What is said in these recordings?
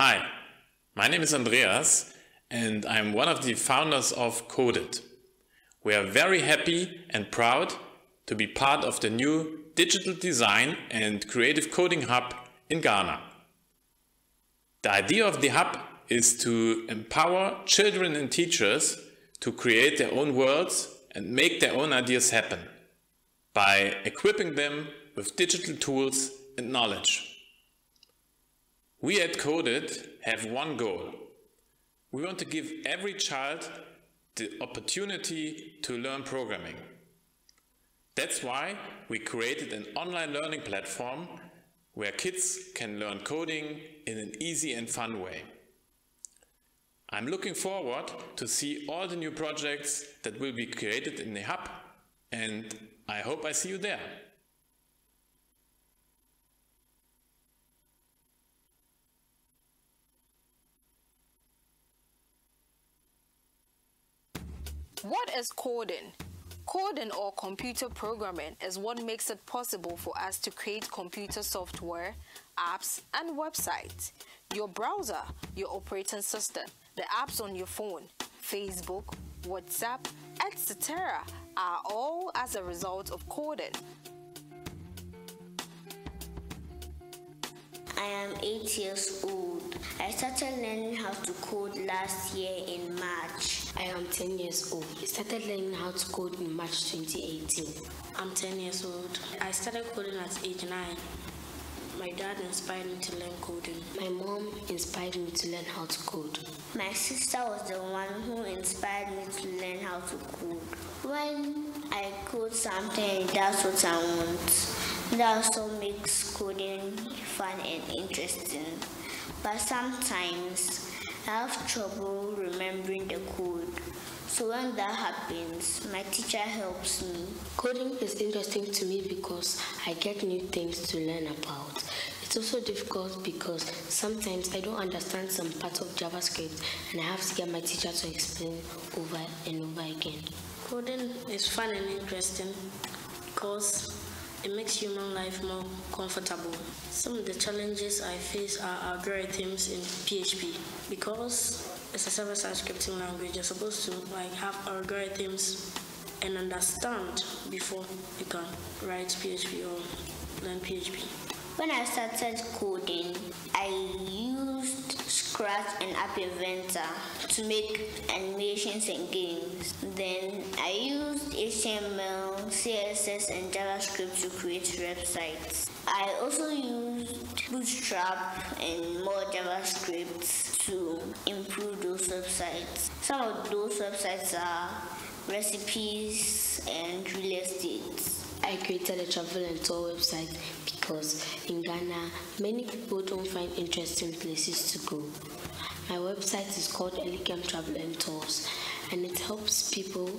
Hi, my name is Andreas and I'm one of the founders of Coded. We are very happy and proud to be part of the new Digital Design and Creative Coding Hub in Ghana. The idea of the hub is to empower children and teachers to create their own worlds and make their own ideas happen by equipping them with digital tools and knowledge. We at Coded have one goal. We want to give every child the opportunity to learn programming. That's why we created an online learning platform where kids can learn coding in an easy and fun way. I'm looking forward to see all the new projects that will be created in the hub and I hope I see you there. What is coding? Coding or computer programming is what makes it possible for us to create computer software, apps, and websites. Your browser, your operating system, the apps on your phone, Facebook, WhatsApp, etc. are all as a result of coding. I am 8 years old. I started learning how to code last year in March. I am 10 years old. I started learning how to code in March 2018. I'm 10 years old. I started coding at age 9. My dad inspired me to learn coding. My mom inspired me to learn how to code. My sister was the one who inspired me to learn how to code. When I code something, that's what I want. That also makes coding fun and interesting. But sometimes I have trouble remembering the code. So when that happens, my teacher helps me. Coding is interesting to me because I get new things to learn about. It's also difficult because sometimes I don't understand some parts of JavaScript and I have to get my teacher to explain over and over again. Coding is fun and interesting because it makes human life more comfortable. Some of the challenges I face are algorithms in PHP because it's a server-side scripting language. You're supposed to like have algorithms and understand before you can write PHP or learn PHP. When I started coding, I used Scratch and App Inventor to make animations and games. Then I used HTML, CSS, and JavaScript to create websites. I also used Bootstrap and more JavaScript to improve those websites. Some of those websites are recipes and real estate. I created a travel and tour website because in Ghana, many people don't find interesting places to go. My website is called Elegant Travel and Tours and it helps people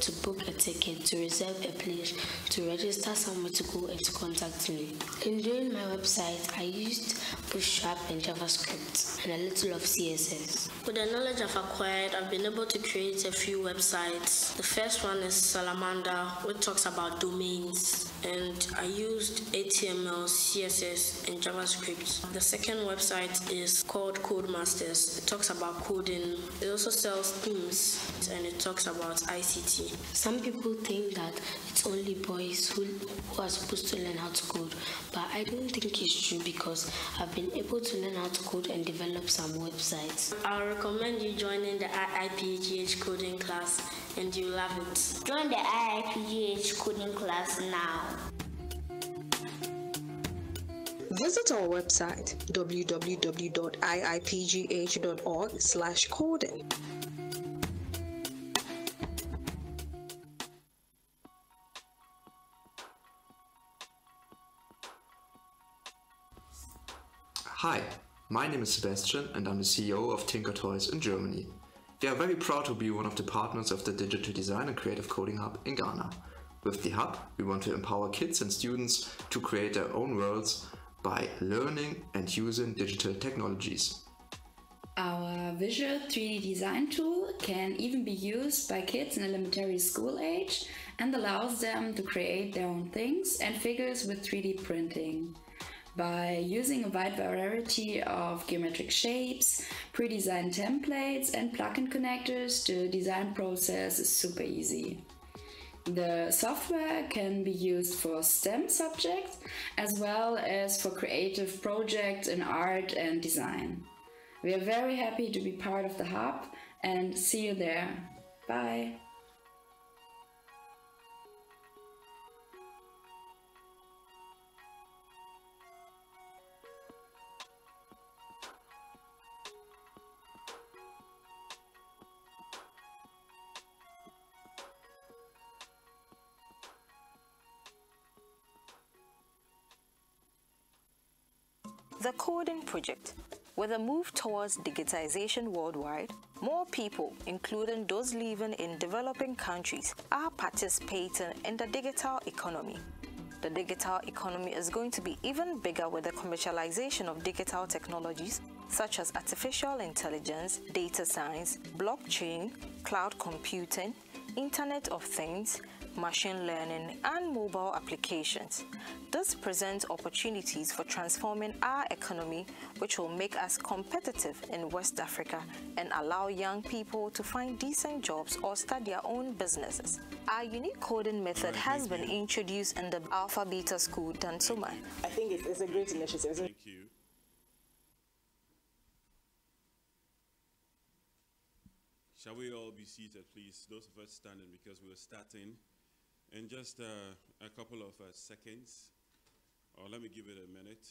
to book a ticket, to reserve a place, to register somewhere to go and to contact me. In doing my website, I used Bootstrap and JavaScript and a little of CSS. With the knowledge I've acquired, I've been able to create a few websites. The first one is Salamander, which talks about domains, and I used HTML, CSS, and JavaScript. The second website is called Codemasters. It talks about coding. It also sells themes and it talks about ICT. Some people think that it's only boys who, who are supposed to learn how to code, but I don't think it's true because I've been able to learn how to code and develop some websites. I recommend you joining the IIPGH coding class and you'll love it. Join the IIPGH coding class now. Visit our website www.iipgh.org Hi, my name is Sebastian and I'm the CEO of Tinker Toys in Germany. We are very proud to be one of the partners of the Digital Design and Creative Coding Hub in Ghana. With the Hub, we want to empower kids and students to create their own worlds by learning and using digital technologies. Our visual 3D design tool can even be used by kids in elementary school age and allows them to create their own things and figures with 3D printing. By using a wide variety of geometric shapes, pre-designed templates and plugin connectors, the design process is super easy. The software can be used for STEM subjects as well as for creative projects in art and design. We are very happy to be part of the hub and see you there. Bye. The Coding Project. With a move towards digitization worldwide, more people, including those living in developing countries, are participating in the digital economy. The digital economy is going to be even bigger with the commercialization of digital technologies such as artificial intelligence, data science, blockchain, cloud computing, Internet of Things, machine learning, and mobile applications. This presents opportunities for transforming our economy, which will make us competitive in West Africa and allow young people to find decent jobs or start their own businesses. Our unique coding method has been introduced in the Alpha Beta School, Dansoman. I think it's, it's a great initiative. Thank you. Shall we all be seated, please? Those of us standing because we're starting in just uh, a couple of uh, seconds, or let me give it a minute.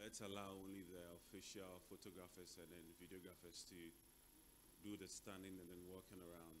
Let's allow only the official photographers and then videographers to do the standing and then walking around.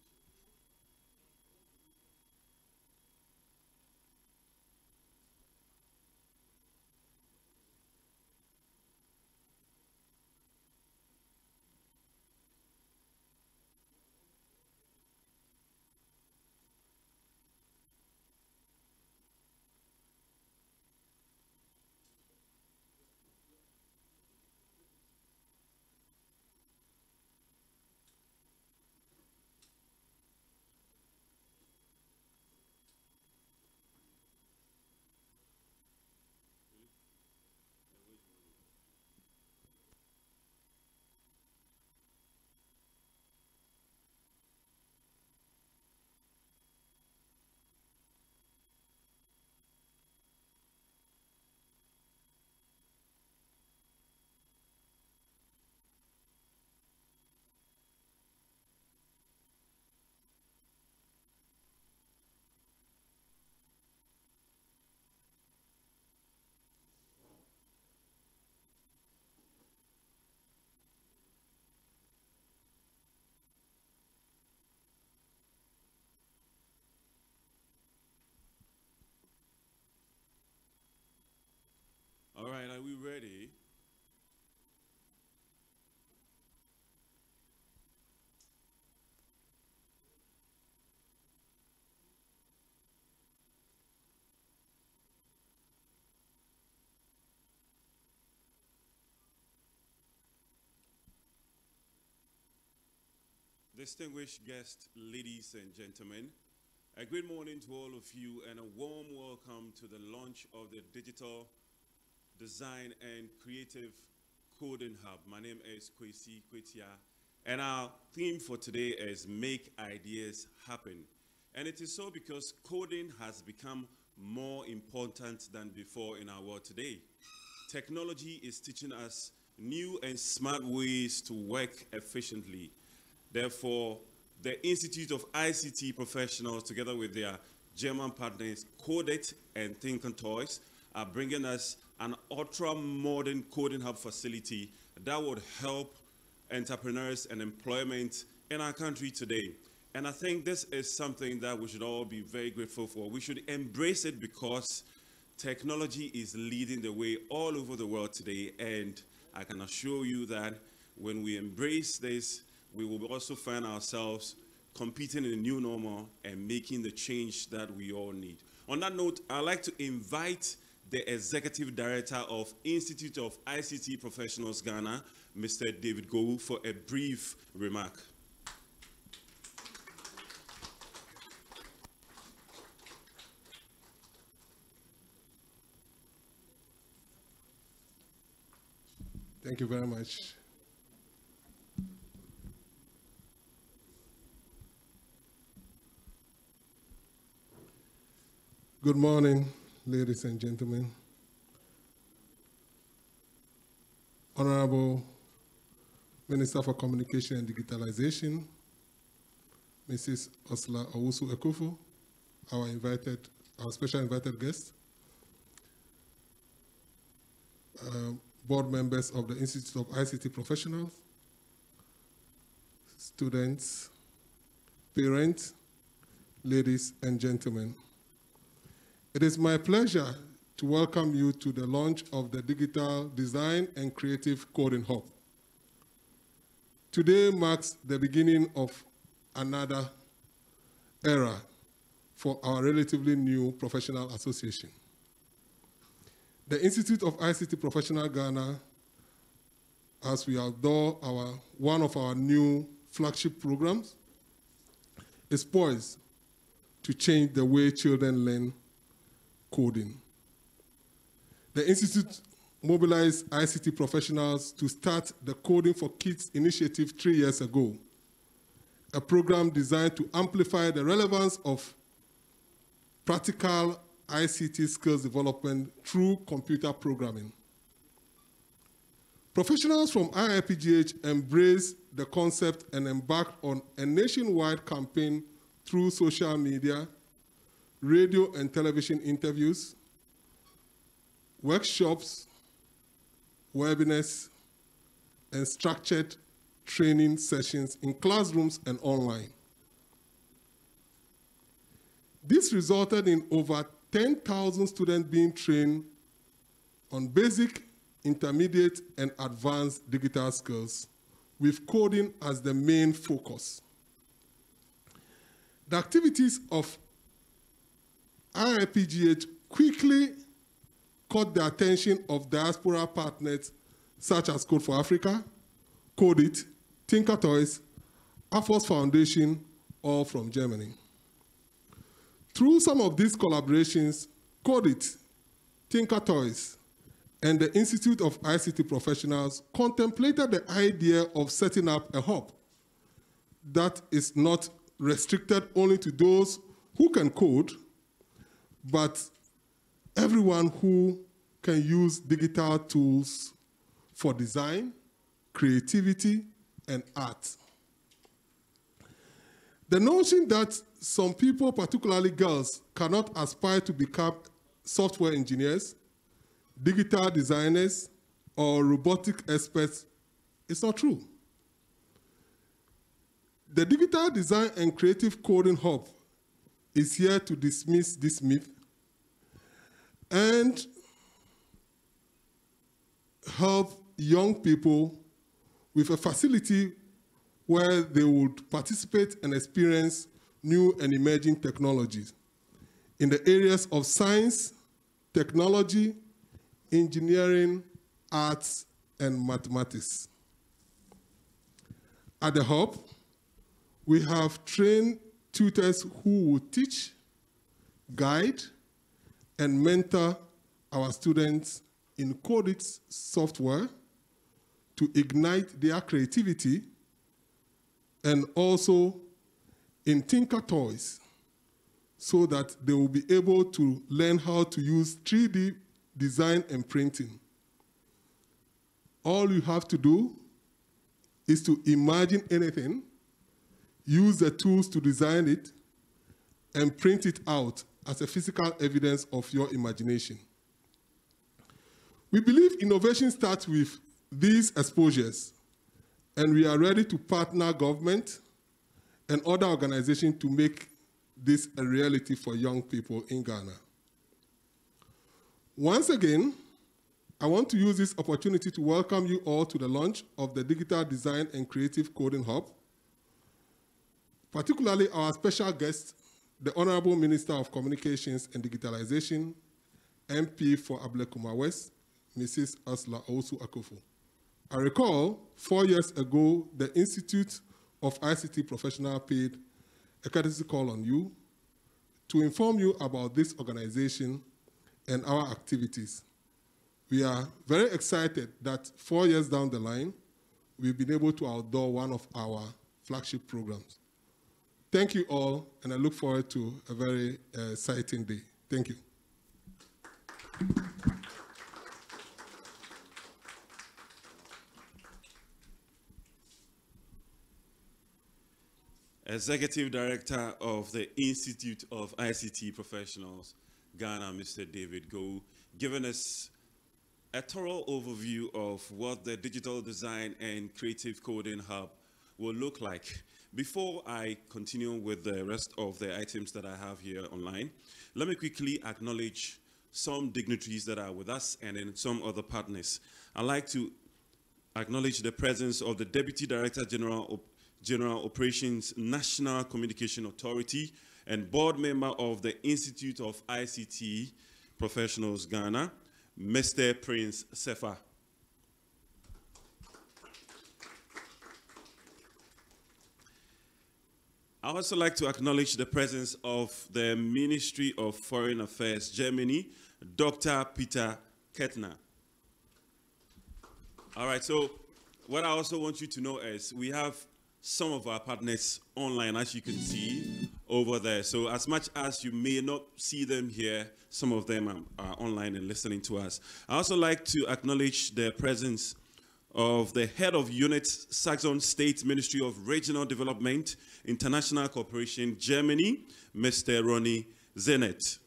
Distinguished guests, ladies and gentlemen, a great morning to all of you and a warm welcome to the launch of the Digital Design and Creative Coding Hub. My name is Kwesi Kwetia, and our theme for today is Make Ideas Happen. And it is so because coding has become more important than before in our world today. Technology is teaching us new and smart ways to work efficiently. Therefore, the Institute of ICT Professionals, together with their German partners, Codit and Tinker Toys, are bringing us an ultra-modern coding hub facility that would help entrepreneurs and employment in our country today. And I think this is something that we should all be very grateful for. We should embrace it because technology is leading the way all over the world today. And I can assure you that when we embrace this, we will also find ourselves competing in the new normal and making the change that we all need. On that note, I'd like to invite the Executive Director of Institute of ICT Professionals Ghana, Mr. David Gowu, for a brief remark. Thank you very much, Good morning, ladies and gentlemen. Honorable Minister for Communication and Digitalization, Mrs. Ursula Owusu Ekuful, our invited, our special invited guest, uh, board members of the Institute of ICT Professionals, students, parents, ladies and gentlemen. It is my pleasure to welcome you to the launch of the Digital Design and Creative Coding Hub. Today marks the beginning of another era for our relatively new professional association. The Institute of ICT Professional Ghana, as we adore our, one of our new flagship programs, is poised to change the way children learn coding. The Institute mobilized ICT professionals to start the Coding for Kids initiative three years ago, a program designed to amplify the relevance of practical ICT skills development through computer programming. Professionals from IIPGH embraced the concept and embarked on a nationwide campaign through social media, radio and television interviews, workshops, webinars, and structured training sessions in classrooms and online. This resulted in over 10,000 students being trained on basic, intermediate, and advanced digital skills, with coding as the main focus. The activities of IIPGH quickly caught the attention of diaspora partners such as Code for Africa, Codit, Tinker Toys, AFOS Foundation, all from Germany. Through some of these collaborations, Codit, Tinker Toys, and the Institute of ICT Professionals contemplated the idea of setting up a hub that is not restricted only to those who can code, but everyone who can use digital tools for design, creativity, and art. The notion that some people, particularly girls, cannot aspire to become software engineers, digital designers, or robotic experts is not true. The Digital Design and Creative Coding Hub is here to dismiss this myth and help young people with a facility where they would participate and experience new and emerging technologies in the areas of science, technology, engineering, arts, and mathematics. At the Hub, we have trained tutors who will teach, guide, and mentor our students in Codit software to ignite their creativity and also in Tinker Toys so that they will be able to learn how to use 3D design and printing. All you have to do is to imagine anything, use the tools to design it, and print it out as a physical evidence of your imagination. We believe innovation starts with these exposures, and we are ready to partner government and other organizations to make this a reality for young people in Ghana. Once again, I want to use this opportunity to welcome you all to the launch of the Digital Design and Creative Coding Hub, particularly our special guest, the Honorable Minister of Communications and Digitalization, MP for Ablekuma West, Mrs. Ursula Owusu Ekuful. I recall four years ago, the Institute of ICT Professional paid a courtesy call on you to inform you about this organization and our activities. We are very excited that four years down the line, we've been able to outdoor one of our flagship programs. Thank you all, and I look forward to a very uh, exciting day. Thank you. Executive Director of the Institute of ICT Professionals, Ghana, Mr. David Go, giving us a thorough overview of what the Digital Design and Creative Coding Hub will look like. Before I continue with the rest of the items that I have here online, let me quickly acknowledge some dignitaries that are with us and then some other partners. I'd like to acknowledge the presence of the Deputy Director General of General Operations National Communication Authority and board member of the Institute of ICT Professionals Ghana, Mr. Prince Sefa. I also like to acknowledge the presence of the Ministry of Foreign Affairs Germany, Dr. Peter Kettner. All right, so what I also want you to know is we have some of our partners online, as you can see over there. So as much as you may not see them here, some of them are, are online and listening to us. I also like to acknowledge the presence of the head of unit Saxon State Ministry of Regional Development, International Cooperation, Germany, Mr. Ronny Zienert.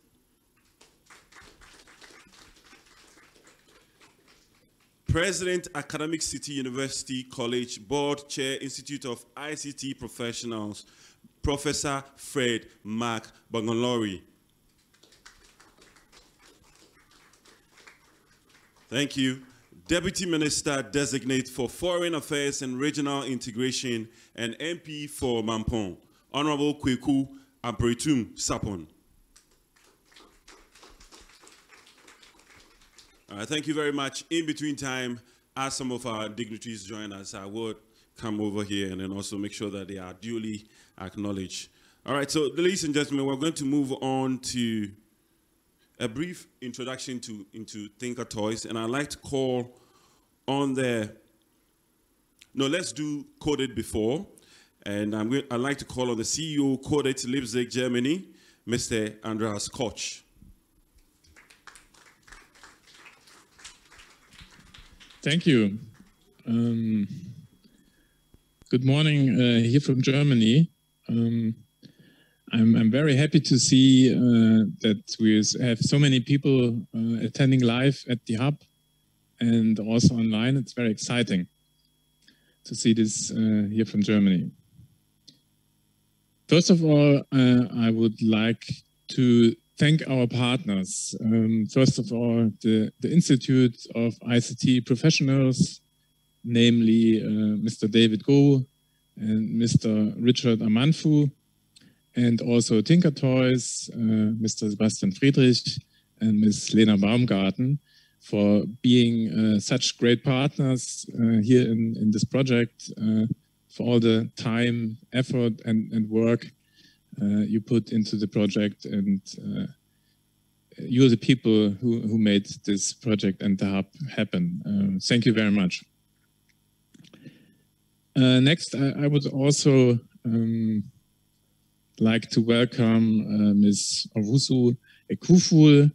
President, Academic City University College Board Chair, Institute of ICT Professionals, Professor Fred Mark Bangolori. Thank you. Deputy Minister Designate for Foreign Affairs and Regional Integration and MP for Mampong, Honorable Kweku Ampratwum Sarpong. Uh, thank you very much. In between time, as some of our dignitaries join us, I would come over here and then also make sure that they are duly acknowledged. All right, so ladies and gentlemen, we're going to move on to a brief introduction to into Tinker Toys, and I'd like to call on the. No, let's do Coded before, and I'm going, I'd like to call on the CEO Coded Leipzig, Germany, Mr. Andreas Koch. Thank you. Um, good morning uh, here from Germany. Um, I'm, I'm, very happy to see uh, that we have so many people uh, attending live at the hub and also online. It's very exciting to see this uh, here from Germany. First of all, uh, I would like to thank our partners. Um, first of all, the, the Institute of ICT Professionals, namely uh, Mr. David Go and Mr. Richard Amanfu, and also Tinker Toys, uh, Mr. Sebastian Friedrich and Ms. Lena Baumgarten for being uh, such great partners uh, here in, in this project, uh, for all the time, effort and, and work uh, you put into the project and uh, you're the people who, who made this project and the hub happen. Thank you very much. next, I, I, would also um, like to welcome uh, Ms. Owusu Ekuful,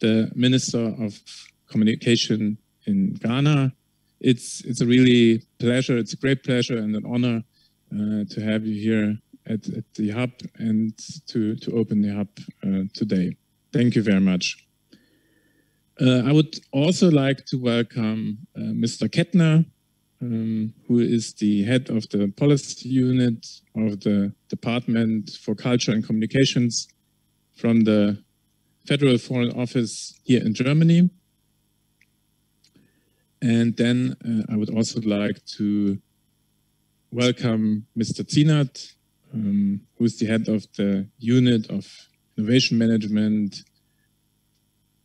the Minister of Communication in Ghana. It's, it's a really pleasure, it's a great pleasure and an honor uh, to have you here at, at the hub and to, to open the hub uh, today. Thank you very much. Uh, I would also like to welcome uh, Mr. Kettner, um, who is the head of the policy unit of the Department for Culture and Communications from the Federal Foreign Office here in Germany. And then uh, I would also like to welcome Mr. Zienert, um, who is the head of the unit of innovation management,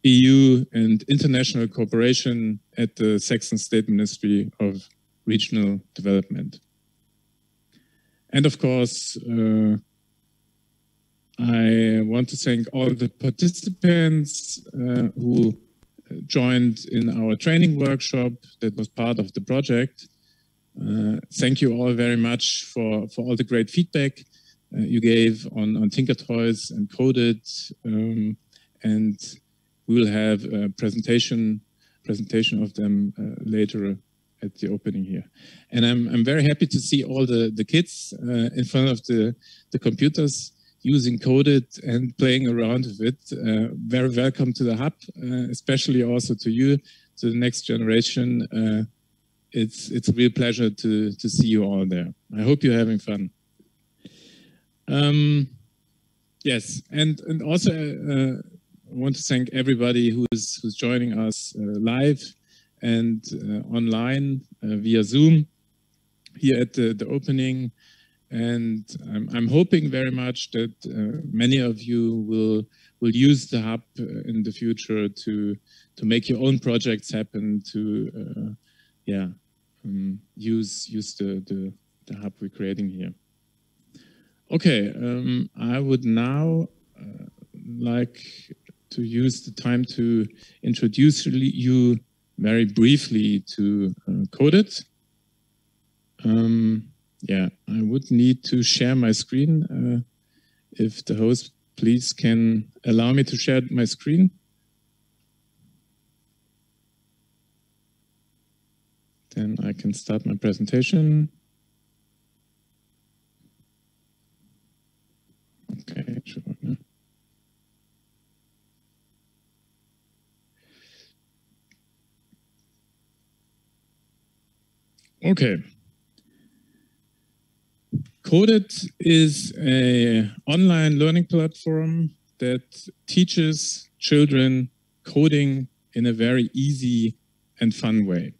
EU and international cooperation at the Saxon State Ministry of Regional Development. And of course, uh, I want to thank all the participants uh, who joined in our training workshop that was part of the project. Uh, thank you all very much for, for all the great feedback uh, you gave on, on Tinker Toys and Coded. Um, and we will have a presentation presentation of them uh, later at the opening here. And I'm, I'm very happy to see all the, the kids uh, in front of the, the computers using Coded and playing around with it. Uh, very welcome to the hub, uh, especially also to you, to the next generation. Uh, it's it's a real pleasure to to see you all there. I hope you're having fun. Um, yes, and and also uh, I want to thank everybody who's who's joining us uh, live and uh, online uh, via Zoom here at the, the opening. And I'm, I'm hoping very much that uh, many of you will will use the hub in the future to to make your own projects happen. To yeah, um, use use the, the the hub we're creating here. Okay, um, I would now uh, like to use the time to introduce you very briefly to uh, it. Um, yeah, I would need to share my screen. Uh, if the host please can allow me to share my screen. Then I can start my presentation. Okay, sure. Okay. Coded is a online learning platform that teaches children coding in a very easy and fun way.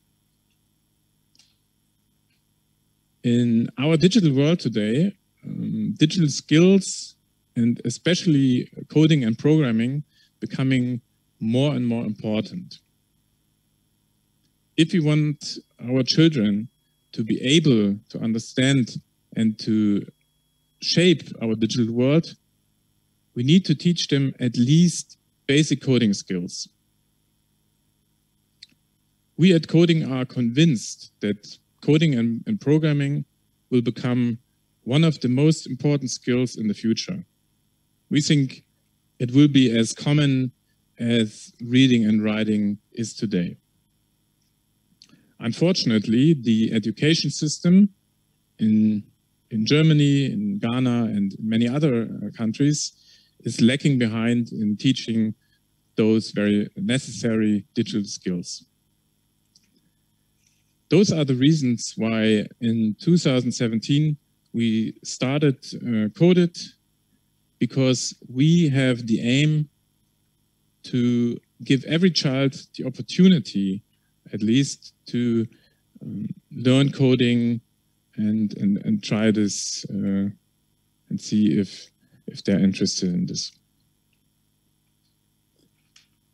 In our digital world today, um, digital skills and especially coding and programming becoming more and more important. If we want our children to be able to understand and to shape our digital world, we need to teach them at least basic coding skills. We at Coding are convinced that coding and, and programming will become one of the most important skills in the future. We think it will be as common as reading and writing is today. Unfortunately, the education system in, in Germany, in Ghana, and many other uh, countries is lacking behind in teaching those very necessary digital skills. Those are the reasons why in 2017 we started uh, Coded because we have the aim to give every child the opportunity at least to um, learn coding and, and, and try this uh, and see if, if they're interested in this.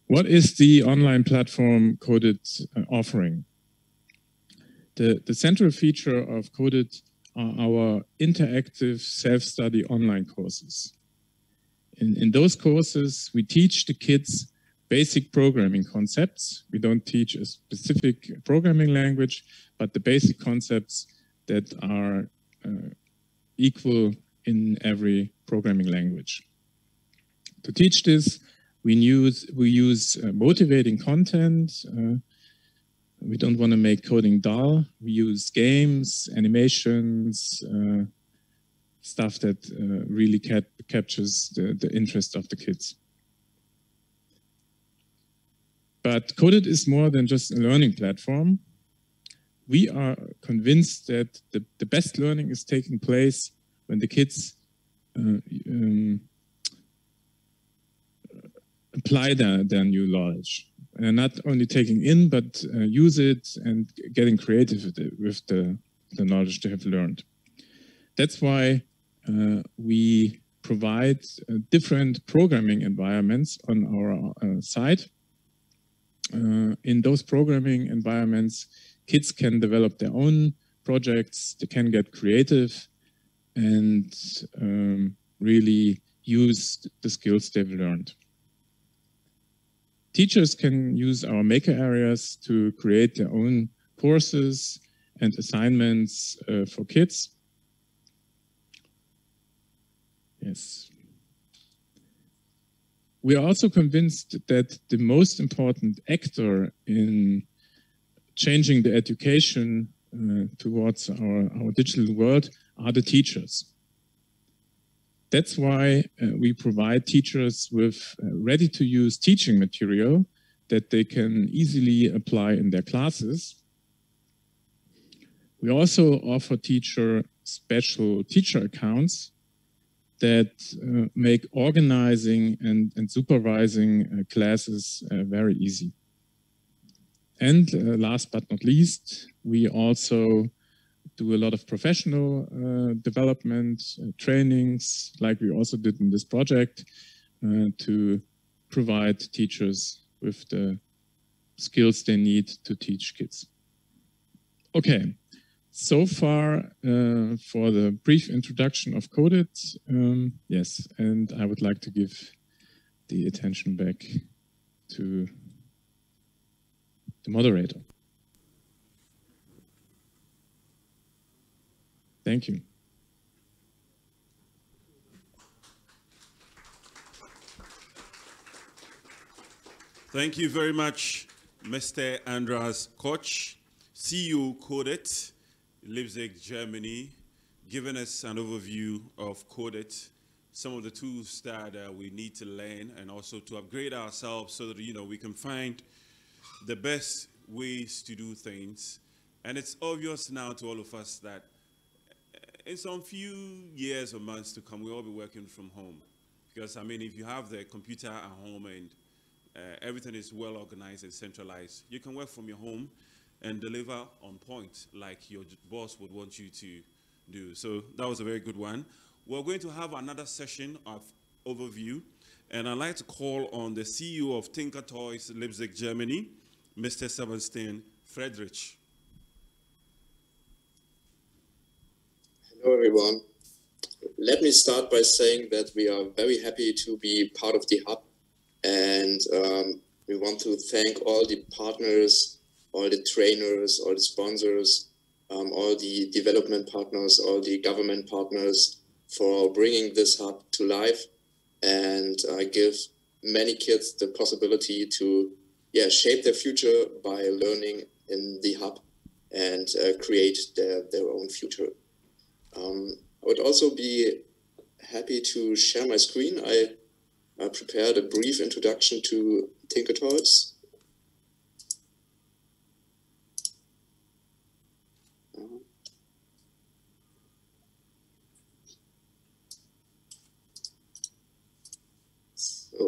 What is the online platform Coded uh, offering? The, the central feature of Coded are our interactive self-study online courses. In, in those courses, we teach the kids basic programming concepts. We don't teach a specific programming language, but the basic concepts that are uh, equal in every programming language. To teach this, we use, we use uh, motivating content. Uh, we don't want to make coding dull. We use games, animations, uh, stuff that uh, really cap captures the, the interest of the kids. But Coded is more than just a learning platform. We are convinced that the, the best learning is taking place when the kids uh, um, apply their, their new knowledge. And not only taking in, but uh, use it and getting creative with, it, with the, the knowledge they have learned. That's why uh, we provide uh, different programming environments on our uh, site in those programming environments, kids can develop their own projects, they can get creative and um, really use the skills they've learned. teachers can use our maker areas to create their own courses and assignments uh, for kids. Yes. We are also convinced that the most important actor in changing the education uh, towards our, our digital world are the teachers. That's why uh, we provide teachers with uh, ready to use teaching material that they can easily apply in their classes. We also offer teacher special teacher accounts that uh, make organizing and, and supervising uh, classes uh, very easy. And uh, last but not least, we also do a lot of professional development trainings, like we also did in this project, to provide teachers with the skills they need to teach kids. Okay, so far uh, for the brief introduction of Coded. Um, yes, and I would like to give the attention back to the moderator. Thank you. Thank you very much, Mr. Andreas Koch, CEO Codet, Leipzig, Germany, giving us an overview of Codet, some of the tools that uh, we need to learn and also to upgrade ourselves so that, you know, we can find the best ways to do things. And it's obvious now to all of us that in some few years or months to come, we'll all be working from home. Because, I mean, if you have the computer at home and uh, everything is well organized and centralized, you can work from your home and deliver on point like your boss would want you to do. So that was a very good one. We're going to have another session of overview, and I'd like to call on the CEO of Tinker Toys Leipzig, Germany, Mr. Sebastian Friedrich. Hello, everyone. Let me start by saying that we are very happy to be part of the hub, and um, we want to thank all the partners, all the trainers, all the sponsors, um, all the development partners, all the government partners for bringing this hub to life and uh, give many kids the possibility to yeah, shape their future by learning in the hub and uh, create their, their own future. Um, I would also be happy to share my screen. I uh, prepared a brief introduction to Tinker Toys. So,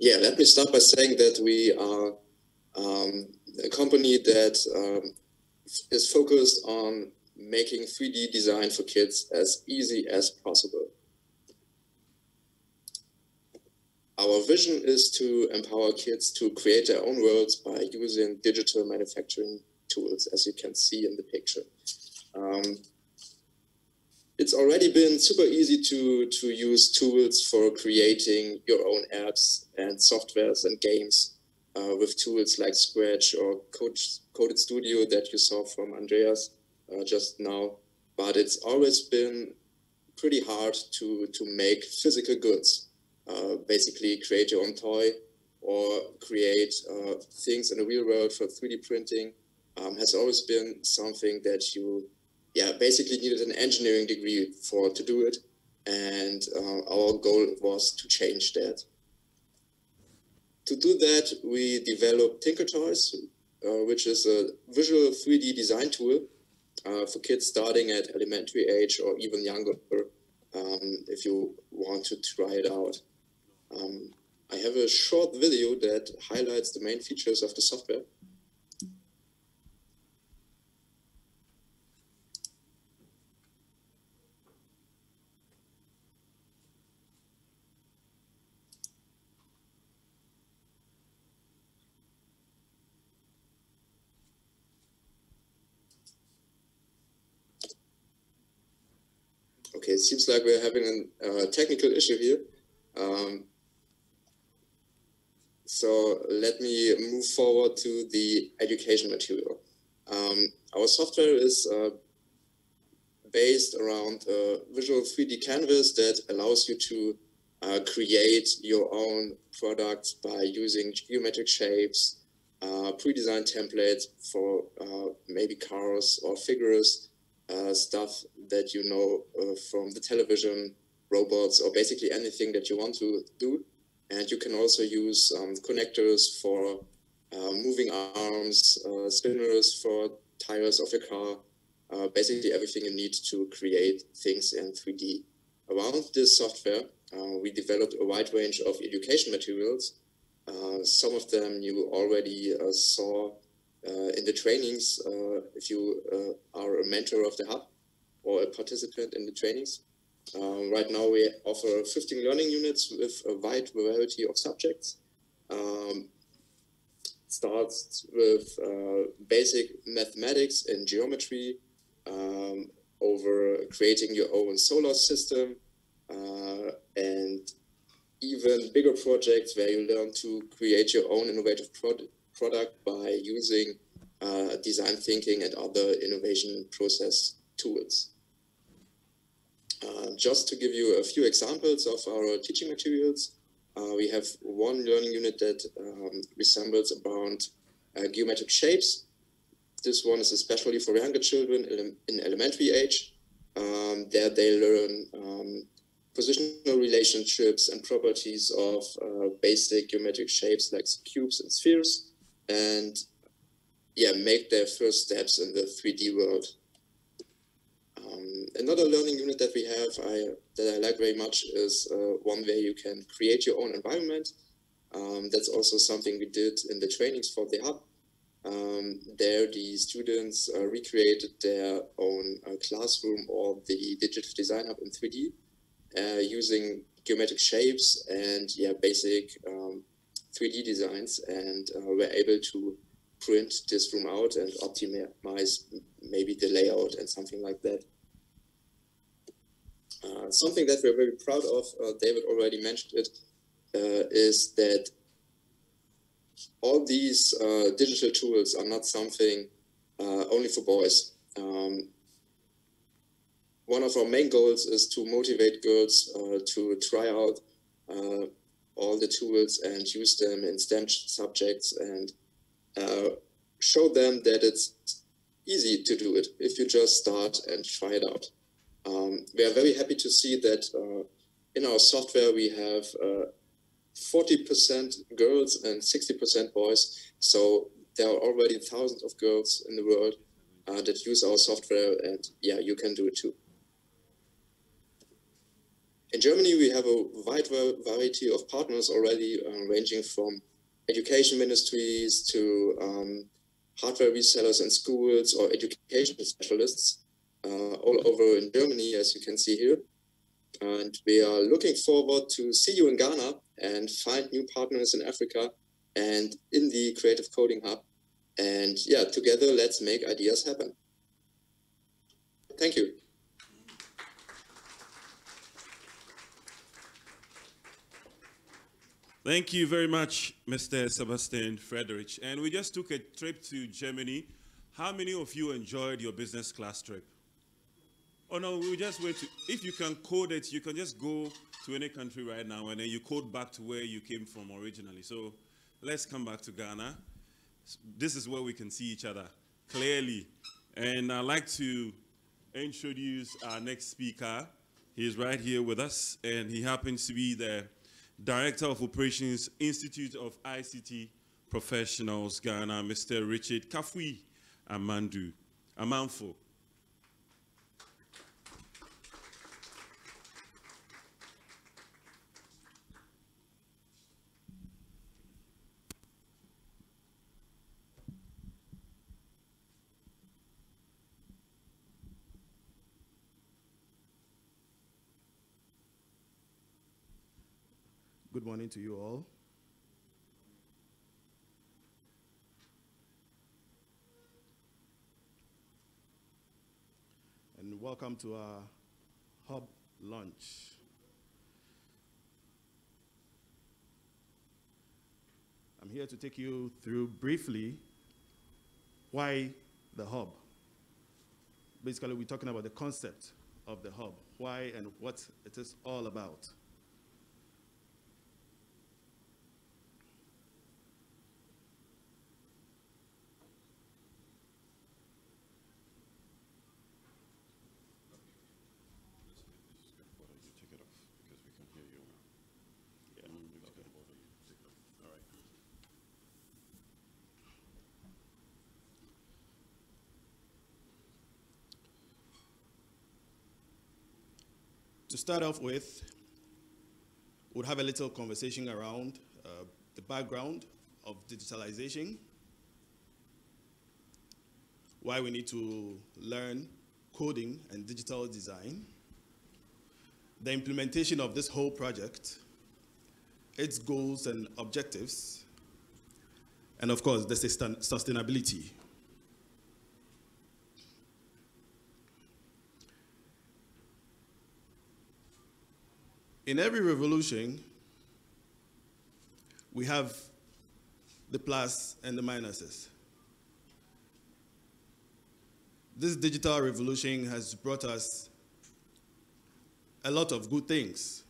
yeah, let me start by saying that we are um, a company that um, is focused on making 3D design for kids as easy as possible. Our vision is to empower kids to create their own worlds by using digital manufacturing tools, as you can see in the picture. Um, it's already been super easy to, to use tools for creating your own apps and softwares and games uh, with tools like Scratch or Code, Coded Studio that you saw from Andreas uh, just now. But it's always been pretty hard to, to make physical goods. Uh, basically, create your own toy or create uh, things in the real world for 3D printing um, has always been something that you, yeah, basically needed an engineering degree for to do it. And uh, our goal was to change that. To do that, we developed Tinker Toys, uh, which is a visual 3D design tool uh, for kids starting at elementary age or even younger um, if you want to try it out. Um, I have a short video that highlights the main features of the software. It seems like we're having a uh, technical issue here. Um, so let me move forward to the education material. Um, our software is uh, based around a visual 3D canvas that allows you to uh, create your own products by using geometric shapes, uh, pre-designed templates for uh, maybe cars or figures, uh, stuff that you know uh, from the television, robots, or basically anything that you want to do. And you can also use um, connectors for uh, moving arms, spinners for tires of your car, uh, basically everything you need to create things in 3D. Around this software, uh, we developed a wide range of education materials. Uh, some of them you already uh, saw uh, in the trainings uh, if you are a mentor of the hub or a participant in the trainings. right now we offer 15 learning units with a wide variety of subjects. Um, starts with basic mathematics and geometry, um, over creating your own solar system uh, and even bigger projects where you learn to create your own innovative product by using uh, design thinking and other innovation process tools. Uh, just to give you a few examples of our teaching materials, uh, we have one learning unit that um, resembles around uh, geometric shapes. This one is especially for younger children in elementary age. Um, there they learn um, positional relationships and properties of uh, basic geometric shapes like cubes and spheres, and yeah, make their first steps in the 3D world. Um, another learning unit that we have I, that I like very much is uh, one where you can create your own environment. Um, that's also something we did in the trainings for the hub. Um, there, the students uh, recreated their own uh, classroom or the digital design hub in 3D uh, using geometric shapes and yeah, basic um, 3D designs, and uh, were able to print this room out and optimize maybe the layout and something like that. Uh, something that we're very proud of, uh, David already mentioned it, is that all these uh, digital tools are not something uh, only for boys. Um, one of our main goals is to motivate girls uh, to try out uh, all the tools and use them in STEM subjects and uh, show them that it's easy to do it if you just start and try it out. Um, we are very happy to see that uh, in our software we have 40% girls and 60% boys. So there are already thousands of girls in the world uh, that use our software, and yeah, you can do it too. In Germany, we have a wide variety of partners already, uh, ranging from education ministries to um, hardware resellers and schools or education specialists uh, all over in Germany, as you can see here. And we are looking forward to see you in Ghana and find new partners in Africa and in the Creative Coding Hub. And yeah, together, let's make ideas happen. Thank you. Thank you very much, Mr. Sebastian Friedrich. And we just took a trip to Germany. How many of you enjoyed your business class trip? Oh no, we just went to, if you can code it, you can just go to any country right now and then you code back to where you came from originally. So let's come back to Ghana. This is where we can see each other clearly. And I'd like to introduce our next speaker. He's right here with us and he happens to be the Director of Operations, Institute of ICT Professionals, Ghana, Mr. Richard Kafui Amandu. Amanfo. Morning to you all. And welcome to our hub launch. I'm here to take you through briefly why the hub. Basically, we're talking about the concept of the hub, why and what it is all about. Start off with, we'll have a little conversation around uh, the background of digitalization, why we need to learn coding and digital design, the implementation of this whole project, its goals and objectives, and of course, the sustainability In every revolution, we have the plus and the minuses. This digital revolution has brought us a lot of good things.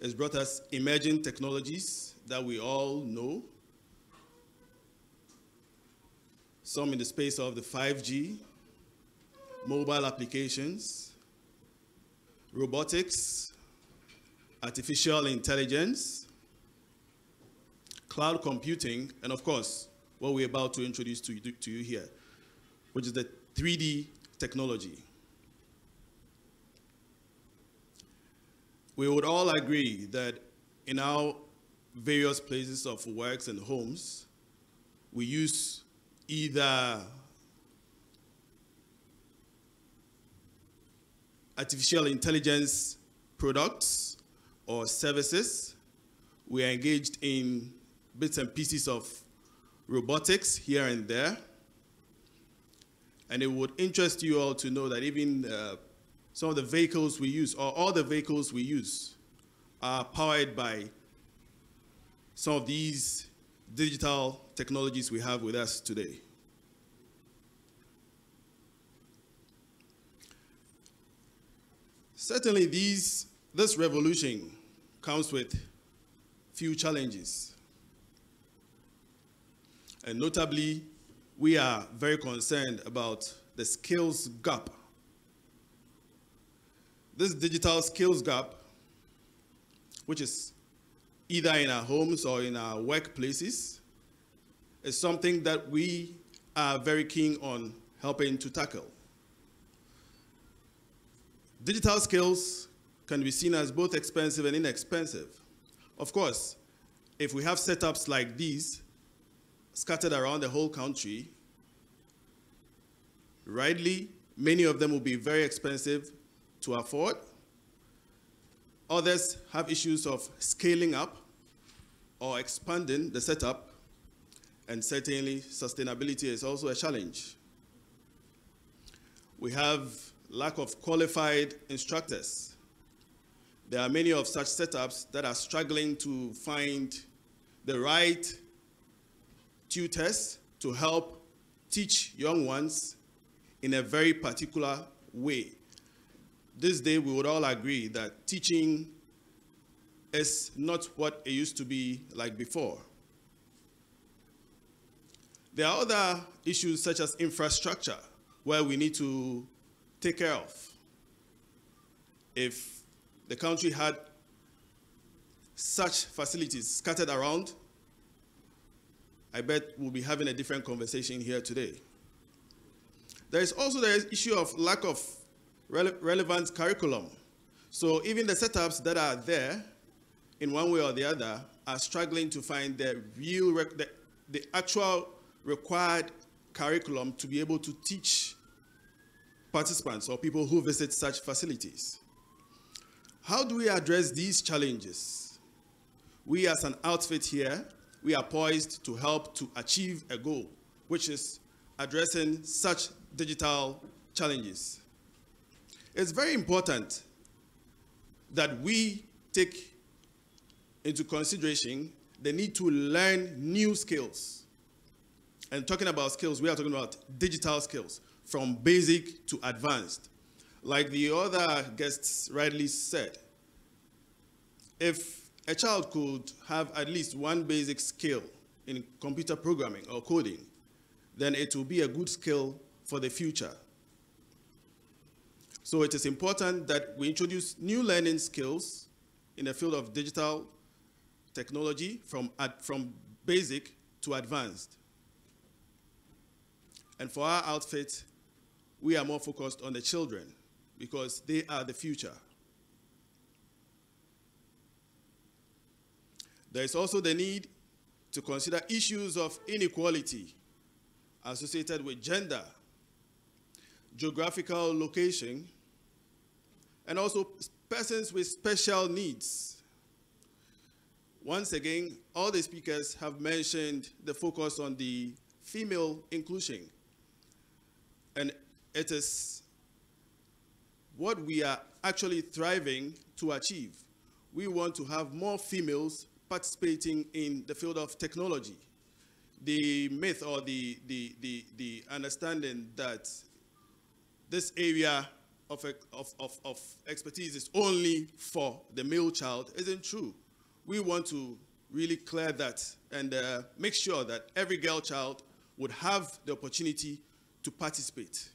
It's brought us emerging technologies that we all know. Some in the space of the 5G, mobile applications, robotics, artificial intelligence, cloud computing, and of course, what we're about to introduce to you, to you here, which is the 3D technology. We would all agree that in our various places of works and homes, we use either artificial intelligence products or services. We are engaged in bits and pieces of robotics here and there. And it would interest you all to know that even uh, some of the vehicles we use, or all the vehicles we use, are powered by some of these digital technologies we have with us today. Certainly, these, this revolution comes with few challenges. And notably, we are very concerned about the skills gap. This digital skills gap, which is either in our homes or in our workplaces, is something that we are very keen on helping to tackle. Digital skills can be seen as both expensive and inexpensive. Of course, if we have setups like these scattered around the whole country, rightly, many of them will be very expensive to afford. Others have issues of scaling up or expanding the setup, and certainly sustainability is also a challenge. We have lack of qualified instructors. There are many of such setups that are struggling to find the right tutors to help teach young ones in a very particular way. This day, we would all agree that teaching is not what it used to be like before. There are other issues such as infrastructure, where we need to take care of. If the country had such facilities scattered around, I bet we'll be having a different conversation here today. There is also the issue of lack of rele relevant curriculum. So even the setups that are there, in one way or the other, are struggling to find the real, the, the actual required curriculum to be able to teach participants or people who visit such facilities. How do we address these challenges? We as an outfit here, we are poised to help to achieve a goal, which is addressing such digital challenges. It's very important that we take into consideration the need to learn new skills. And talking about skills, we are talking about digital skills from basic to advanced. Like the other guests rightly said, if a child could have at least one basic skill in computer programming or coding, then it will be a good skill for the future. So it is important that we introduce new learning skills in the field of digital technology from, ad, from basic to advanced. And for our outfit, we are more focused on the children because they are the future. There is also the need to consider issues of inequality associated with gender, geographical location, and also persons with special needs. Once again, all the speakers have mentioned the focus on the female inclusion. And it is what we are actually thriving to achieve. We want to have more females participating in the field of technology. The myth or the, the, the, the understanding that this area of, of, of, expertise is only for the male child isn't true. We want to really clear that and uh, make sure that every girl child would have the opportunity to participate.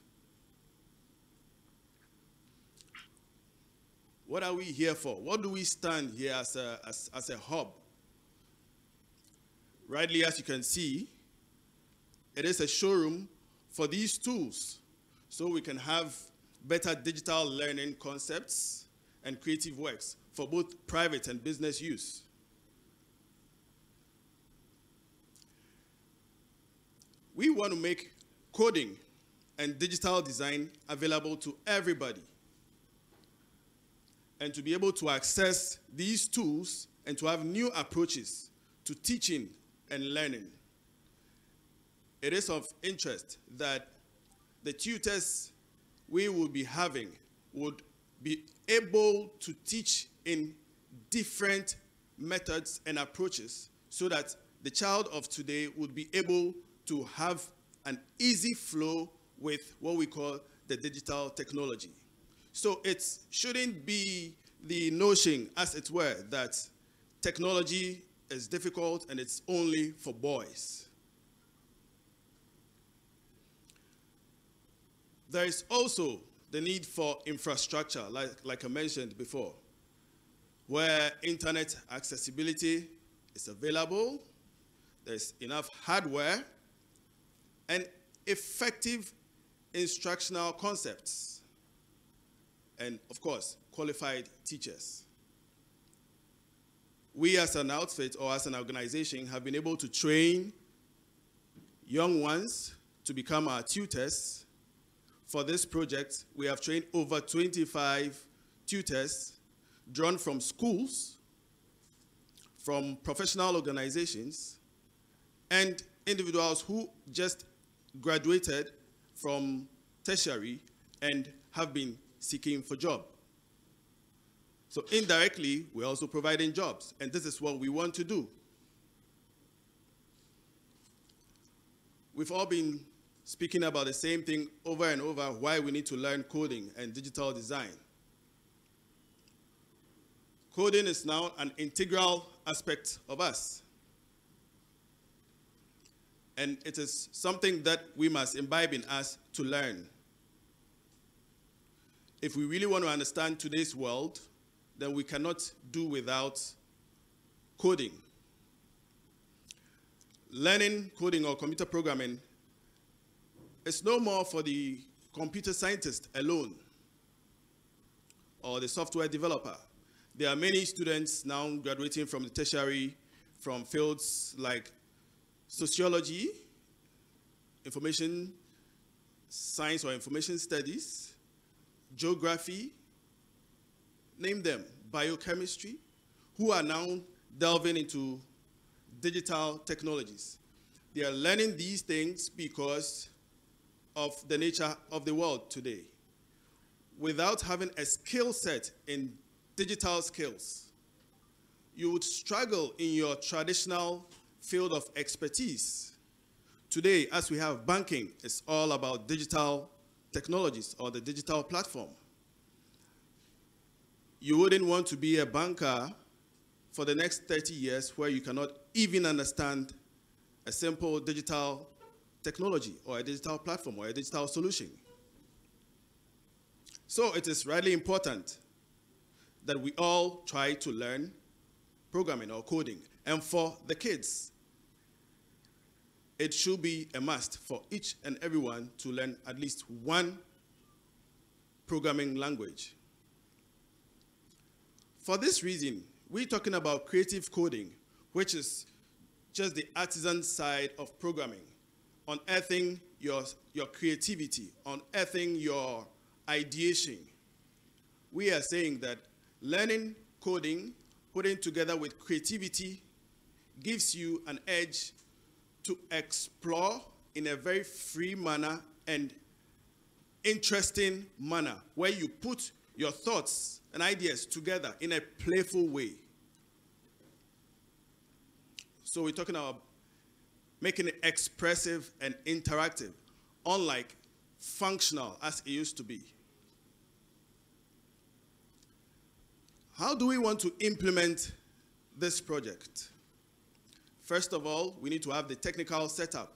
What are we here for? What do we stand here as a, as, as a hub? Rightly, as you can see, it is a showroom for these tools so we can have better digital learning concepts and creative works for both private and business use. We want to make coding and digital design available to everybody and to be able to access these tools and to have new approaches to teaching and learning. It is of interest that the tutors we will be having would be able to teach in different methods and approaches so that the child of today would be able to have an easy flow with what we call the digital technology. So it shouldn't be the notion, as it were, that technology is difficult and it's only for boys. There is also the need for infrastructure, like, like I mentioned before, where internet accessibility is available, there's enough hardware, and effective instructional concepts, and of course, qualified teachers. We as an outfit or as an organization have been able to train young ones to become our tutors for this project, we have trained over 25 tutors drawn from schools, from professional organizations, and individuals who just graduated from tertiary and have been seeking for job. So indirectly, we're also providing jobs, and this is what we want to do. We've all been speaking about the same thing over and over why we need to learn coding and digital design. Coding is now an integral aspect of us. And it is something that we must imbibe in us to learn. If we really want to understand today's world, then we cannot do without coding. Learning coding or computer programming is no more for the computer scientist alone or the software developer. There are many students now graduating from the tertiary from fields like sociology, information science or information studies, geography, name them, biochemistry, who are now delving into digital technologies. They are learning these things because of the nature of the world today. without having a skill set in digital skills, you would struggle in your traditional field of expertise. Today, as we have banking, it's all about digital technologies or the digital platform. You wouldn't want to be a banker for the next 30 years where you cannot even understand a simple digital technology or a digital platform or a digital solution. So it is really important that we all try to learn programming or coding. And for the kids, it should be a must for each and everyone to learn at least one programming language. For this reason, we're talking about creative coding, which is just the artisan side of programming, unearthing your, your creativity, unearthing your ideation. We are saying that learning coding, putting together with creativity, gives you an edge to explore in a very free manner and interesting manner where you put your thoughts and ideas together in a playful way. So we're talking about making it expressive and interactive, unlike functional as it used to be. How do we want to implement this project? First of all, we need to have the technical setup.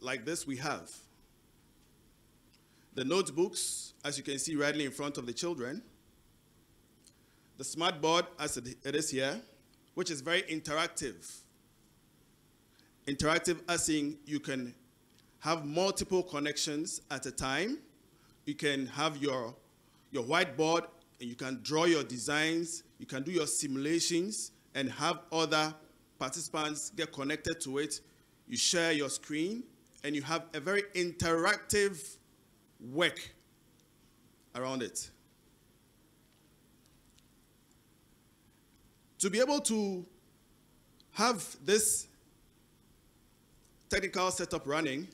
Like this we have. The notebooks, as you can see rightly in front of the children. The smart board, as it is here, which is very interactive. Interactive as in you can have multiple connections at a time. You can have your, your whiteboard and you can draw your designs. You can do your simulations and have other participants get connected to it. You share your screen and you have a very interactive work around it. To be able to have this technical setup running,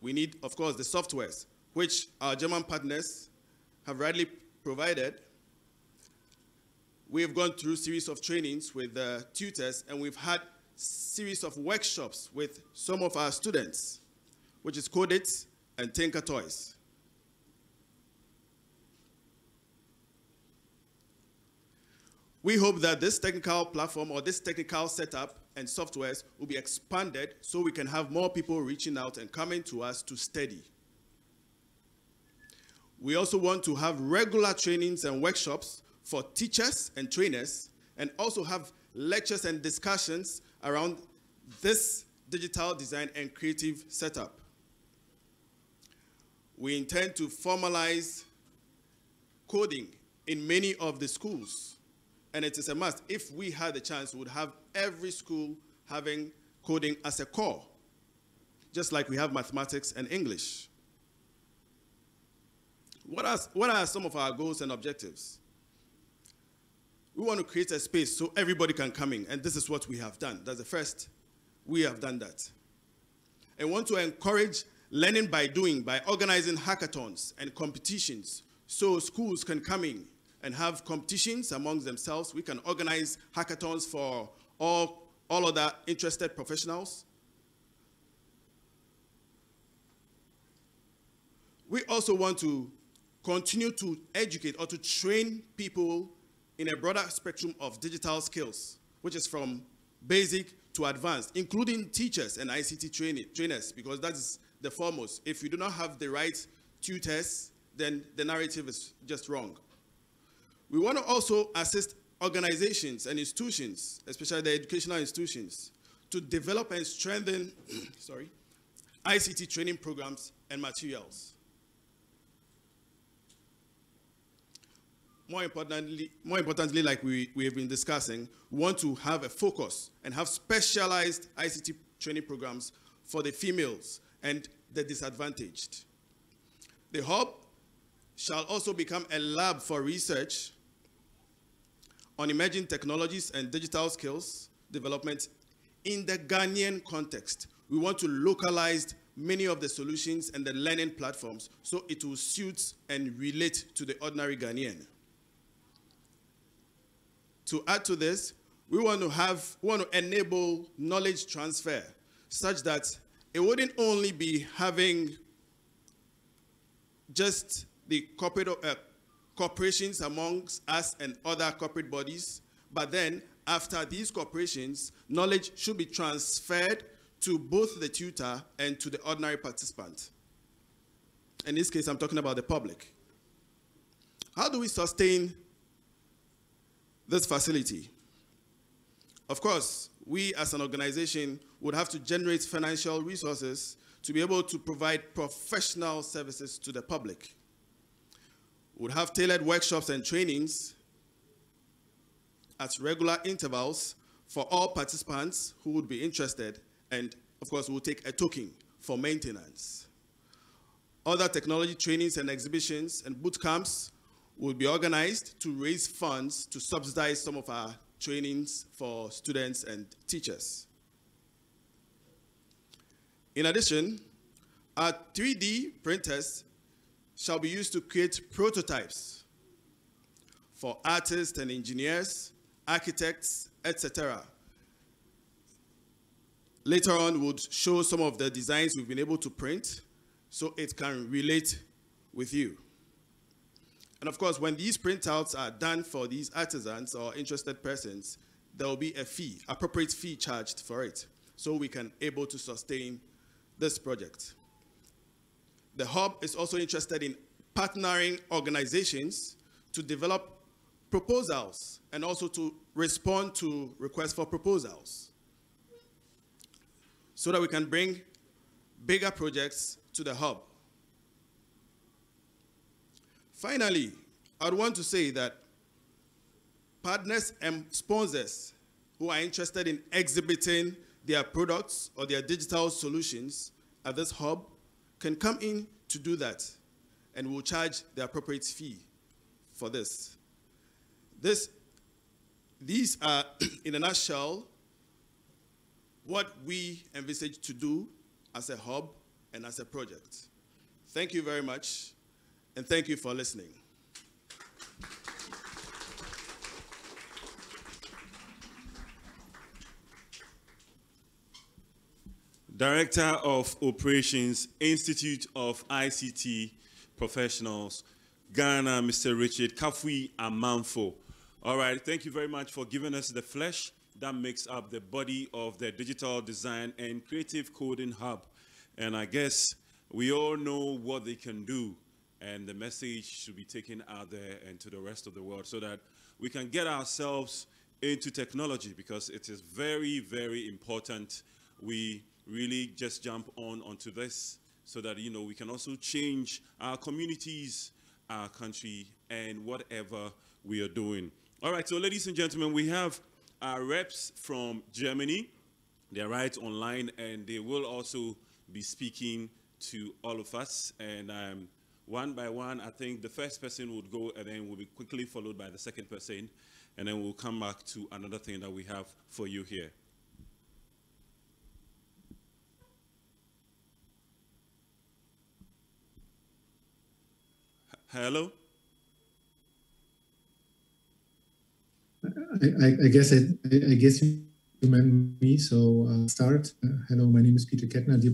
we need, of course, the softwares, which our German partners have rightly provided. We have gone through series of trainings with the tutors, and we've had series of workshops with some of our students, which is Codit and Tinker Toys. We hope that this technical platform or this technical setup and softwares will be expanded so we can have more people reaching out and coming to us to study. We also want to have regular trainings and workshops for teachers and trainers and also have lectures and discussions around this digital design and creative setup. We intend to formalize coding in many of the schools and it is a must. If we had the chance, we would have every school having coding as a core, just like we have mathematics and English. What are, what are some of our goals and objectives? We want to create a space so everybody can come in, and this is what we have done. That's the first. We have done that. And want to encourage learning by doing, by organizing hackathons and competitions so schools can come in and have competitions amongst themselves. We can organize hackathons for all, all other interested professionals. We also want to continue to educate or to train people in a broader spectrum of digital skills, which is from basic to advanced, including teachers and ICT training, trainers, because that is the foremost. If you do not have the right tutors, then the narrative is just wrong. We want to also assist organizations and institutions, especially the educational institutions, to develop and strengthen sorry, ICT training programs and materials. More importantly, more importantly, like we, we have been discussing, we want to have a focus and have specialized ICT training programs for the females and the disadvantaged. The hub shall also become a lab for research on emerging technologies and digital skills development in the Ghanaian context. We want to localize many of the solutions and the learning platforms so it will suit and relate to the ordinary Ghanaian. To add to this, we want to have, we want to enable knowledge transfer such that it wouldn't only be having just the corporate uh, corporations amongst us and other corporate bodies, but then after these corporations, knowledge should be transferred to both the tutor and to the ordinary participant. In this case, I'm talking about the public. How do we sustain this facility? Of course, we as an organization would have to generate financial resources to be able to provide professional services to the public. Would have tailored workshops and trainings at regular intervals for all participants who would be interested, and of course, we'll take a token for maintenance. Other technology trainings and exhibitions and boot camps will be organized to raise funds to subsidize some of our trainings for students and teachers. In addition, our 3D printers shall be used to create prototypes for artists and engineers, architects, etc. Later on, we'll show some of the designs we've been able to print so it can relate with you. And of course, when these printouts are done for these artisans or interested persons, there will be a fee, appropriate fee charged for it, so we can able to sustain this project. The Hub is also interested in partnering organizations to develop proposals and also to respond to requests for proposals so that we can bring bigger projects to the hub. Finally, I'd want to say that partners and sponsors who are interested in exhibiting their products or their digital solutions at this hub can come in to do that and will charge the appropriate fee for this. This, these are, in a nutshell, what we envisage to do as a hub and as a project. Thank you very much, and thank you for listening. Director of Operations, Institute of ICT Professionals, Ghana, Mr. Richard Kafui Amanfo. All right, thank you very much for giving us the flesh that makes up the body of the Digital Design and Creative Coding Hub. And I guess we all know what they can do, and the message should be taken out there and to the rest of the world so that we can get ourselves into technology because it is very, very important. We really just jump on onto this so that you know we can also change our communities, our country, and whatever we are doing. All right, so ladies and gentlemen, we have our reps from Germany. They're right online, and they will also be speaking to all of us. And um, one by one, I think the first person would go, and then will be quickly followed by the second person, and then we'll come back to another thing that we have for you here. Hello? I, I, guess I, I, guess you remember me, so I'll start. Uh, hello, my name is Peter Kettner, dear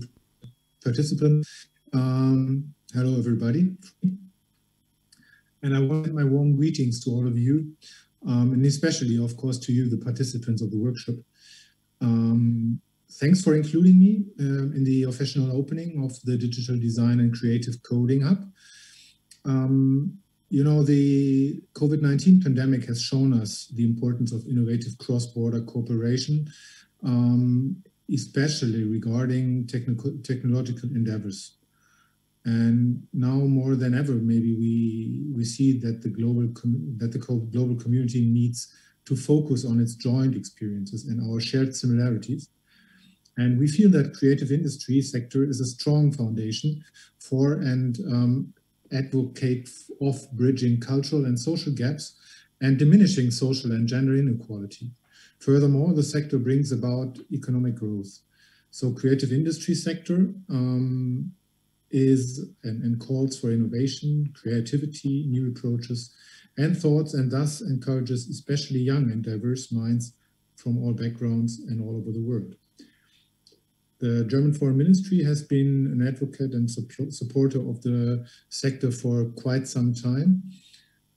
participant. Um, hello, everybody. And I want my warm greetings to all of you, um, and especially, of course, to you, the participants of the workshop. Um, thanks for including me uh, in the official opening of the Digital Design and Creative Coding Hub. Um, you know, the COVID-19 pandemic has shown us the importance of innovative cross-border cooperation, um, especially regarding technical, technological endeavors. And now more than ever, maybe we we see that the global that the global community needs to focus on its joint experiences and our shared similarities. And we feel that creative industry sector is a strong foundation for and um, advocate of bridging cultural and social gaps and diminishing social and gender inequality. Furthermore, the sector brings about economic growth. So creative industry sector um, is and, and calls for innovation, creativity, new approaches, and thoughts, and thus encourages especially young and diverse minds from all backgrounds and all over the world. The German Foreign Ministry has been an advocate and supporter of the sector for quite some time.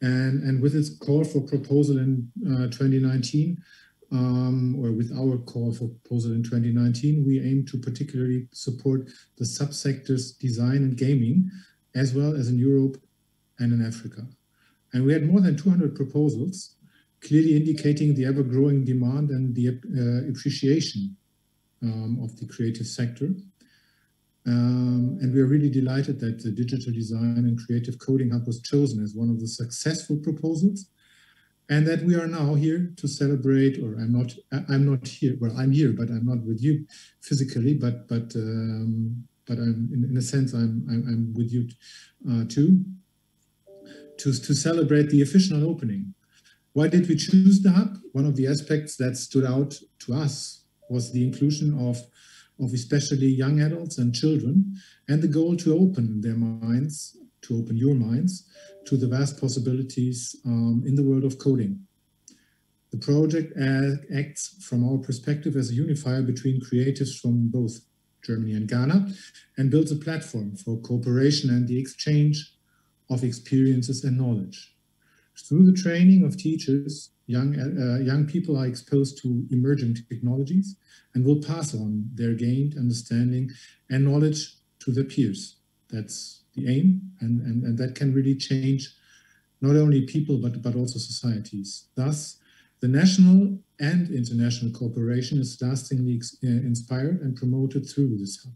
And, and with its call for proposal in uh, 2019, um, or with our call for proposal in 2019, we aim to particularly support the subsectors design and gaming, as well as in Europe and in Africa. And we had more than 200 proposals, clearly indicating the ever-growing demand and the uh, appreciation um, of the creative sector. Um, and we are really delighted that the Digital Design and Creative Coding Hub was chosen as one of the successful proposals and that we are now here to celebrate or i'm not i'm not here well i'm here but i'm not with you physically but but um, but i'm in, in, a sense i'm i'm, I'm with you uh, too to, to celebrate the official opening. Why did we choose the hub? One of the aspects that stood out to us was the inclusion of, of especially young adults and children, and the goal to open their minds, to open your minds, to the vast possibilities um, in the world of coding. The project acts from our perspective as a unifier between creatives from both Germany and Ghana and builds a platform for cooperation and the exchange of experiences and knowledge. Through the training of teachers, young, uh, young people are exposed to emerging technologies and will pass on their gained understanding and knowledge to their peers. That's the aim, and, and, and that can really change not only people, but, but also societies. Thus, the national and international cooperation is lastingly uh, inspired and promoted through this hub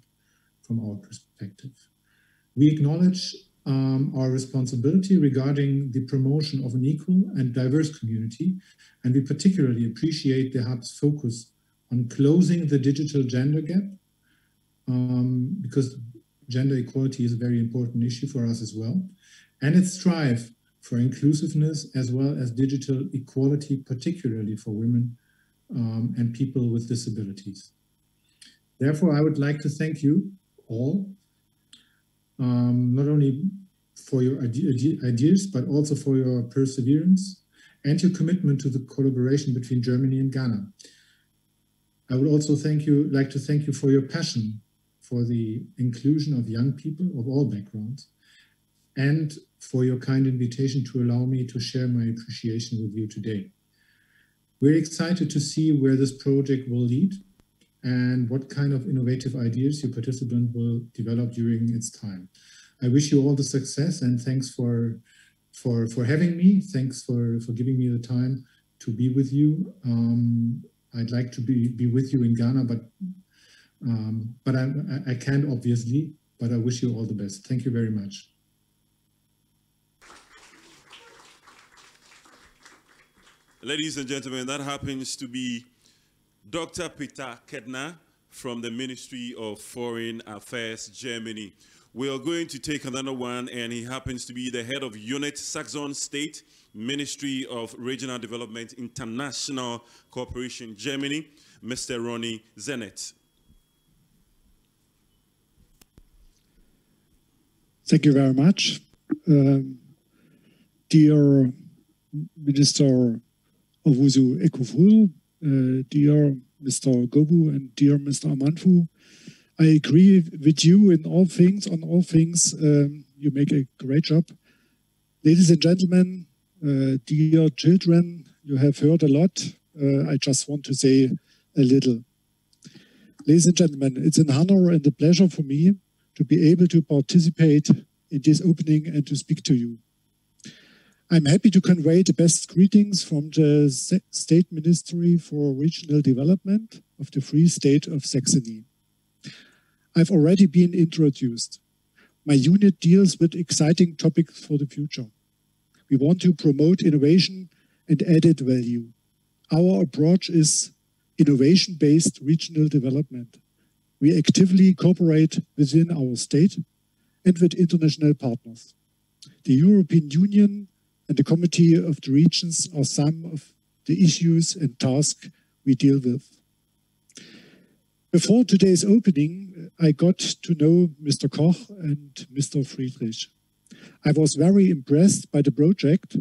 from our perspective. We acknowledge um, our responsibility regarding the promotion of an equal and diverse community, and we particularly appreciate the Hub's focus on closing the digital gender gap, um, because gender equality is a very important issue for us as well, and its strive for inclusiveness as well as digital equality, particularly for women um, and people with disabilities. Therefore, I would like to thank you all um, not only for your ideas, but also for your perseverance and your commitment to the collaboration between Germany and Ghana. I would also thank you, like to thank you for your passion for the inclusion of young people of all backgrounds and for your kind invitation to allow me to share my appreciation with you today. We're excited to see where this project will lead and what kind of innovative ideas your participant will develop during its time. I wish you all the success and thanks for for for having me. Thanks for for giving me the time to be with you. Um, I'd like to be be with you in Ghana, but um, but I, I can't obviously. But I wish you all the best. Thank you very much. Ladies and gentlemen, that happens to be Dr. Peter Kettner from the Ministry of Foreign Affairs, Germany. We are going to take another one, and he happens to be the head of unit Saxon State Ministry of Regional Development International Cooperation, Germany, Mr. Ronny Zienert. Thank you very much. Um, dear Minister Owusu Ekuful, uh, dear Mr. Gobu and dear Mr. Amanfo. I agree with you in all things, on all things. Um, you make a great job. Ladies and gentlemen, uh, dear children, you have heard a lot. Uh, I just want to say a little. Ladies and gentlemen, it's an honor and a pleasure for me to be able to participate in this opening and to speak to you. I'm happy to convey the best greetings from the State Ministry for Regional Development of the Free State of Saxony. I've already been introduced. My unit deals with exciting topics for the future. We want to promote innovation and added value. Our approach is innovation-based regional development. We actively cooperate within our state and with international partners. The European Union and the Committee of the Regions are some of the issues and tasks we deal with. Before today's opening, I got to know Mr. Koch and Mr. Friedrich. I was very impressed by the project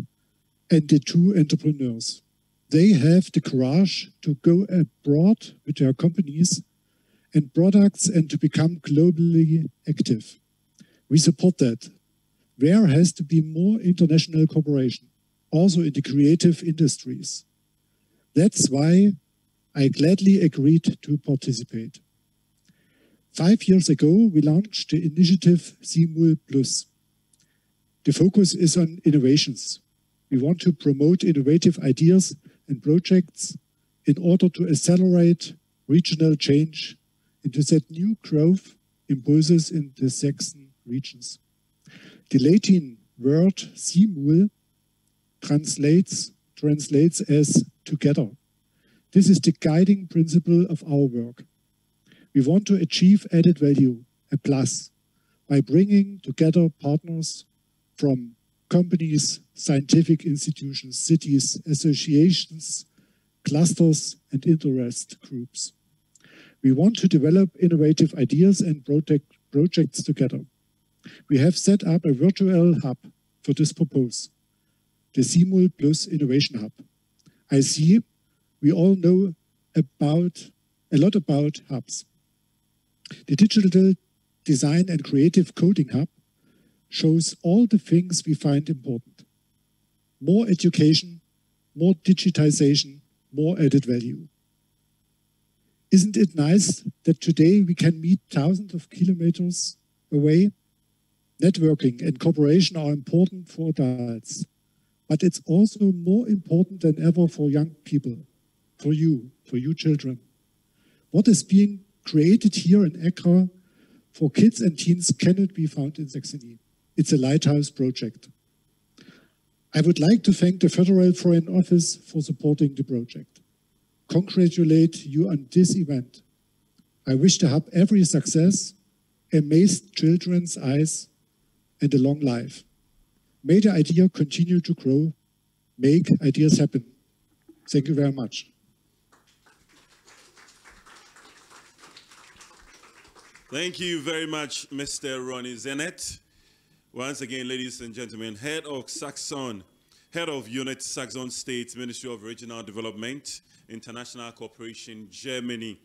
and the two entrepreneurs. They have the courage to go abroad with their companies and products and to become globally active. We support that. There has to be more international cooperation, also in the creative industries. That's why I gladly agreed to participate. Five years ago, we launched the initiative SIMUL Plus. The focus is on innovations. We want to promote innovative ideas and projects in order to accelerate regional change and to set new growth impulses in the Saxon regions. The Latin word simul translates, translates as together. This is the guiding principle of our work. We want to achieve added value, a plus, by bringing together partners from companies, scientific institutions, cities, associations, clusters, and interest groups. We want to develop innovative ideas and project, projects together. We have set up a virtual hub for this purpose, the SIMUL Plus Innovation Hub. I see we all know about a lot about hubs. The Digital Design and Creative Coding Hub shows all the things we find important. More education, more digitization, more added value. Isn't it nice that today we can meet thousands of kilometers away? Networking and cooperation are important for adults, but it's also more important than ever for young people, for you, for you children. What is being created here in Accra for kids and teens cannot be found in Saxony. It's a lighthouse project. I would like to thank the Federal Foreign Office for supporting the project. Congratulate you on this event. I wish the hub every success, amazed children's eyes, and a long life. May the idea continue to grow, make ideas happen. Thank you very much. Thank you very much, Mr. Ronny Zienert. Once again, ladies and gentlemen, head of Saxon, head of Unit Saxon State Ministry of Regional Development, International Cooperation, Germany.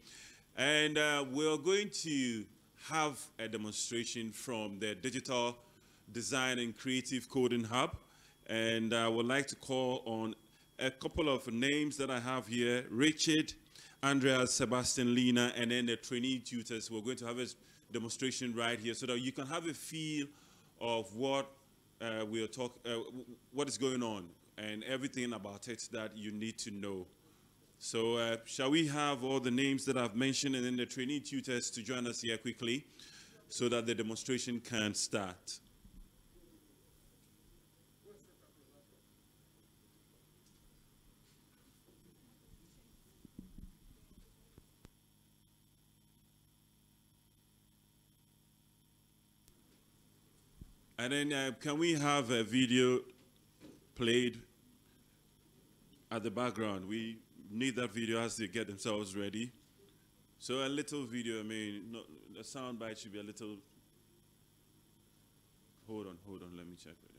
And uh, we're going to have a demonstration from the Digital Design and Creative Coding Hub. And I would like to call on a couple of names that I have here, Richard, Andrea, Sebastian, Lena, and then the trainee tutors. We're going to have a demonstration right here so that you can have a feel of what uh, we are talk, uh, what is going on and everything about it that you need to know. So uh, shall we have all the names that I've mentioned and then the trainee tutors to join us here quickly so that the demonstration can start. And then uh, can we have a video played at the background? We need that video as they get themselves ready. So a little video, I mean, not, the sound bite should be a little. Hold on, hold on, let me check it.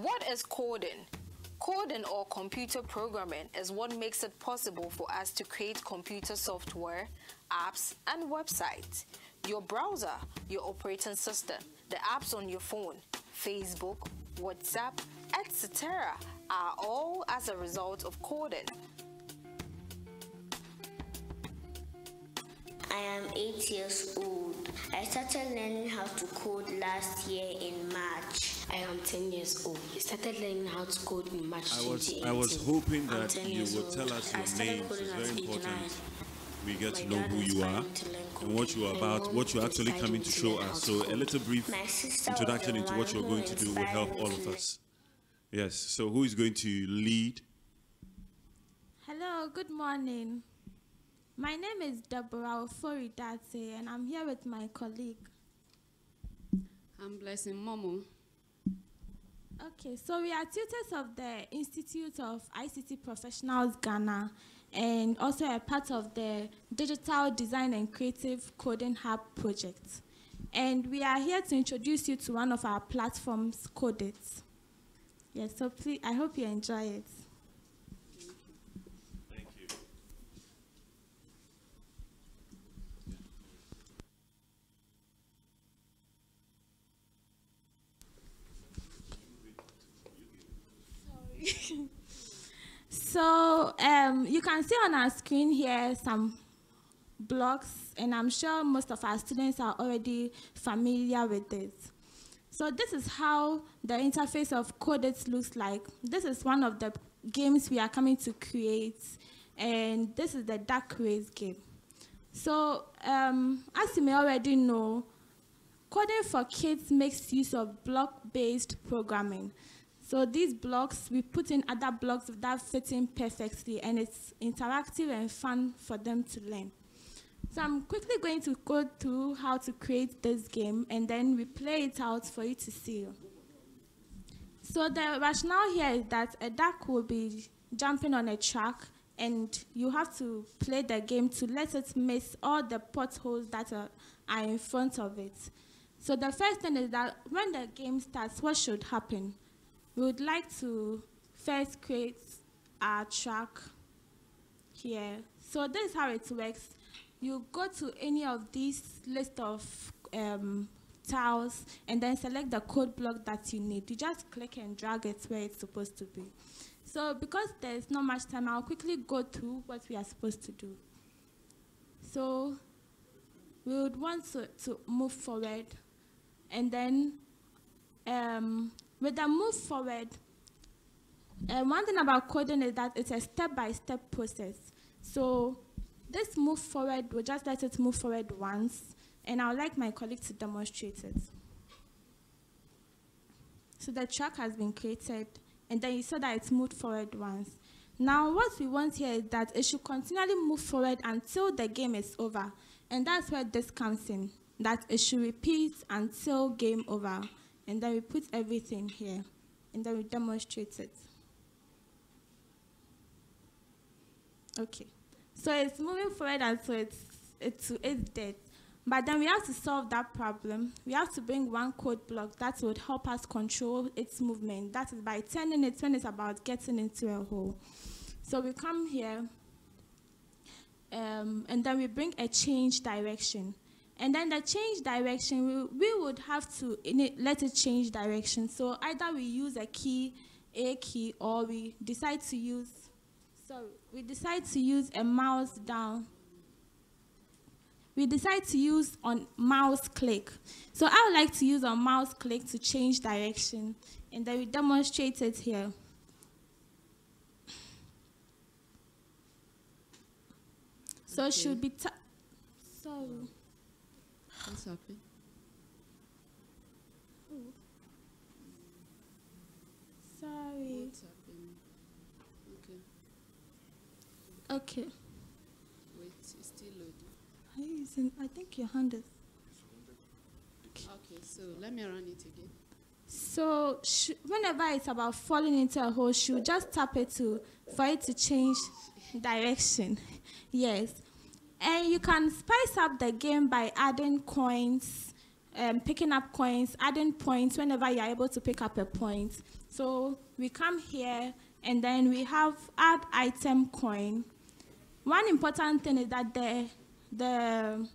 What is coding? Coding or computer programming is what makes it possible for us to create computer software, apps, and websites. Your browser, your operating system, the apps on your phone, Facebook, WhatsApp, etc. are all as a result of coding. I am eight years old. I started learning how to code last year in March. I am 10 years old. I started learning how to code in March I was, I was hoping that you would tell us your name. It's very important. we get to know who you are and what you are about, what you're actually coming to show us. So a little brief introduction into what you're going to do will help all of us. Yes, so who is going to lead? Hello, good morning. My name is Deborah Ofori Date, and I'm here with my colleague. I'm Blessing Momo. Okay, so we are tutors of the Institute of ICT Professionals Ghana and also a part of the Digital Design and Creative Coding Hub project. And we are here to introduce you to one of our platforms, Codit. Yes, so please, I hope you enjoy it. Thank you. So um, you can see on our screen here some blocks, and I'm sure most of our students are already familiar with this. So this is how the interface of Codit looks like. This is one of the games we are coming to create, and this is the Duck Race game. So um, as you may already know, Coding for Kids makes use of block-based programming. So these blocks, we put in other blocks that fit in perfectly, and it's interactive and fun for them to learn. So I'm quickly going to go through how to create this game, and then we play it out for you to see. So the rationale here is that a duck will be jumping on a track, and you have to play the game to let it miss all the potholes that are, are in front of it. So the first thing is that when the game starts, what should happen? We would like to first create our track here. So this is how it works. You go to any of these list of um, tiles and then select the code block that you need. You just click and drag it where it's supposed to be. So because there's not much time, I'll quickly go through what we are supposed to do. So we would want to, to move forward and then um, with the move forward, uh, one thing about coding is that it's a step-by-step -step process. So this move forward, we'll just let it move forward once, and I would like my colleague to demonstrate it. So the track has been created, and then you saw that it's moved forward once. Now what we want here is that it should continually move forward until the game is over, and that's where this comes in, that it should repeat until game over and then we put everything here, and then we demonstrate it. Okay, so it's moving forward until it's, it's, it's dead. But then we have to solve that problem. We have to bring one code block that would help us control its movement. That is by turning it when it's about getting into a hole. So we come here, um, and then we bring a change direction. And then the change direction, we, we would have to it, let it change direction. So either we use a key, a key, or we decide to use, sorry, we decide to use a mouse down. We decide to use on mouse click. So I would like to use on mouse click to change direction. And then we demonstrate it here. So okay. should be, sorry. What's happening? Oh. Sorry. What's happening? Okay. Okay. Wait, it's still loading. Are you using? I think your hand is. Okay, so let me run it again. So whenever it's about falling into a hole, she'll just tap it to for it to change direction. yes. And you can spice up the game by adding coins, um, picking up coins, adding points whenever you're able to pick up a point. So we come here and then we have add item coin. One important thing is that the, the,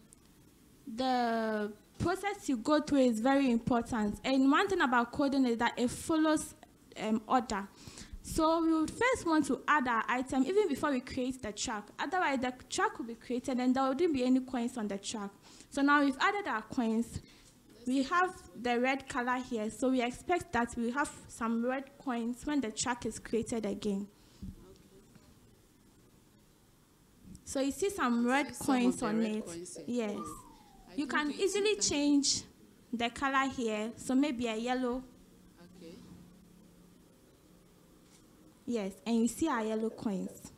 the process you go through is very important. And one thing about coding is that it follows um, order. So we would first want to add our item even before we create the track. Otherwise, the track will be created and there wouldn't be any coins on the track. So now we've added our coins. We have the red color here, so we expect that we have some red coins when the track is created again. So you see some red some coins the on red it. coins. Yes. Oh. I You can easily change the color here. So maybe a yellow. Okay. Yes, and you see our yellow coins.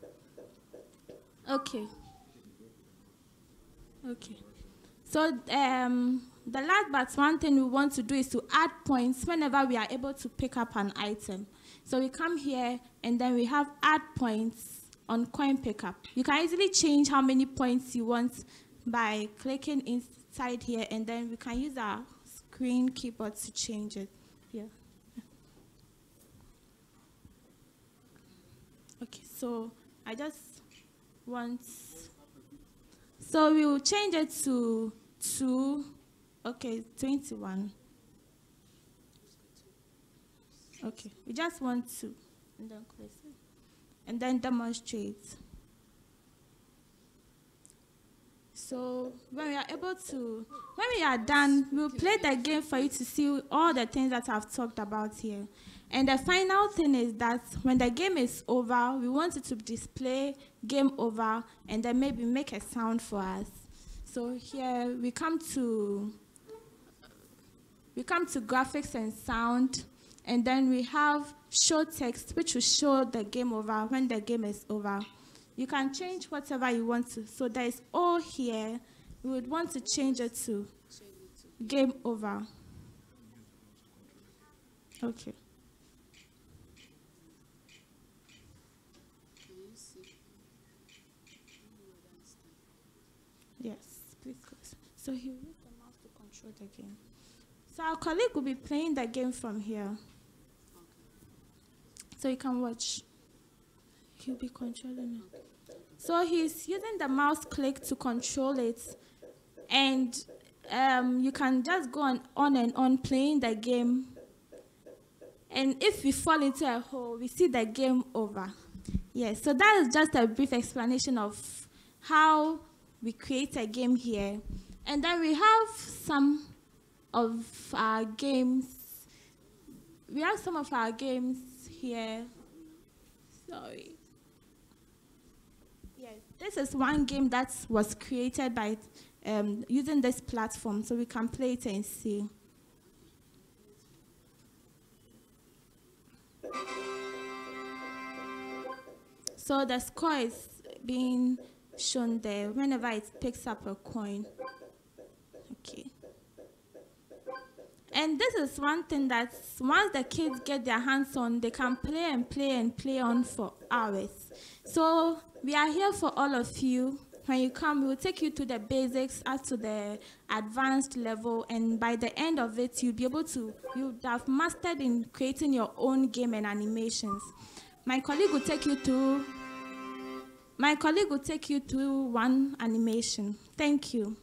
Okay. Okay. So um, the last but one thing we want to do is to add points whenever we are able to pick up an item. So we come here and then we have add points on coin pickup. You can easily change how many points you want by clicking inside here and then we can use our screen keyboard to change it. Yeah. Okay, so I just want. So we will change it to two. Okay, 21. Okay, we just want to. And then close it. And then demonstrate. So when we are able to, when we are done, we'll play the game for you to see all the things that I've talked about here. And the final thing is that when the game is over, we want it to display game over and then maybe make a sound for us. So here we come to we come to graphics and sound and then we have show text which will show the game over when the game is over. You can change whatever you want to. So there is all here. We would want to change it to game over. Okay. Can you see? Yes, please close. So he will use the mouse to control the game. So our colleague will be playing the game from here. So you can watch. He'll be controlling it. So he's using the mouse click to control it. And um, you can just go on, on and on playing the game. And if we fall into a hole, we see the game over. Yes, so that is just a brief explanation of how we create a game here. And then we have some of our games. We have some of our games here. Sorry. Yes, this is one game that was created by um, using this platform, so we can play it and see. So the score is being shown there whenever it picks up a coin. And this is one thing that once the kids get their hands on, they can play and play and play on for hours. So we are here for all of you. When you come, we will take you to the basics up to the advanced level, and by the end of it, you'll be able to, you'll have mastered in creating your own game and animations. My colleague will take you to, my colleague will take you to one animation. Thank you.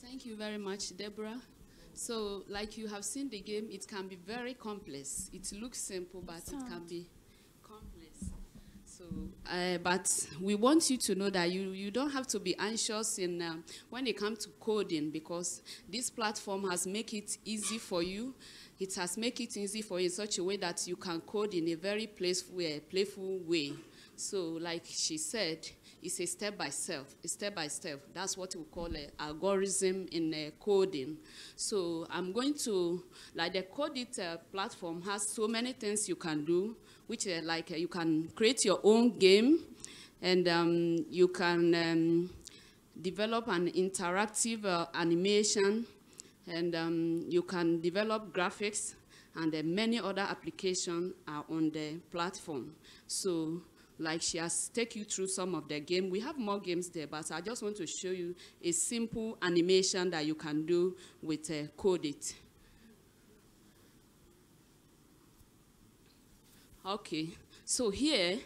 Thank you very much, Deborah. So, like you have seen the game, it can be very complex. It looks simple, but it can be complex. So, uh, but we want you to know that you, you don't have to be anxious in um, when it comes to coding because this platform has made it easy for you. It has made it easy for you in such a way that you can code in a very playful, uh, playful way. So, like she said, it's a step by step, step by step. That's what we call an algorithm in uh, coding. So I'm going to, like the Codit uh, platform has so many things you can do, which uh, like you can create your own game, and um, you can um, develop an interactive uh, animation, and um, you can develop graphics, and uh, many other applications are on the platform. So like she has take you through some of the game. We have more games there, but I just want to show you a simple animation that you can do with uh, Codit. Okay, so here,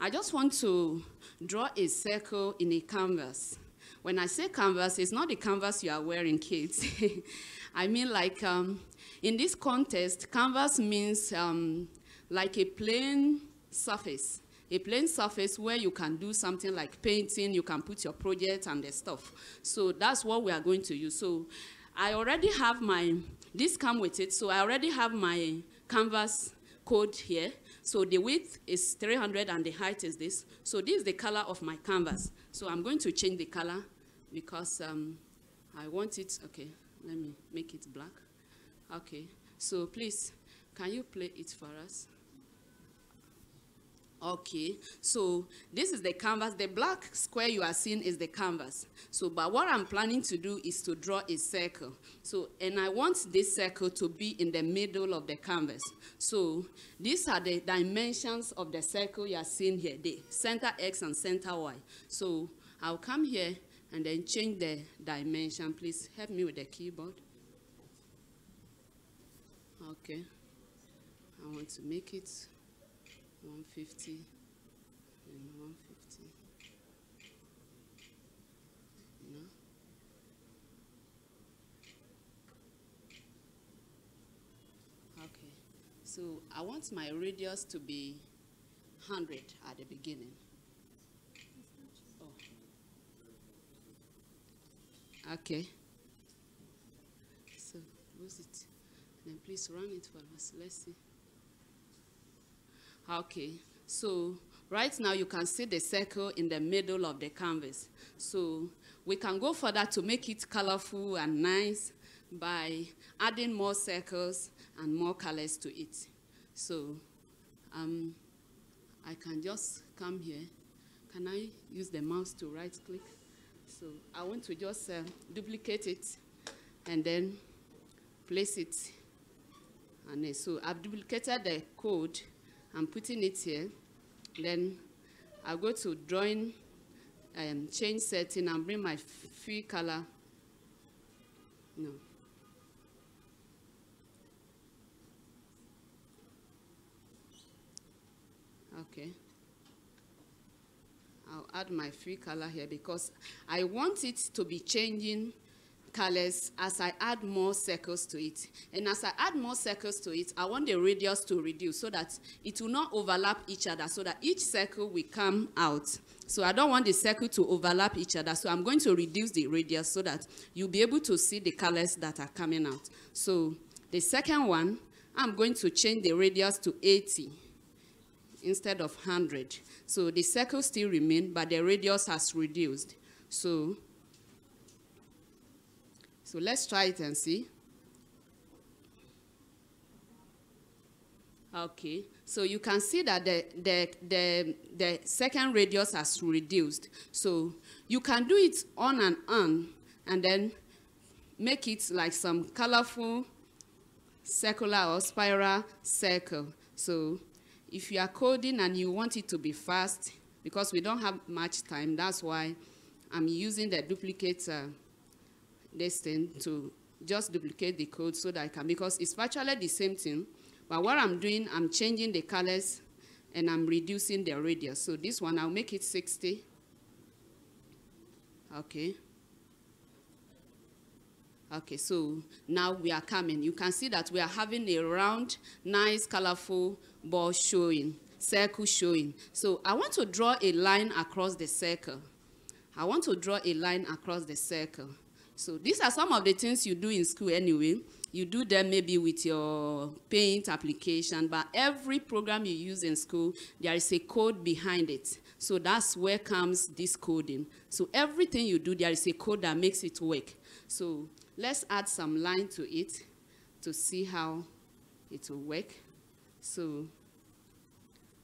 I just want to draw a circle in a canvas. When I say canvas, it's not the canvas you are wearing, kids. I mean like, um, in this context, canvas means um, like a plain surface a plain surface where you can do something like painting, you can put your project and the stuff. So that's what we are going to use. So I already have my, this come with it, so I already have my canvas code here. So the width is 300 and the height is this. So this is the color of my canvas. So I'm going to change the color because um, I want it, okay, let me make it black. Okay, so please, can you play it for us? Okay, so this is the canvas. The black square you are seeing is the canvas. So, but what I'm planning to do is to draw a circle. So, and I want this circle to be in the middle of the canvas. So, these are the dimensions of the circle you are seeing here, the center X and center Y. So, I'll come here and then change the dimension. Please help me with the keyboard. Okay, I want to make it 150 and 150. No. Okay, so I want my radius to be 100 at the beginning. Oh. Okay. So, who's it? Then please run it for us. Let's see. Okay, so right now you can see the circle in the middle of the canvas. So we can go further to make it colorful and nice by adding more circles and more colors to it. So um, I can just come here. Can I use the mouse to right click? So I want to just uh, duplicate it and then place it. And so I've duplicated the code I'm putting it here. Then I'll go to drawing, um, change setting and bring my free color. No. Okay. I'll add my free color here because I want it to be changing colors as I add more circles to it. And as I add more circles to it, I want the radius to reduce so that it will not overlap each other, so that each circle will come out. So I don't want the circle to overlap each other. So I'm going to reduce the radius so that you'll be able to see the colors that are coming out. So the second one, I'm going to change the radius to 80 instead of 100. So the circle still remain, but the radius has reduced. So so let's try it and see. Okay, so you can see that the, the, the, the second radius has reduced. So you can do it on and on and then make it like some colorful circular or spiral circle. So if you are coding and you want it to be fast, because we don't have much time, that's why I'm using the duplicate uh, this thing to just duplicate the code so that I can, because it's virtually the same thing. But what I'm doing, I'm changing the colors and I'm reducing the radius. So this one, I'll make it 60. Okay. Okay, so now we are coming. You can see that we are having a round, nice, colorful ball showing, circle showing. So I want to draw a line across the circle. I want to draw a line across the circle. So these are some of the things you do in school anyway. You do them maybe with your paint application, but every program you use in school, there is a code behind it. So that's where comes this coding. So everything you do, there is a code that makes it work. So let's add some line to it to see how it will work. So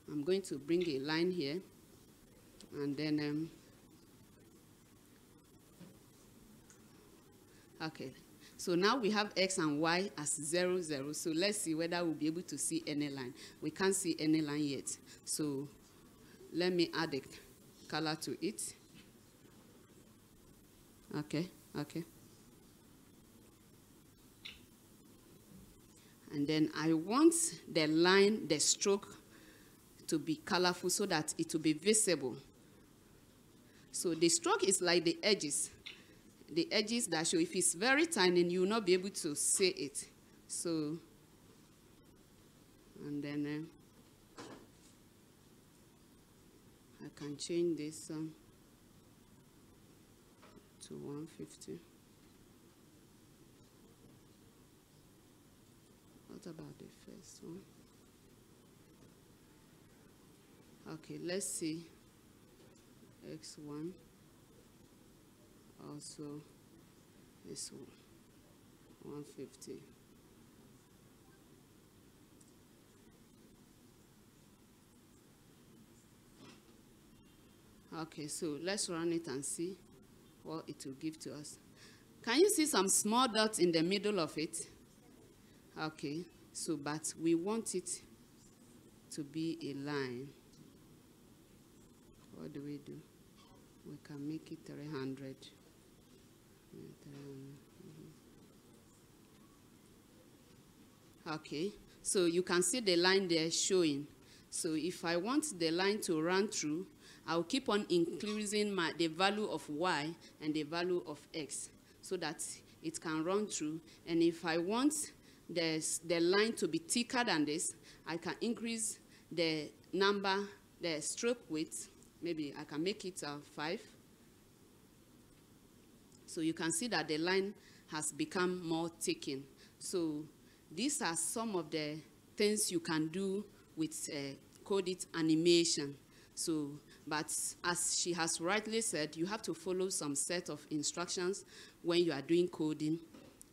I'm going to bring a line here and then um, Okay. So now we have x and y as 0, 0. So let's see whether we'll be able to see any line. We can't see any line yet. So let me add a color to it. Okay, okay. And then I want the line, the stroke, to be colorful so that it will be visible. So the stroke is like the edges the edges that show. If it's very tiny, you will not be able to see it. So, and then uh, I can change this um, to 150. What about the first one? Okay, let's see. X1. Also, this one. 150. Okay, so let's run it and see what it will give to us. Can you see some small dots in the middle of it? Okay, so but we want it to be a line. What do we do? We can make it 300. Okay, so you can see the line there showing. So if I want the line to run through, I'll keep on increasing my, the value of y and the value of x so that it can run through. And if I want the, the line to be thicker than this, I can increase the number, the stroke width. Maybe I can make it uh, 5. So you can see that the line has become more thickened. So these are some of the things you can do with uh, coded animation. So, but as she has rightly said, you have to follow some set of instructions when you are doing coding,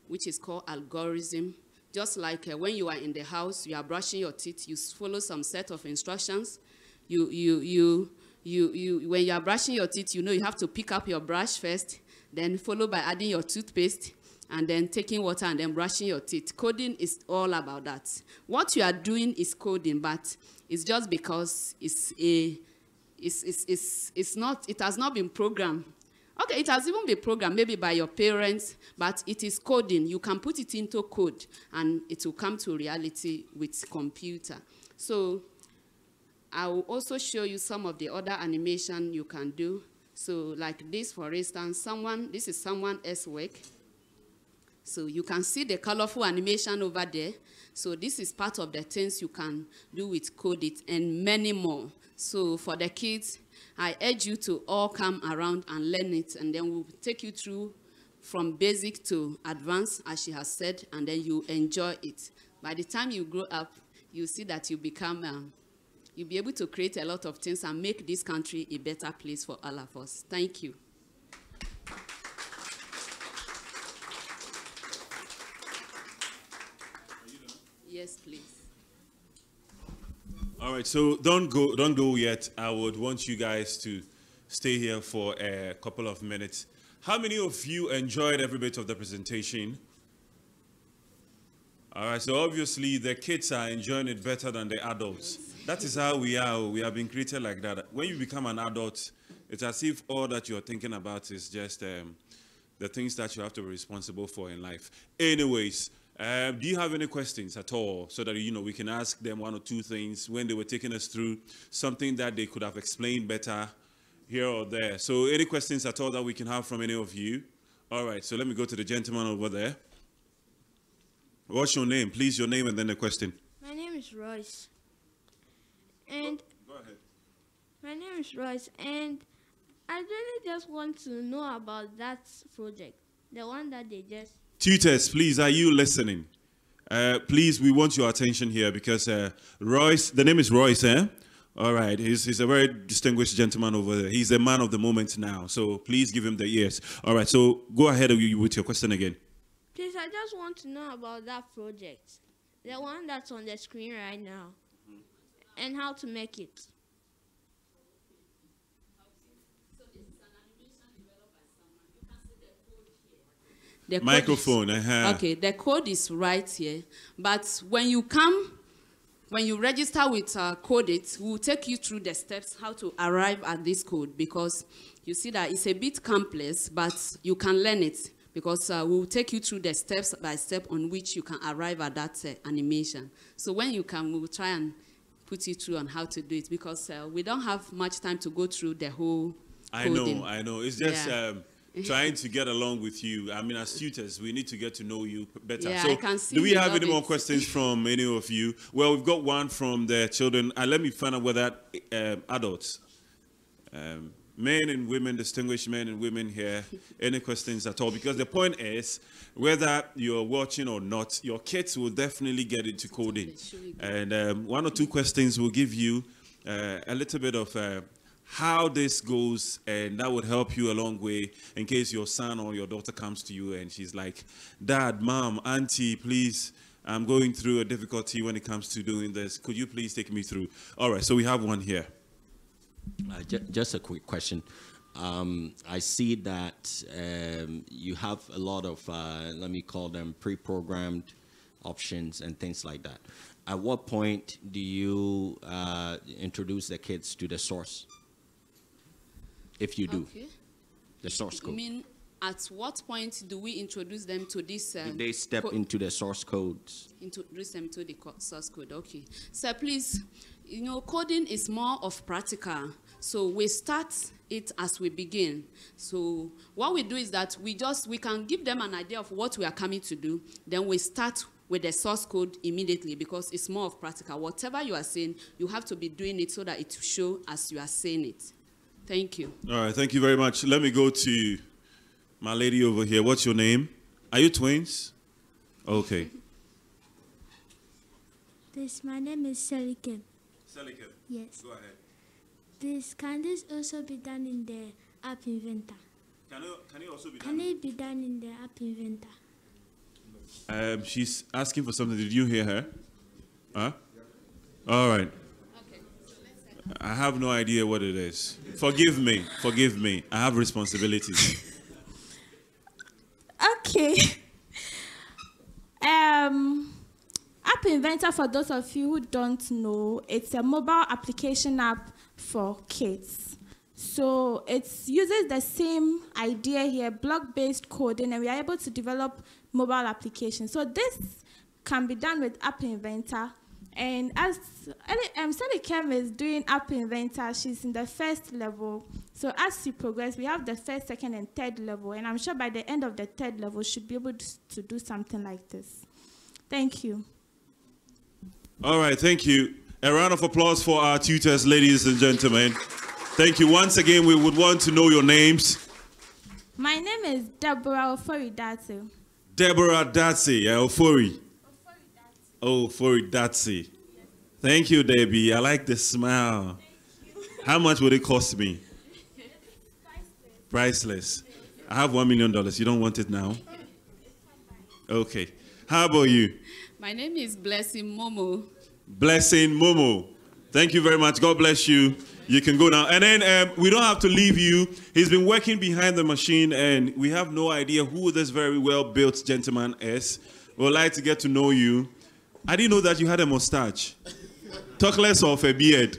which is called algorithm. Just like uh, when you are in the house, you are brushing your teeth, you follow some set of instructions. You, you, you, you, you, when you are brushing your teeth, you know you have to pick up your brush first, then followed by adding your toothpaste, and then taking water and then brushing your teeth. Coding is all about that. What you are doing is coding, but it's just because it's a, it's, it's, it's, it's not, it has not been programmed. Okay, it has even been programmed maybe by your parents, but it is coding. You can put it into code and it will come to reality with computer. So I will also show you some of the other animation you can do. So like this, for instance, someone, this is someone else work. So you can see the colorful animation over there. So this is part of the things you can do with Codit and many more. So for the kids, I urge you to all come around and learn it and then we'll take you through from basic to advanced, as she has said, and then you enjoy it. By the time you grow up, you see that you become, um, you'll be able to create a lot of things and make this country a better place for all of us. Thank you. Yes, please. All right, so don't go, don't go yet. I would want you guys to stay here for a couple of minutes. How many of you enjoyed every bit of the presentation? All right, so obviously the kids are enjoying it better than the adults. That is how we are. We have been created like that. When you become an adult, it's as if all that you're thinking about is just um, the things that you have to be responsible for in life. Anyways, uh, do you have any questions at all so that you know we can ask them one or two things when they were taking us through something that they could have explained better here or there? So any questions at all that we can have from any of you? All right, so let me go to the gentleman over there. What's your name? Please, your name and then the question. My name is Royce. And go, go ahead. My name is Royce, and I really just want to know about that project, the one that they just Tutors, please, are you listening? Uh, please, we want your attention here because uh, Royce, the name is Royce, eh? All right, he's, he's a very distinguished gentleman over there. He's a man of the moment now, so please give him the ears. All right, so go ahead with your question again. Please, I just want to know about that project, the one that's on the screen right now. And how to make it. The microphone. Is, uh-huh. Okay, the code is right here. But when you come, when you register with uh, Codeit, we'll take you through the steps how to arrive at this code because you see that it's a bit complex, but you can learn it because uh, we'll take you through the steps by step on which you can arrive at that uh, animation. So when you come, we'll try and put you through on how to do it because uh, we don't have much time to go through the whole. I know, I know. It's just. Yeah. Um, trying to get along with you. I mean, as tutors, we need to get to know you better. Yeah, so, I can see do we have any it. more questions from any of you? Well, we've got one from the children. And let me find out whether um, adults, um, men and women, distinguished men and women here, any questions at all? Because the point is, whether you're watching or not, your kids will definitely get into coding. And um, one or two questions will give you uh, a little bit of uh, how this goes, and that would help you a long way in case your son or your daughter comes to you and she's like, Dad, Mom, Auntie, please, I'm going through a difficulty when it comes to doing this. Could you please take me through? All right, so we have one here. Uh, ju just a quick question. Um, I see that um, you have a lot of, uh, let me call them pre-programmed options and things like that. At what point do you uh, introduce the kids to the source? If you do, Okay. the source You code. mean at what point do we introduce them to this? Um, do they step into the source codes? introduce them to the co- source code. Okay. So please, you know, coding is more of practical. So we start it as we begin. So what we do is that we just we can give them an idea of what we are coming to do. Then we start with the source code immediately because it's more of practical. Whatever you are saying, you have to be doing it so that it will show as you are saying it. Thank you. All right, thank you very much. Let me go to my lady over here. What's your name? Are you twins? Okay. This, my name is Selikin. Selika. Yes. Go ahead. This can this also be done in the app inventor? Can you, can you also be Can it be done in the app inventor? Um, she's asking for something. Did you hear her? Huh? All right. I have no idea what it is. Forgive me. Forgive me. I have responsibilities. Okay. Um, App Inventor, for those of you who don't know, it's a mobile application app for kids. So it uses the same idea here, block-based coding, and we are able to develop mobile applications. So this can be done with App Inventor. And as um, Sally Kem is doing App Inventor, she's in the first level. So as you progress, we have the first, second, and third level. And I'm sure by the end of the third level, she should be able to do something like this. Thank you. All right, thank you. A round of applause for our tutors, ladies and gentlemen. Thank you. Once again, we would want to know your names. My name is Deborah Ofori Datsi. Deborah Datsy, Ofori. Oh, Ofori Datsy. Thank you, Debbie. I like the smile. How much would it cost me? Priceless. I have one million dollars. You don't want it now? Okay. How about you? My name is Blessing Momo. Blessing Momo. Thank you very much. God bless you. You can go now. And then um, we don't have to leave you. He's been working behind the machine, and we have no idea who this very well built gentleman is. We would like to get to know you. I didn't know that you had a mustache. Talk less of a beard.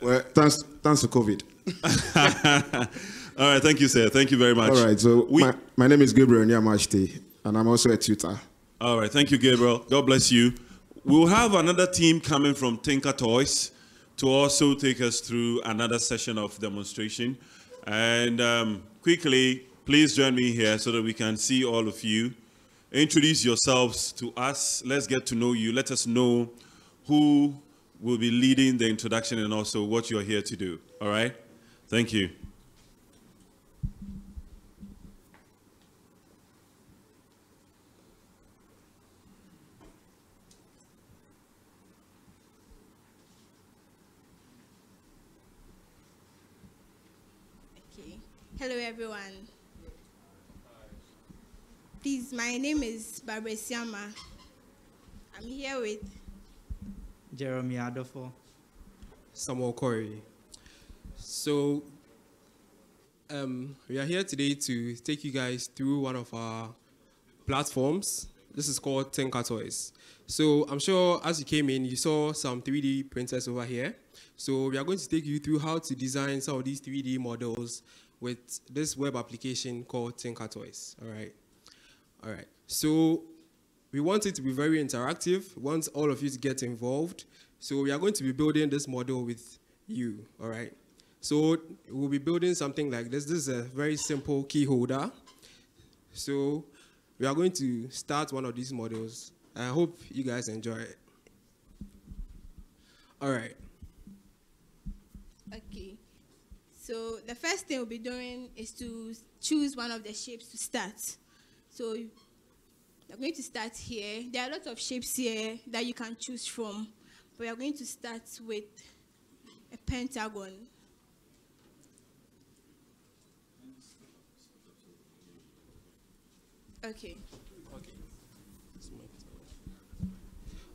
Well, thanks, thanks to COVID. All right, thank you, sir. Thank you very much. All right, so my, my name is Gabriel Nyamashte, and I'm also a tutor. All right, thank you, Gabriel. God bless you. We'll have another team coming from Tinker Toys to also take us through another session of demonstration. And um, quickly, please join me here so that we can see all of you. Introduce yourselves to us. Let's get to know you. Let us know who will be leading the introduction and also what you're here to do. All right? Thank you. Okay. Hello, everyone. Please, my name is Barbara Siama. I'm here with Jeremy Adolfo. Samuel Corey. So, um, we are here today to take you guys through one of our platforms. This is called Tinker Toys. So, I'm sure as you came in, you saw some 3D printers over here. So, we are going to take you through how to design some of these 3D models with this web application called Tinker Toys. All right. All right. So, we want it to be very interactive. We want all of you to get involved. So we are going to be building this model with you, all right? So we'll be building something like this. This is a very simple key holder. So we are going to start one of these models. I hope you guys enjoy it. All right. Okay. So the first thing we'll be doing is to choose one of the shapes to start. So we're going to start here. There are a lot of shapes here that you can choose from. But we are going to start with a pentagon. Okay.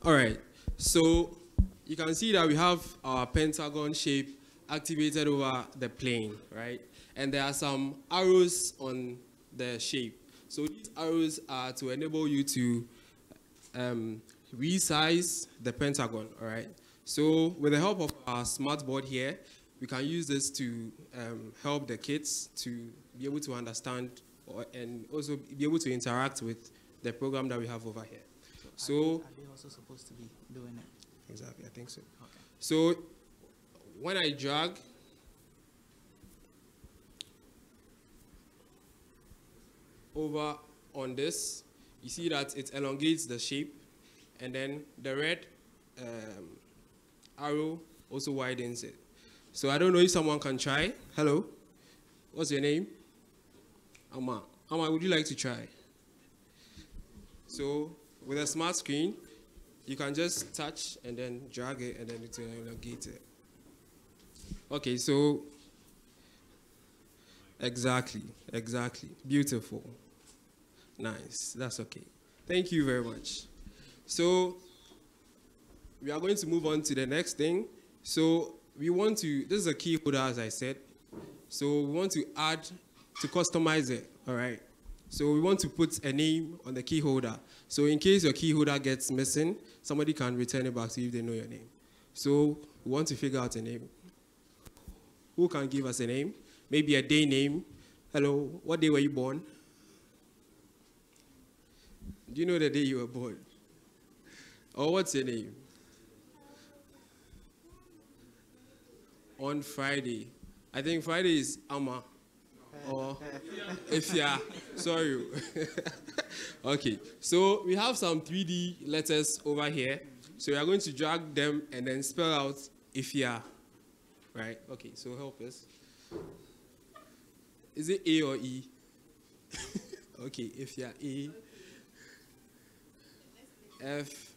All right. So you can see that we have our pentagon shape activated over the plane, right? And there are some arrows on the shape. So these arrows are to enable you to um, resize the pentagon, all right? So with the help of our smart board here, we can use this to um, help the kids to be able to understand or, and also be able to interact with the program that we have over here. So, they're they, also supposed to be doing it? Exactly, I think so. Okay. So when I drag, over on this, you see that it elongates the shape, and then the red um, arrow also widens it. So I don't know if someone can try. Hello, what's your name? Amma. Amma, would you like to try? So with a smart screen, you can just touch and then drag it and then it will elongate it. Okay, so exactly, exactly. Beautiful. Nice. That's okay. Thank you very much. So we are going to move on to the next thing. So we want to, this is a key holder as I said. So we want to add, to customize it, all right? So we want to put a name on the key holder. So in case your key holder gets missing, somebody can return it back to you if they know your name. So we want to figure out a name. Who can give us a name? Maybe a day name. Hello, what day were you born? Do you know the day you were born? Or what's your name? On Friday. I think Friday is Amma. Or if yeah, sorry. okay, so we have some 3D letters over here. So we are going to drag them and then spell out Ifya. Right? Okay, so help us. Is it A or E? okay, if you're A. F.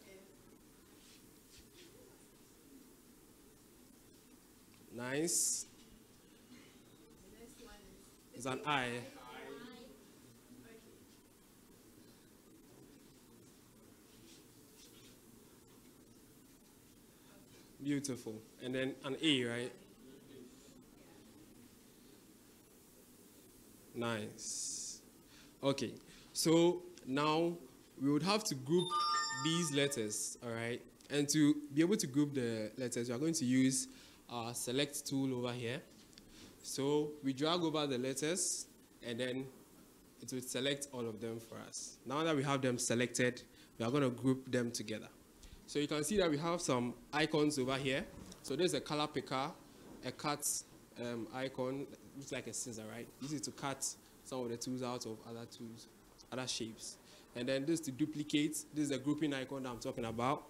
Nice. It's an I. Beautiful. And then an A, right? Nice. Okay. So now we would have to group these letters, all right? And to be able to group the letters, we are going to use our select tool over here. So we drag over the letters and then it will select all of them for us. Now that we have them selected, we are going to group them together. So you can see that we have some icons over here. So there's a color picker, a cut um, icon, looks like a scissor, right? This is to cut some of the tools out of other tools, other shapes. And then this to duplicate, this is a grouping icon that I'm talking about.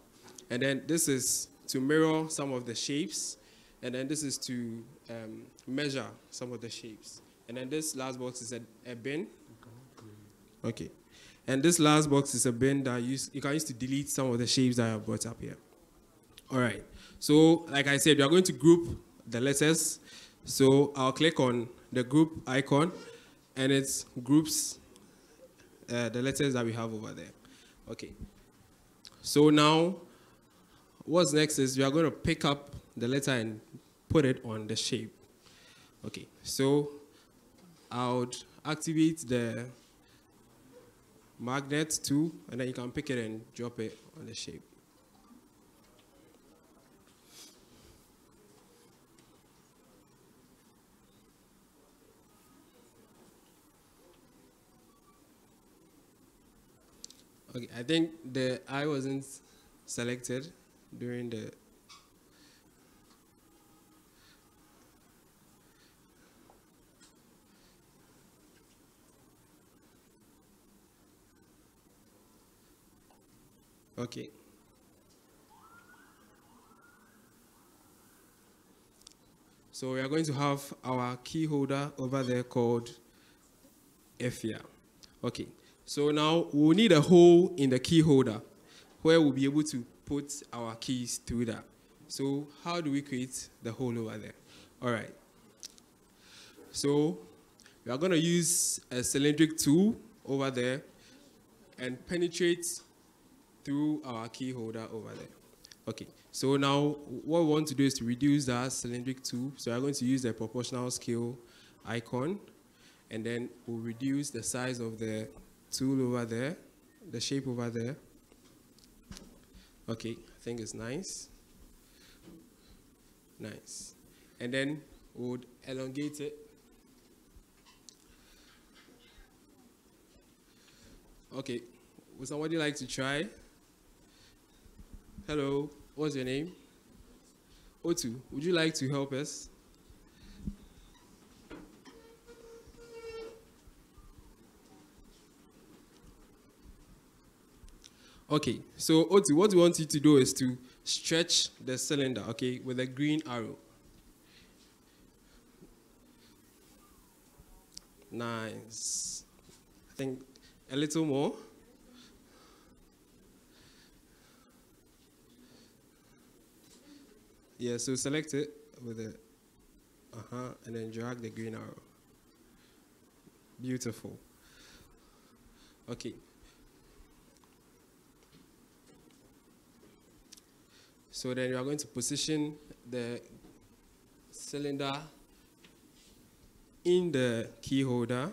And then this is to mirror some of the shapes. And then this is to um, measure some of the shapes. And then this last box is a, a bin. Okay. And this last box is a bin that you, you can use to delete some of the shapes that I have brought up here. All right. So, like I said, we are going to group the letters. So I'll click on the group icon, and it's groups uh, the letters that we have over there. Okay. So now, what's next is we are going to pick up the letter and put it on the shape. Okay, so I would activate the magnet too, and then you can pick it and drop it on the shape. Okay, I think the I wasn't selected during the Okay. So we are going to have our key holder over there called Efia. Okay. So now we'll need a hole in the key holder where we'll be able to put our keys through that. So how do we create the hole over there? All right. So we are going to use a cylindric tool over there and penetrate through our key holder over there. Okay, so now what we want to do is to reduce that cylindric tool. So we're going to use the proportional scale icon and then we'll reduce the size of the tool over there, the shape over there. Okay, I think it's nice. Nice. And then we'll elongate it. Okay, would somebody like to try? Hello, what's your name? Otu, would you like to help us? Okay, so Otu, what we want you to do is to stretch the cylinder, okay, with a green arrow. Nice. I think a little more. Yeah, so select it with it. Uh-huh, and then drag the green arrow. Beautiful. Okay. So then you are going to position the cylinder in the key holder.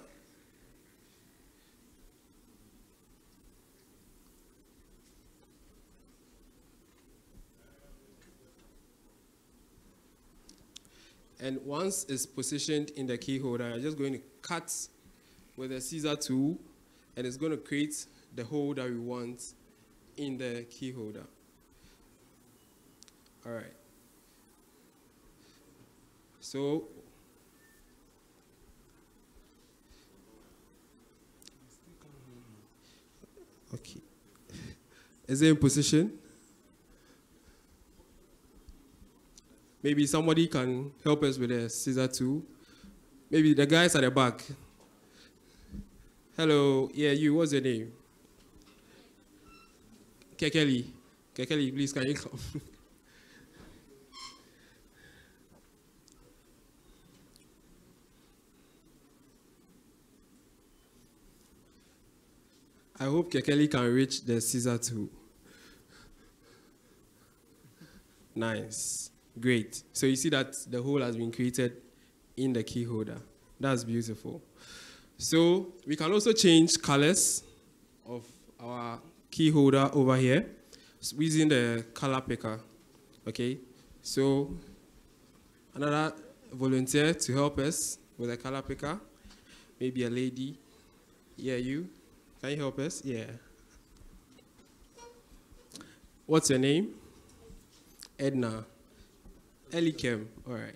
And once it's positioned in the key holder, I'm just going to cut with a scissor tool, and it's going to create the hole that we want in the key holder. All right. So Okay. Is it in position? Maybe somebody can help us with a scissor too. Maybe the guys at the back. Hello, yeah, you, what's your name? Kekeli. Kekeli, please, can you come? I hope Kekeli can reach the scissor too. Nice. Great. So you see that the hole has been created in the key holder. That's beautiful. So we can also change colors of our key holder over here using the color picker. Okay. So another volunteer to help us with a color picker. Maybe a lady. Yeah, you. Can you help us? Yeah. What's your name? Edna. Elikem. All right.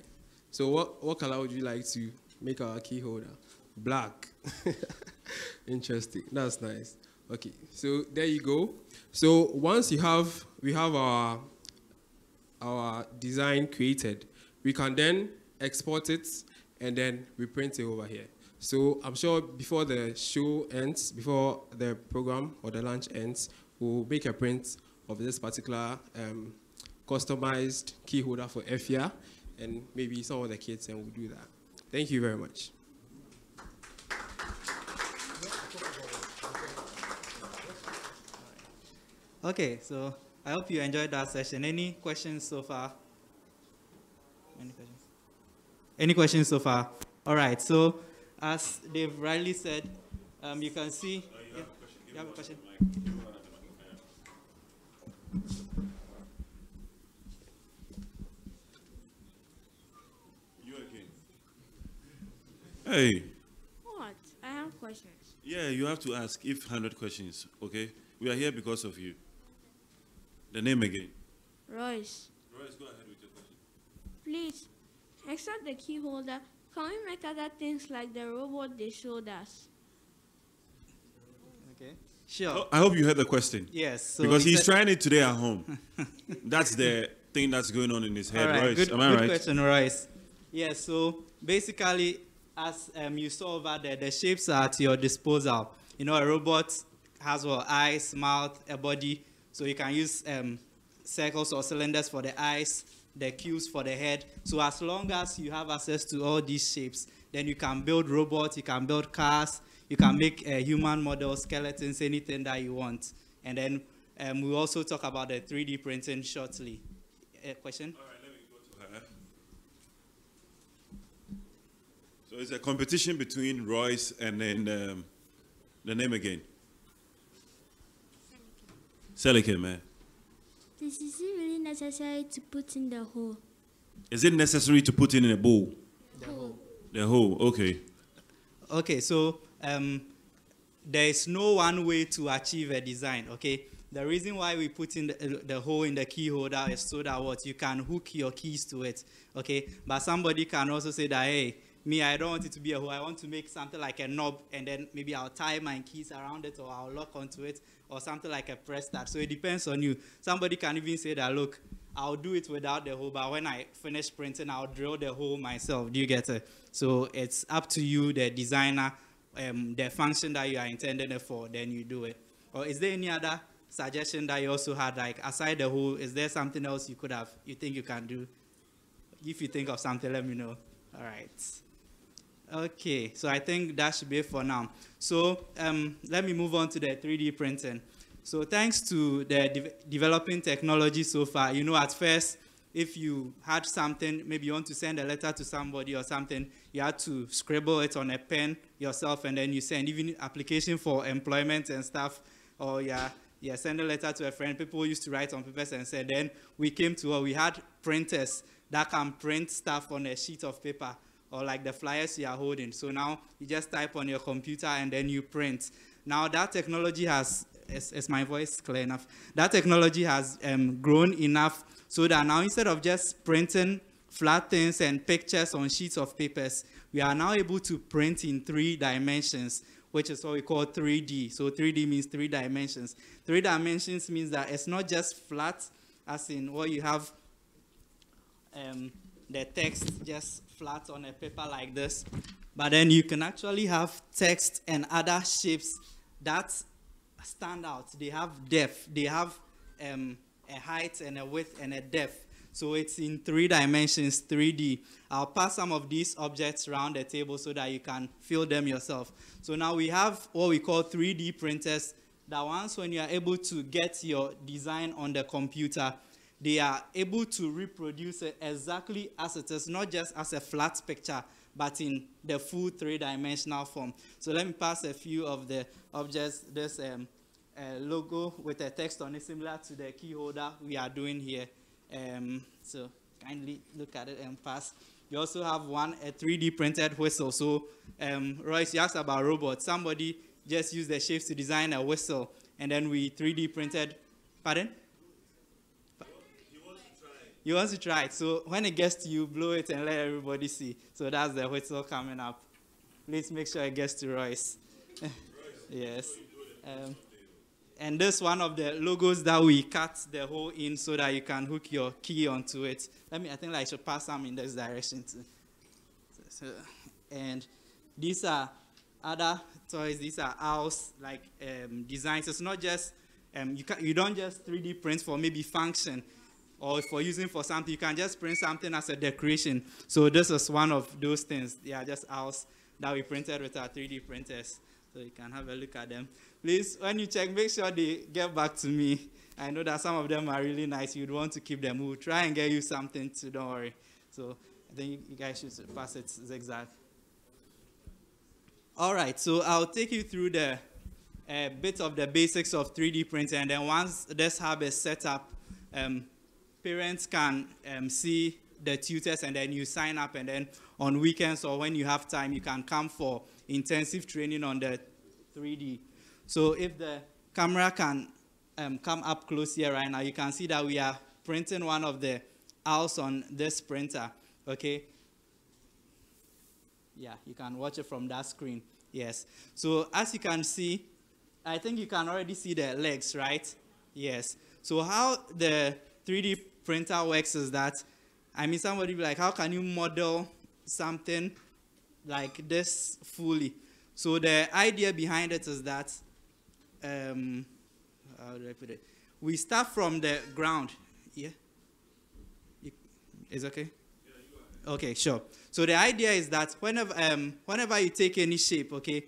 So what, what color would you like to make our key holder? Black. Interesting. That's nice. Okay. So there you go. So once you have we have our our design created, we can then export it and then we print it over here. So I'm sure before the show ends, before the program or the lunch ends, we'll make a print of this particular um, customized key holder for EFIA, and maybe some of the kids and we'll do that. Thank you very much. Okay, so I hope you enjoyed that session. Any questions so far? Any questions? Any questions so far? All right, so as they've rightly said, um, you can see. Uh, yeah, you have a question? You again. Hey. What? I have questions. Yeah, you have to ask if 100 questions, okay? We are here because of you. The name again. Royce, Royce, go ahead with your question. please, except the key holder, can we make other things like the robot they showed us? Okay. Sure. I hope you heard the question. Yes, so because he's trying it today at home. that's the thing that's going on in his head, All right, Royce. good, Am I good right? question, Royce. Yeah, so basically, as um, you saw over there, the shapes are at your disposal. You know, a robot has what eyes, mouth, a body, so you can use um, circles or cylinders for the eyes, the cubes for the head. So as long as you have access to all these shapes, then you can build robots, you can build cars, you can make uh, human models, skeletons, anything that you want. And then um, we'll also talk about the 3D printing shortly. Uh, question? All right, let me go to her. So it's a competition between Royce and then um, the name again. Selikin, man. This is it really necessary to put in the hole. Is it necessary to put in a bowl? The hole. The hole, okay. Okay, so um, there is no one way to achieve a design, okay? The reason why we put in the, the hole in the key holder is so that what you can hook your keys to it, okay? But somebody can also say that, hey, me, I don't want it to be a hole. I want to make something like a knob, and then maybe I'll tie my keys around it, or I'll lock onto it, or something like a press start. So it depends on you. Somebody can even say that, look, I'll do it without the hole, but when I finish printing, I'll drill the hole myself. Do you get it? So it's up to you, the designer, um, the function that you are intended it for, then you do it. Or is there any other suggestion that you also had, like aside the hole, is there something else you could have, you think you can do? If you think of something, let me know. All right. Okay, so I think that should be it for now. So um, let me move on to the 3D printing. So thanks to the de developing technology so far, you know, at first, if you had something, maybe you want to send a letter to somebody or something, you had to scribble it on a pen yourself and then you send even application for employment and stuff, or yeah, yeah, send a letter to a friend. People used to write on papers and say, then we came to, where we had printers that can print stuff on a sheet of paper or like the flyers you are holding. So now you just type on your computer and then you print. Now that technology has, is, is my voice clear enough? That technology has um, grown enough so that now instead of just printing flat things and pictures on sheets of papers, we are now able to print in three dimensions, which is what we call 3D. So 3D means three dimensions. Three dimensions means that it's not just flat, as in what you have um, the text just flat on a paper like this. But then you can actually have text and other shapes that stand out. They have depth, they have um, a height and a width and a depth. So it's in three dimensions, 3D. I'll pass some of these objects around the table so that you can feel them yourself. So now we have what we call 3D printers that once when you are able to get your design on the computer, they are able to reproduce it exactly as it is, not just as a flat picture, but in the full three-dimensional form. So let me pass a few of the objects, this um, uh, logo with a text on it, similar to the key holder we are doing here. Um, so kindly look at it and pass. You also have one, a 3D printed whistle. So um, Royce, you asked about robots. Somebody just used the shapes to design a whistle, and then we 3D printed, pardon? You want to try it. So when it gets to you, blow it and let everybody see. So that's the whistle coming up. Please make sure it gets to Royce. yes. Um, and this one of the logos that we cut the hole in so that you can hook your key onto it. Let me, I think I should pass some in this direction too. So, and these are other toys. These are owls like um, designs. It's not just um, you can you don't just 3D print for maybe function or if for using for something. You can just print something as a decoration. So this is one of those things. Are just owls that we printed with our 3D printers. So you can have a look at them. Please, when you check, make sure they get back to me. I know that some of them are really nice. You'd want to keep them. We'll try and get you something too, don't worry. So I think you guys should pass it zigzag. All right, so I'll take you through the uh, bit of the basics of 3D printing, and then once this hub is set up, um, parents can um, see the tutors, and then you sign up, and then on weekends or when you have time, you can come for intensive training on the 3D. So if the camera can um, come up close here right now, you can see that we are printing one of the owls on this printer, okay? Yeah, you can watch it from that screen, yes. So as you can see, I think you can already see the legs, right? Yes. So how the 3D printer works is that, I mean, somebody be like, how can you model something like this fully? So the idea behind it is that, um, how do I put it? We start from the ground, yeah? Is okay? Okay, sure. So the idea is that whenever um, whenever you take any shape, okay,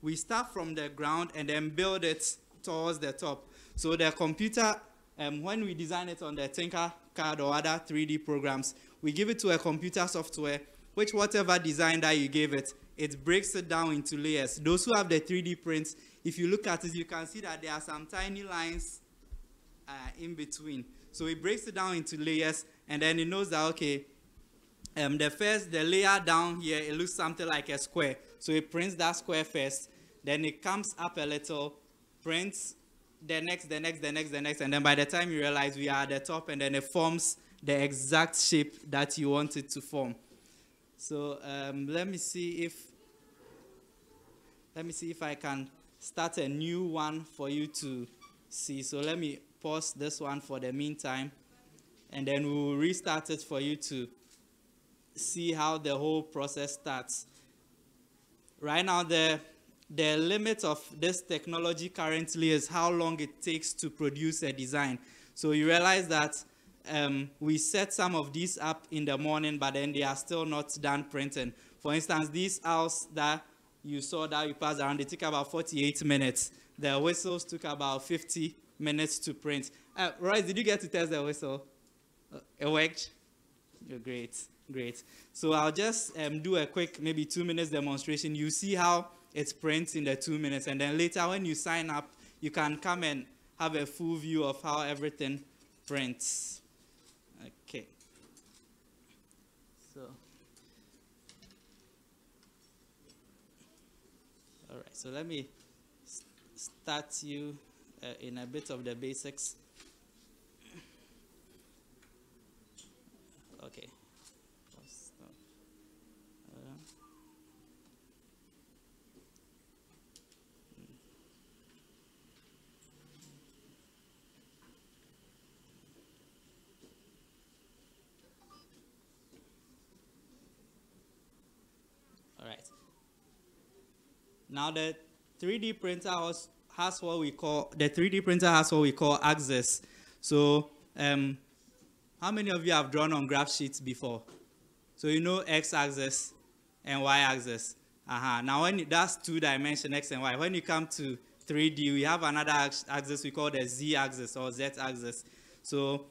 we start from the ground and then build it towards the top. So the computer, um, when we design it on the Tinkercad or other 3D programs, we give it to a computer software, which whatever design that you gave it, it breaks it down into layers. Those who have the 3D prints, if you look at it, you can see that there are some tiny lines uh, in between. So it breaks it down into layers, and then it knows that, okay, um, the first, the layer down here, it looks something like a square. So it prints that square first, then it comes up a little, prints the next, the next, the next, the next, and then by the time you realize we are at the top, and then it forms the exact shape that you want it to form. So um, let me see if, let me see if I can start a new one for you to see. So let me pause this one for the meantime, and then we'll restart it for you to see how the whole process starts. Right now, the, the limit of this technology currently is how long it takes to produce a design. So you realize that um, we set some of these up in the morning, but then they are still not done printing. For instance, these owls that you saw that we passed around, they took about 48 minutes. The whistles took about 50 minutes to print. Uh, Royce, did you get to test the whistle? Uh, it worked? You're great. Great. So I'll just um, do a quick, maybe two minutes demonstration. You see how it prints in the two minutes. And then later when you sign up, you can come and have a full view of how everything prints. Okay. So. All right. So let me start you uh, in a bit of the basics. Okay. Now the 3D printer has, has what we call, the 3D printer has what we call axis. So um, how many of you have drawn on graph sheets before? So you know x-axis and y-axis. Uh-huh. Now when that's two dimension x and y. When you come to 3D, we have another axis we call the z-axis or z-axis. So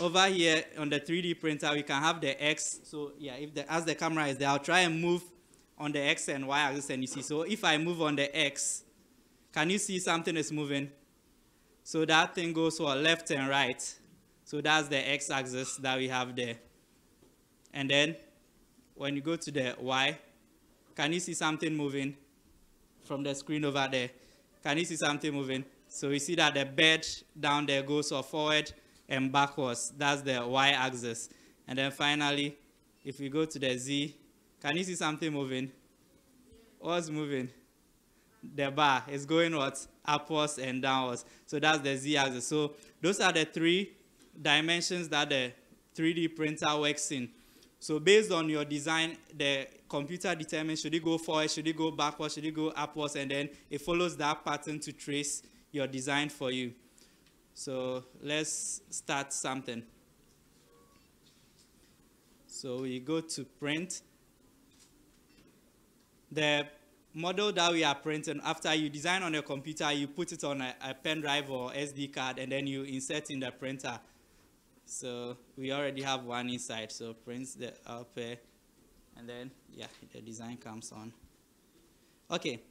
over here on the 3D printer, we can have the x. So yeah, if the, as the camera is there, I'll try and move on the x and y axis and you see. So if I move on the x, can you see something is moving? So that thing goes for left and right. So that's the x axis that we have there. And then when you go to the y, can you see something moving from the screen over there? Can you see something moving? So you see that the bed down there goes forward and backwards. That's the y axis. And then finally, if we go to the z, can you see something moving? What's moving? The bar is going what? Upwards and downwards. So that's the z-axis. So those are the three dimensions that the 3D printer works in. So based on your design, the computer determines should it go forward, should it go backwards, should it go upwards, and then it follows that pattern to trace your design for you. So let's start something. So we go to print the model that we are printing, after you design on your computer, you put it on a, a pen drive or SD card, and then you insert in the printer. So we already have one inside, so prints the up and then, yeah, the design comes on. Okay,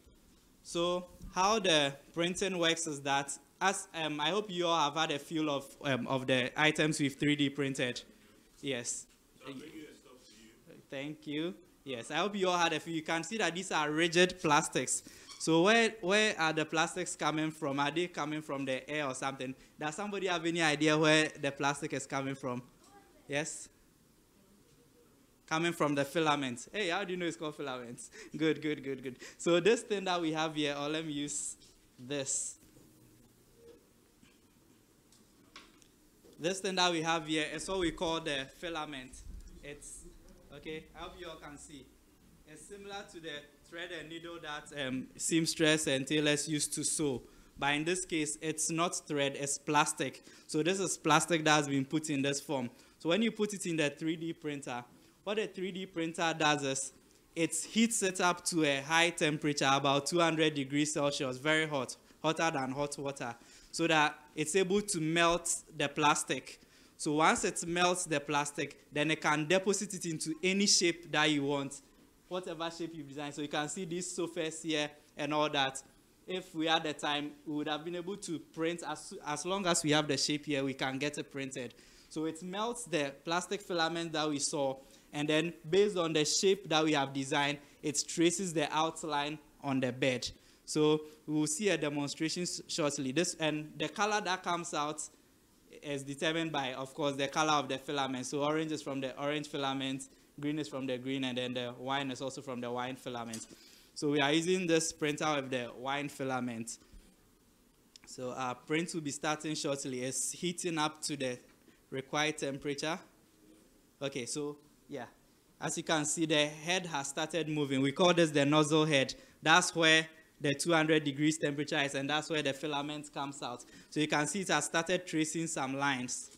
so how the printing works is that, as um, I hope you all have had a feel of, um, of the items we've 3D printed. Yes. Thank you. Yes, I hope you all had a few. You can see that these are rigid plastics. So where, where are the plastics coming from? Are they coming from the air or something? Does somebody have any idea where the plastic is coming from? Yes? Coming from the filament. Hey, how do you know it's called filaments? good, good, good, good. So this thing that we have here, or let me use this. This thing that we have here is what we call the filament. It's Okay, I hope you all can see. It's similar to the thread and needle that um, seamstress and tailors used to sew. But in this case, it's not thread, it's plastic. So this is plastic that has been put in this form. So when you put it in the 3D printer, what a 3D printer does is it heats it up to a high temperature, about 200 degrees Celsius, very hot, hotter than hot water, so that it's able to melt the plastic. So once it melts the plastic, then it can deposit it into any shape that you want, whatever shape you design. So you can see these sofas here and all that. If we had the time, we would have been able to print, as, as long as we have the shape here, we can get it printed. So it melts the plastic filament that we saw, and then based on the shape that we have designed, it traces the outline on the bed. So we will see a demonstration shortly. This and the color that comes out is determined by, of course, the color of the filament. So orange is from the orange filament, green is from the green, and then the wine is also from the wine filament. So we are using this printer with the wine filament. So our print will be starting shortly. It's heating up to the required temperature. Okay, so yeah, as you can see, the head has started moving. We call this the nozzle head. That's where the 200 degrees temperature is, and that's where the filament comes out. So you can see it has started tracing some lines.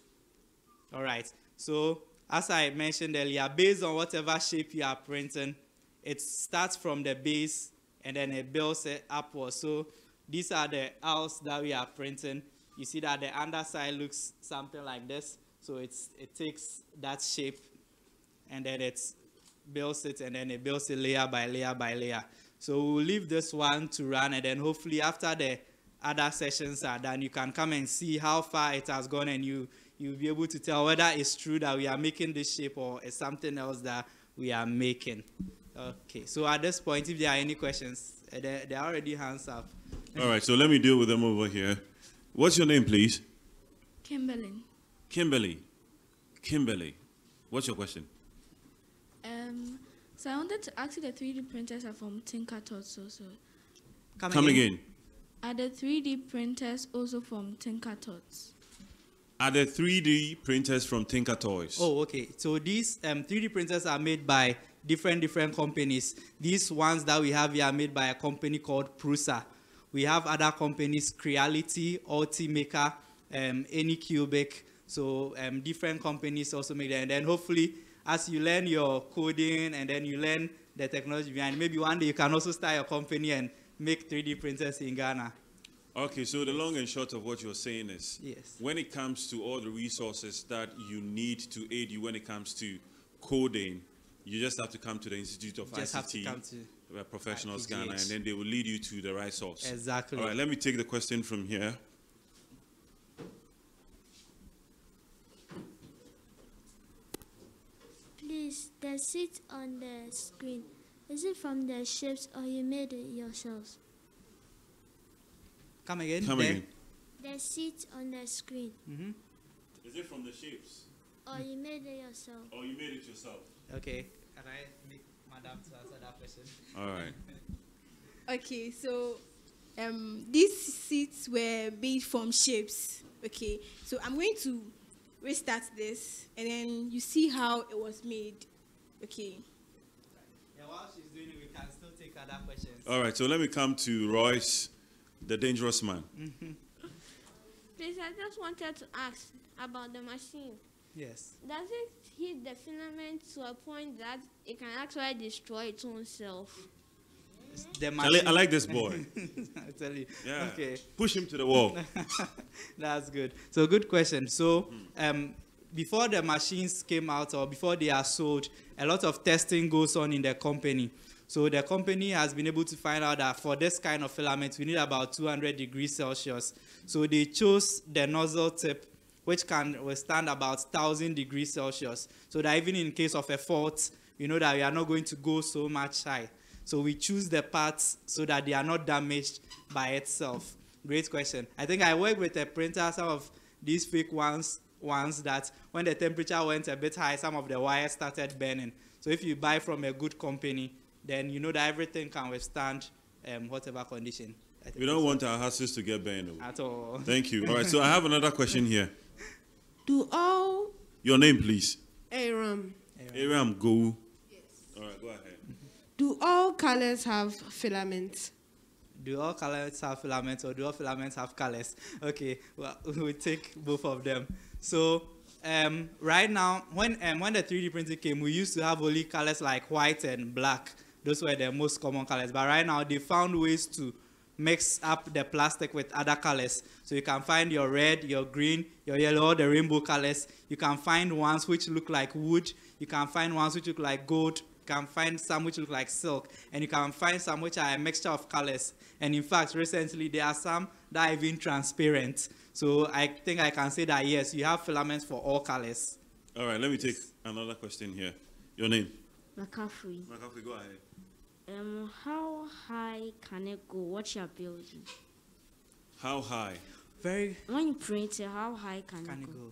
All right, so as I mentioned earlier, based on whatever shape you are printing, it starts from the base and then it builds it upwards. So these are the owls that we are printing. You see that the underside looks something like this. So it's, it takes that shape and then it builds it and then it builds it layer by layer by layer. So we'll leave this one to run and then hopefully after the other sessions are done, you can come and see how far it has gone and you, you'll be able to tell whether it's true that we are making this shape or it's something else that we are making. Okay, so at this point, if there are any questions, uh, there, there are already hands up. All right, so let me deal with them over here. What's your name, please? Kimberly. Kimberly. Kimberly. What's your question? Um, so I wanted to ask you the 3D printers are from Tinker Toys also. Come, Come again. again. Are the 3D printers also from Tinker Toys? Are the 3D printers from Tinker Toys? Oh, okay. So these um, 3D printers are made by different different companies. These ones that we have here are made by a company called Prusa. We have other companies, Creality, Ultimaker, um, Anycubic. So um, different companies also make that. And then hopefully, as you learn your coding and then you learn the technology behind, maybe one day you can also start your company and make 3D printers in Ghana. Okay, so the long and short of what you're saying is, yes. when it comes to all the resources that you need to aid you when it comes to coding, you just have to come to the Institute of just ICT uh, Professionals Ghana, and then they will lead you to the right source. Exactly. All right, let me take the question from here. Please, the seat on the screen, is it from the ships or you made it yourselves? Come again. Come again. The seat on the screen. Mm -hmm. Is it from the ships? Or you made it yourself? Or you made it yourself? Okay. Can I make Madam to answer that question? All right. okay, so um, these seats were made from shapes. Okay, so I'm going to restart this, and then you see how it was made. Okay. Yeah, while she's doing it, we can still take other questions. All right, so let me come to Royce, the dangerous man. Mm-hmm. Please, I just wanted to ask about the machine. Yes. Does it hit the filament to a point that it can actually destroy its own self? I, li- I, like this boy. I tell you. Yeah. Okay. Push him to the wall. That's good. So good question. So um, before the machines came out or before they are sold, a lot of testing goes on in the company. So the company has been able to find out that for this kind of filament, we need about 200 degrees Celsius. So they chose the nozzle tip which can withstand about 1000 degrees Celsius. So that even in case of a fault, you know that we are not going to go so much high. So we choose the parts so that they are not damaged by itself. Great question. I think I worked with a printer, some of these fake ones, ones that when the temperature went a bit high, some of the wires started burning. So if you buy from a good company, then you know that everything can withstand um, whatever condition. We don't want our houses to get burned. At all. Thank you. All right, so I have another question here. Do all your name, please? Aram. Aram, go. Yes. All right, go ahead. Do all colors have filaments? do all colors have filaments or do all filaments have colors? Okay, well, we take both of them. So um, right now, when um, when the 3D printing came, we used to have only colors like white and black. Those were the most common colors. But right now, they found ways to mix up the plastic with other colors. So you can find your red, your green, your yellow, the rainbow colors. You can find ones which look like wood. You can find ones which look like gold. You can find some which look like silk. And you can find some which are a mixture of colors. And in fact, recently there are some that are even transparent. So I think I can say that yes, you have filaments for all colors. All right, let me take another question here. Your name? McCaffrey. McCaffrey, go ahead. Um, how high can it go? What you're building? How high? Very. When you print it, how high can, Can it it go? go?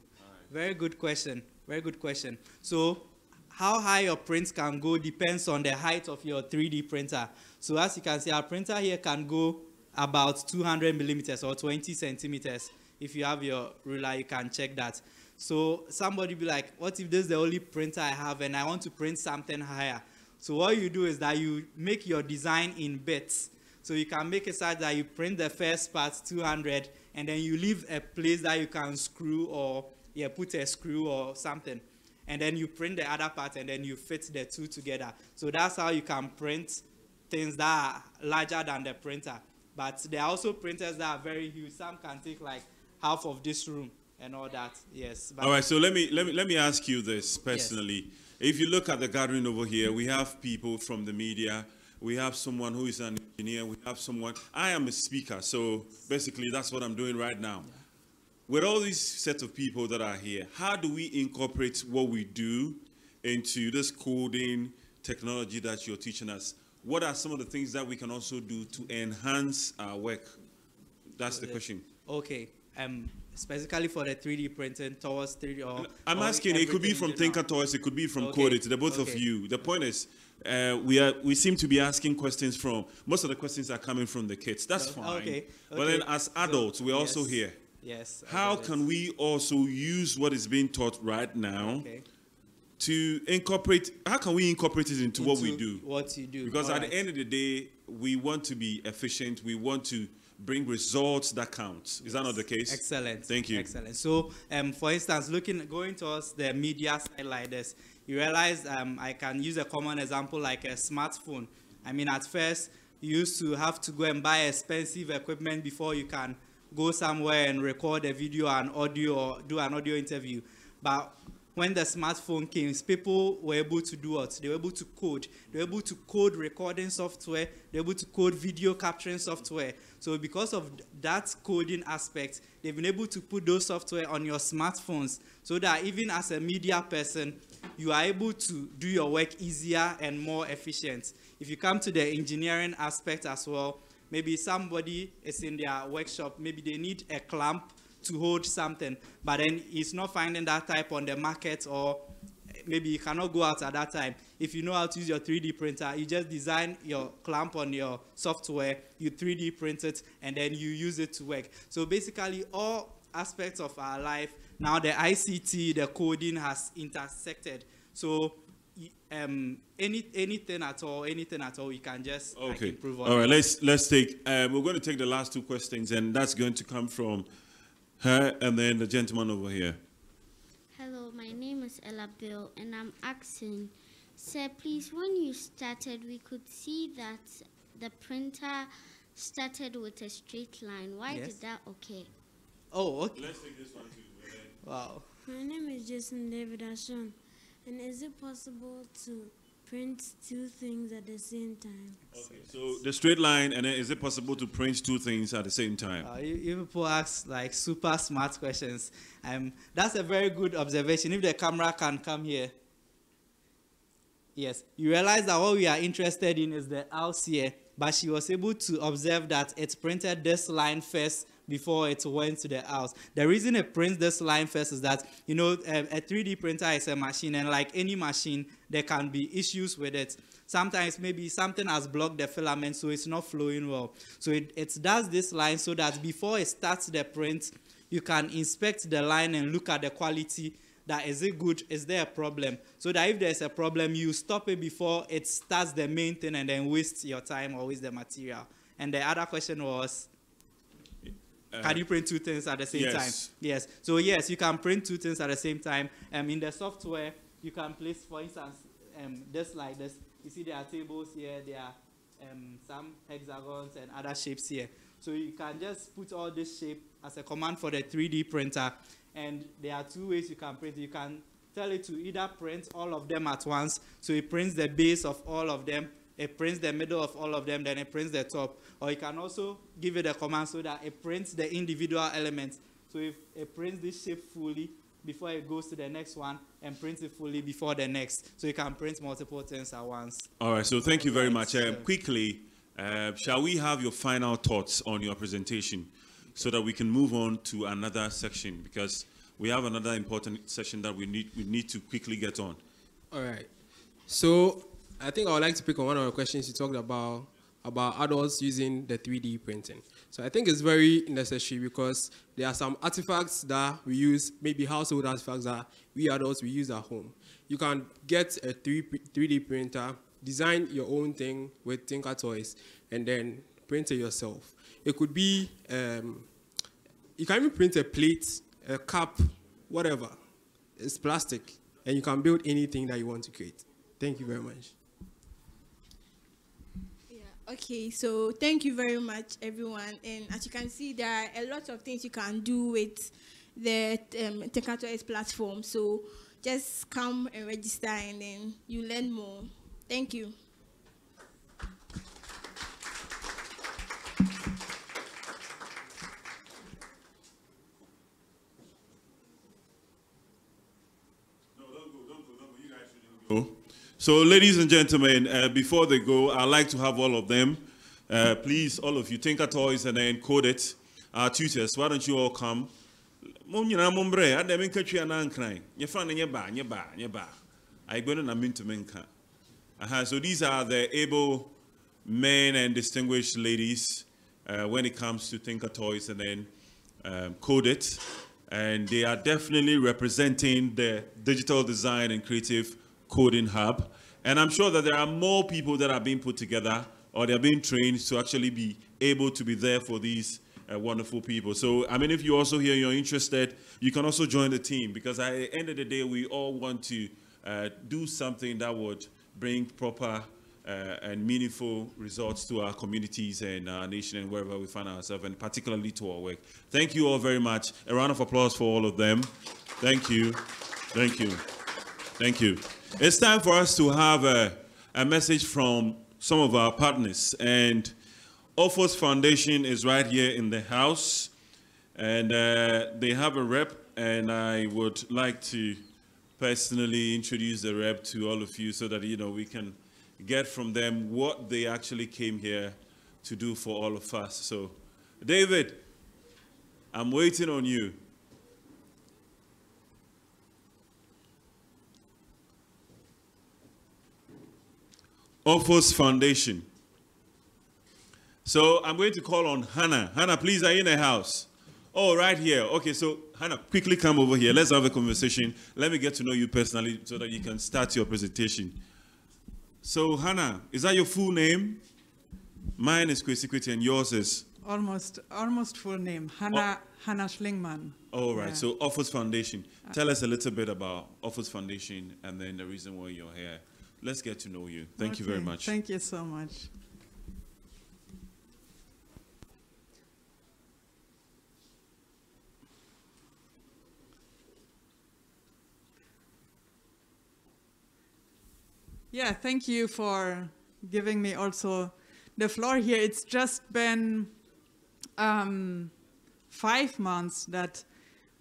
Very good question. Very good question. So, how high your prints can go depends on the height of your 3D printer. So, as you can see, our printer here can go about 200 millimeters or 20 centimeters. If you have your ruler, you can check that. So, somebody be like, what if this is the only printer I have and I want to print something higher? So, what you do is that you make your design in bits. So you can make it such that you print the first part 200 and then you leave a place that you can screw or yeah, put a screw or something. And then you print the other part and then you fit the two together. So that's how you can print things that are larger than the printer. But there are also printers that are very huge. Some can take like half of this room and all that. Yes. All right, so let me let me let me ask you this personally. Yes. If you look at the gathering over here, we have people from the media. We have someone who is an engineer. We have someone. I am a speaker, so basically that's what I'm doing right now. With all these set of people that are here, how do we incorporate what we do into this coding technology that you're teaching us? What are some of the things that we can also do to enhance our work? That's the question. Okay. Um, specifically for the 3D printing towards 3D or I'm or asking. It could be from? Tinker Toys. It could be from Okay, Codit. The both of you. The point is, uh, we are we seem to be asking questions from most of the questions are coming from the kids. That's Oh, fine. okay, But then, okay. as So, adults, we're also here. yes, How can we also use what is being taught right now Okay. to incorporate? How can we incorporate it into, what we do? What you do. Because at Alright. the end of the day, we want to be efficient. We want to bring results that count. Is that not the case? Excellent. Thank you. Excellent. So, um, for instance, looking going towards the media side like this, you realize um, I can use a common example like a smartphone. I mean, at first, you used to have to go and buy expensive equipment before you can go somewhere and record a video and audio or do an audio interview. But when the smartphone came, people were able to do what? They were able to code. They were able to code recording software. They were able to code video capturing software. So because of that coding aspect, they've been able to put those software on your smartphones so that even as a media person, you are able to do your work easier and more efficient. If you come to the engineering aspect as well, maybe somebody is in their workshop, maybe they need a clamp to hold something, but then he's not finding that type on the market or maybe you cannot go out at that time. If you know how to use your 3D printer, you just design your clamp on your software, you 3D print it, and then you use it to work. So basically, all aspects of our life, now the ICT, the coding has intersected. So um, any anything at all, anything at all, you can just like, Okay. improve on. All right. Let's let's take. Uh, we're going to take the last two questions, and that's going to come from her and then the gentleman over here. Hello, my name is Ella Bill, and I'm asking, sir, please, when you started, we could see that the printer started with a straight line. Why Yes. did that Okay. Oh, okay. Let's take this one too. Wow. My name is Jason David Ashon, and is it possible to print two things at the same time? Okay, So the straight line, and then is it possible to print two things at the same time? Uh, you, you people ask like super smart questions. Um, that's a very good observation. If the camera can come here. Yes, you realize that what we are interested in is the house here, but she was able to observe that it printed this line first before it went to the house. The reason it prints this line first is that, you know, um, a, a 3D printer is a machine, and like any machine, there can be issues with it. Sometimes maybe something has blocked the filament, so it's not flowing well. So it, it does this line so that before it starts the print, you can inspect the line and look at the quality that is it good is there a problem so that if there's a problem you stop it before it starts the main thing and then waste your time or waste the material And the other question was, Uh, can you print two things at the same yes. time? Yes. So yes, you can print two things at the same time. Um, in the software, you can place, for instance, um, just like this. You see there are tables here, there are um, some hexagons and other shapes here. So you can just put all this shape as a command for the 3D printer. And there are two ways you can print. You can tell it to either print all of them at once. So it prints the base of all of them. It prints the middle of all of them, then it prints the top. Or you can also give it a command so that it prints the individual elements. So if it prints this shape fully before it goes to the next one and prints it fully before the next. So you can print multiple things at once. All right, so thank you very much. Um, quickly, uh, shall we have your final thoughts on your presentation so that we can move on to another section because we have another important session that we need we need to quickly get on. All right. So I think I would like to pick on one of the questions you talked about about adults using the 3D printing. So I think it's very necessary because there are some artifacts that we use, maybe household artifacts that we adults we use at home. You can get a 3D printer, design your own thing with Tinker Toys, and then print it yourself. It could be, um, you can even print a plate, a cup, whatever. It's plastic, and you can build anything that you want to create. Thank you very much. Okay, so thank you very much, everyone. And as you can see, there are a lot of things you can do with the um, Tinker Toys platform. So just come and register, and then you learn more. Thank you. So, ladies and gentlemen, uh, before they go, I'd like to have all of them. Uh, please, all of you, Tinker Toys and then code it. Our tutors, why don't you all come? Mo nyina mo mbrɛ ada me nka twa na nkran nyɛfa no nyɛ na mentumi nka aha so these are the able men and distinguished ladies uh, when it comes to Tinker Toys and then um, code it and they are definitely representing the digital design and creative coding hub. And I'm sure that there are more people that are being put together or they're being trained to actually be able to be there for these uh, wonderful people. So, I mean, if you're also here, you're interested, you can also join the team because at the end of the day, we all want to uh, do something that would bring proper uh, and meaningful results to our communities and our nation and wherever we find ourselves, and particularly to our work. Thank you all very much. A round of applause for all of them. Thank you. Thank you. Thank you. It's time for us to have a, a message from some of our partners. And AFOS Foundation is right here in the house. And uh, they have a rep, and I would like to personally introduce the rep to all of you so that, you know, we can get from them what they actually came here to do for all of us. So, David, I'm waiting on you. AFOS Foundation. So I'm going to call on Hannah. Hannah, please, are you in the house? Oh, right here. Okay, so Hannah, quickly come over here. Let's have a conversation. Let me get to know you personally so that you can start your presentation. So, Hannah, is that your full name? Mine is Kwesi Kweti and yours is? Almost, almost full name. Hannah, oh. Hanna Schlingmann. All right. Yeah. So, AFOS Foundation. Uh. Tell us a little bit about AFOS Foundation and then the reason why you're here. Let's get to know you. Thank you very much. Thank you so much. Yeah, thank you for giving me also the floor here. It's just been um, five months that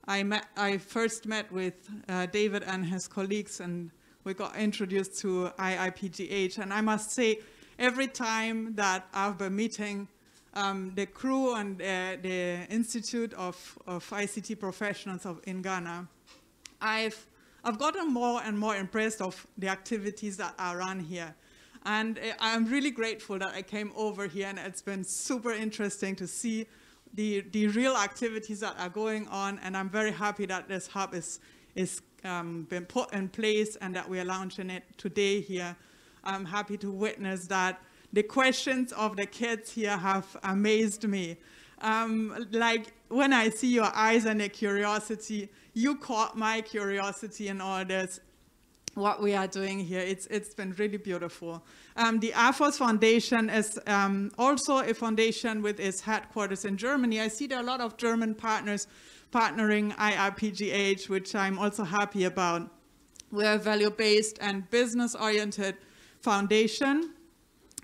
I met. I first met with uh, David and his colleagues, and we got introduced to IIPGH. And I must say, every time that I've been meeting um, the crew and uh, the Institute of, of ICT Professionals of, in Ghana, I've I've gotten more and more impressed of the activities that are run here. And uh, I'm really grateful that I came over here and it's been super interesting to see the, the real activities that are going on. And I'm very happy that this hub is, is um, been put in place and that we are launching it today here. I'm happy to witness that the questions of the kids here have amazed me. Um, like when I see your eyes and the curiosity, you caught my curiosity in all this, what we are doing here. It's, it's been really beautiful. Um, the AFOS Foundation is um, also a foundation with its headquarters in Germany. I see there are a lot of German partners partnering IIPGH, which I'm also happy about. We're a value-based and business-oriented foundation.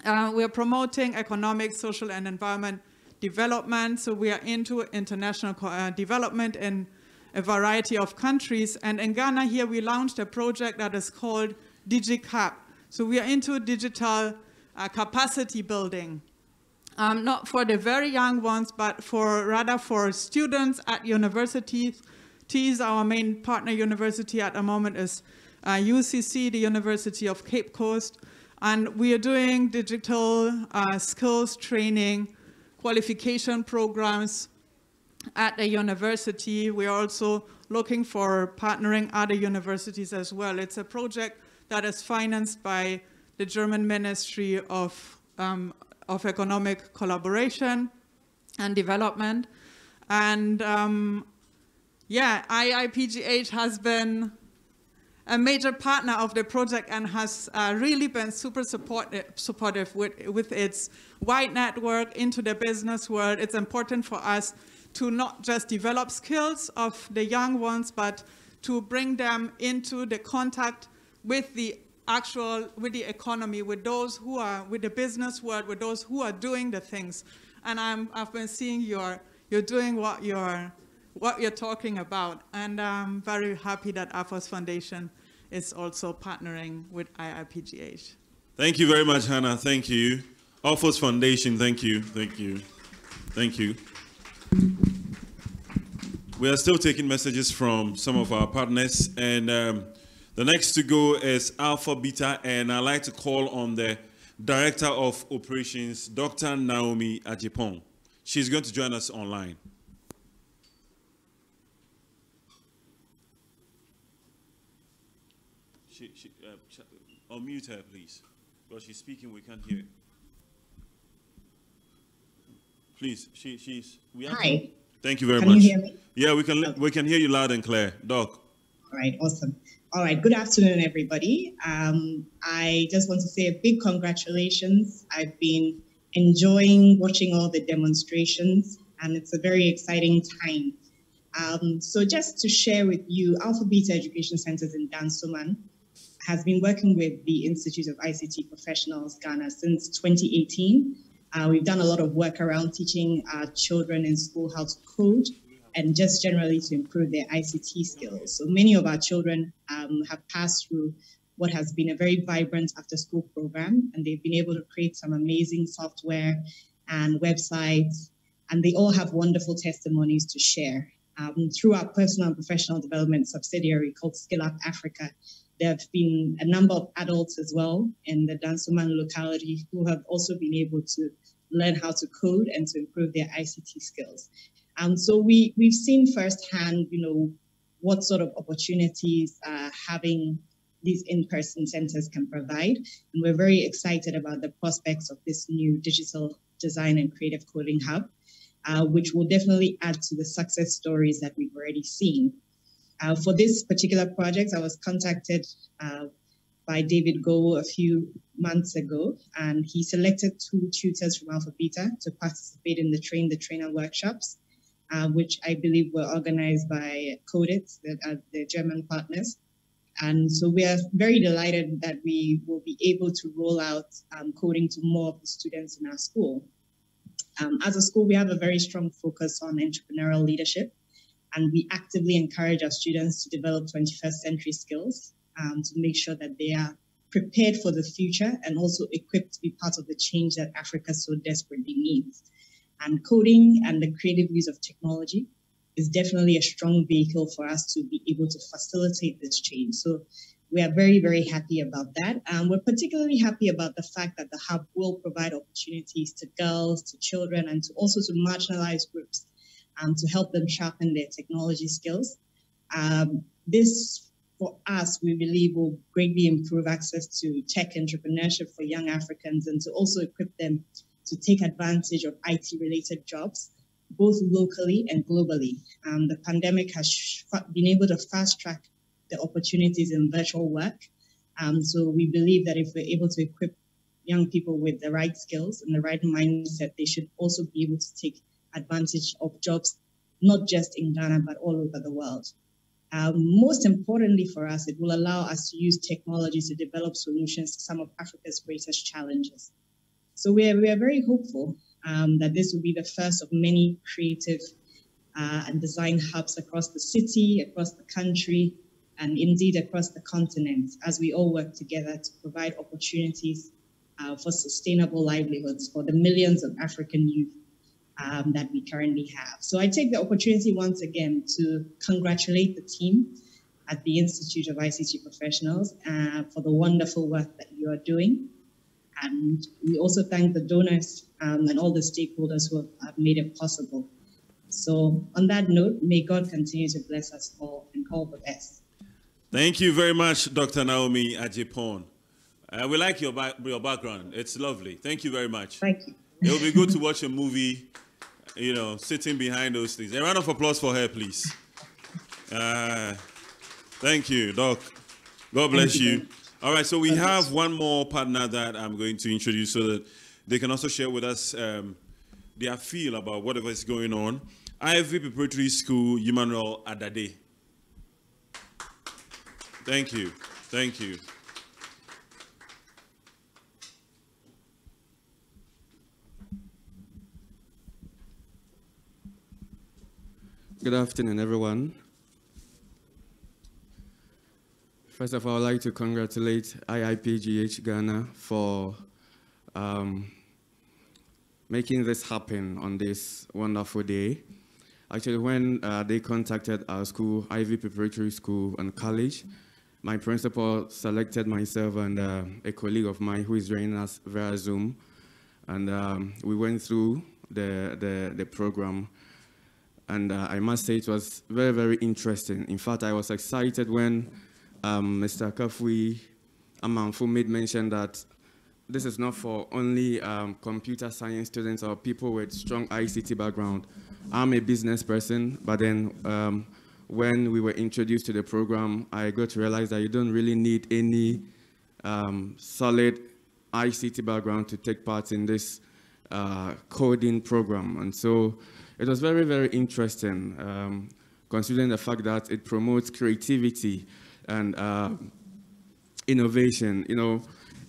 Uh, we're promoting economic, social, and environment development. So we are into international uh, development in a variety of countries. And in Ghana here, we launched a project that is called DigiCap. So we are into digital uh, capacity building. Um, not for the very young ones, but for rather for students at universities. TIS, our main partner university at the moment is uh, UCC, the University of Cape Coast. And we are doing digital uh, skills training, qualification programs at the university. We are also looking for partnering other universities as well. It's a project that is financed by the German Ministry of, um, of Economic Collaboration and Development. And um, yeah, IIPGH has been a major partner of the project and has uh, really been super supportive, supportive with, with its wide network into the business world. It's important for us to not just develop skills of the young ones, but to bring them into the contact with the actual, with the economy, with those who are, with the business world, with those who are doing the things. And I'm, I've been seeing you're, you're doing what you're, what you're talking about. And I'm very happy that AFOS Foundation is also partnering with IIPGH. Thank you very much, Hannah. Thank you. AFOS Foundation, thank you, thank you, thank you. We are still taking messages from some of our partners, and um, the next to go is Alpha Beta, and I'd like to call on the Director of Operations, Dr. Naomi Agyepong. She's going to join us online. She, she, uh, unmute her, please, because she's speaking, we can't hear. Please, she, she's. We Hi. Thank you very can much. You hear me? Yeah, we can. We can hear you loud and clear, Doc. All right, awesome. All right, good afternoon, everybody. Um, I just want to say a big congratulations. I've been enjoying watching all the demonstrations, and it's a very exciting time. Um, so, just to share with you, Alpha Beta Education Centers in Dansoman has been working with the Institute of ICT Professionals Ghana since 2018 uh, we've done a lot of work around teaching our children in school how to code and just generally to improve their ICT skills. So many of our children um, have passed through what has been a very vibrant after school program, and they've been able to create some amazing software and websites, and they all have wonderful testimonies to share. Um, through our personal and professional development subsidiary called Skill Up Africa, there have been a number of adults as well in the Dansoman locality who have also been able to learn how to code and to improve their ICT skills. Um, so we, we've seen firsthand, you know, what sort of opportunities uh, having these in-person centers can provide. And we're very excited about the prospects of this new digital design and creative coding hub, uh, which will definitely add to the success stories that we've already seen. Uh, for this particular project, I was contacted uh, by David Gowu a few months ago, and he selected two tutors from Alpha Beta to participate in the Train the Trainer workshops, uh, which I believe were organized by Codit, the, uh, the German partners. And so we are very delighted that we will be able to roll out um, coding to more of the students in our school. Um, as a school, we have a very strong focus on entrepreneurial leadership, and we actively encourage our students to develop 21st century skills um, to make sure that they are prepared for the future and also equipped to be part of the change that Africa so desperately needs. And coding and the creative use of technology is definitely a strong vehicle for us to be able to facilitate this change. So we are very, very happy about that. And we're particularly happy about the fact that the hub will provide opportunities to girls, to children, and to also to marginalized groups um, to help them sharpen their technology skills. Um, this for us, we believe will greatly improve access to tech entrepreneurship for young Africans and to also equip them to take advantage of IT related jobs, both locally and globally. Um, the pandemic has been able to fast track the opportunities in virtual work. Um, so we believe that if we're able to equip young people with the right skills and the right mindset, they should also be able to take advantage of jobs, not just in Ghana, but all over the world. Um, most importantly for us, it will allow us to use technology to develop solutions to some of Africa's greatest challenges. So we are, we are very hopeful um, that this will be the first of many creative uh, and design hubs across the city, across the country, and indeed across the continent as we all work together to provide opportunities uh, for sustainable livelihoods for the millions of African youth um, that we currently have. So I take the opportunity once again to congratulate the team at the Institute of ICT Professionals uh, for the wonderful work that you are doing. And we also thank the donors um, and all the stakeholders who have made it possible. So on that note, may God continue to bless us all and all the best. Thank you very much, Dr. Naomi Agyepong. Uh, we like your, ba- your background. It's lovely. Thank you very much. Thank you. It'll be good to watch a movie, you know, sitting behind those things. A round of applause for her, please. Uh, thank you, Doc. God bless you. you. All right, so we have one more partner that I'm going to introduce so that they can also share with us um, their feel about whatever is going on. Ivy Preparatory School, Emmanuel Adade. Thank you. Thank you. Good afternoon, everyone. First of all, I'd like to congratulate IIPGH Ghana for um, making this happen on this wonderful day. Actually, when uh, they contacted our school, Ivy Preparatory School and College, my principal selected myself and uh, a colleague of mine who is joining us via Zoom. And um, we went through the, the, the program and uh, I must say it was very, very interesting. In fact, I was excited when um, Mr. Kafui Amanfo made mention that this is not for only um, computer science students or people with strong ICT background. I'm a business person, but then um, when we were introduced to the program, I got to realize that you don't really need any um, solid ICT background to take part in this uh, coding program. And so it was very, very interesting, um, considering the fact that it promotes creativity and uh, innovation. You know,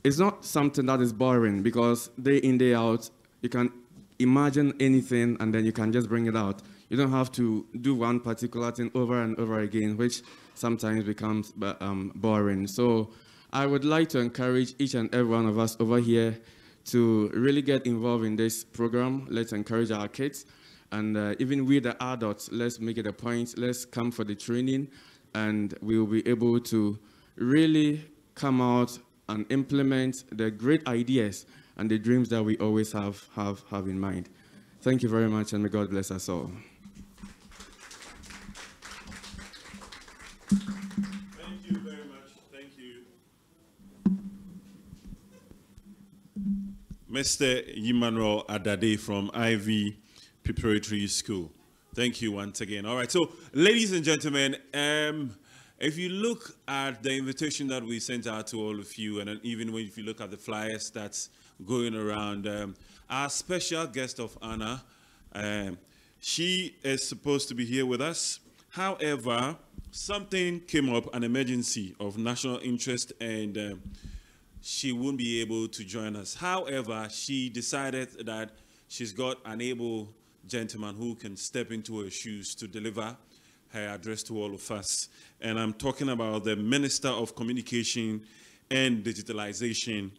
it's not something that is boring because day in, day out, you can imagine anything and then you can just bring it out. You don't have to do one particular thing over and over again, which sometimes becomes um, boring. So I would like to encourage each and every one of us over here to really get involved in this program. Let's encourage our kids and uh, even we, the adults, let's make it a point. Let's come for the training, and we will be able to really come out and implement the great ideas and the dreams that we always have, have, have in mind. Thank you very much, and may God bless us all. Thank you very much. Thank you. Mr. Emmanuel Adade from Ivy Preparatory School. Thank you once again. All right, so ladies and gentlemen, um, if you look at the invitation that we sent out to all of you, and even when if you look at the flyers that's going around, um, our special guest of honor, um, she is supposed to be here with us. However, something came up, an emergency of national interest, and um, she won't be able to join us. However, she decided that she's got an able gentleman who can step into her shoes to deliver her address to all of us. And I'm talking about the Minister of Communication and Digitalization,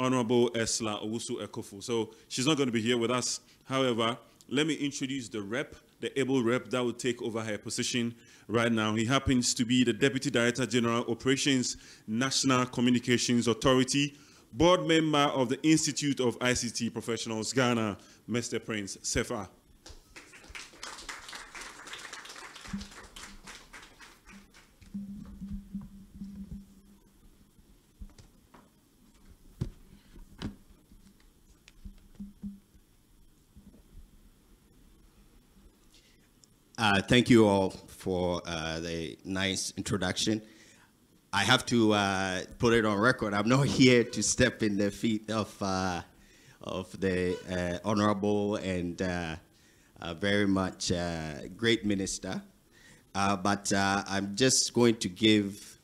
Honorable Ursula Owusu Ekuful. So she's not going to be here with us. However, let me introduce the rep, the able rep that will take over her position right now. He happens to be the Deputy Director General Operations, National Communications Authority, board member of the Institute of ICT Professionals, Ghana, Mr. Prince Sefa. Uh, thank you all for uh, the nice introduction. I have to uh, put it on record. I'm not here to step in the feet of uh, of the uh, honorable and uh, very much great minister, but I'm just going to give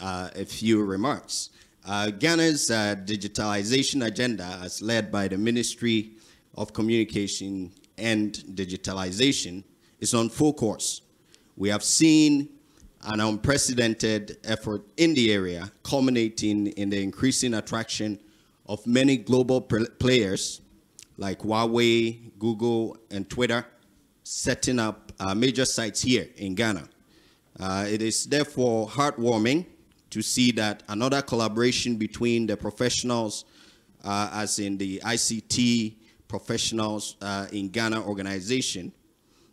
a few remarks. Ghana's digitalization agenda, as led by the Ministry of Communication and Digitalization, is on full course. We have seen an unprecedented effort in the area, culminating in the increasing attraction of many global players like Huawei, Google, and Twitter, setting up uh, major sites here in Ghana. Uh, it is therefore heartwarming to see that another collaboration between the professionals, uh, as in the ICT professionals uh, in Ghana organization,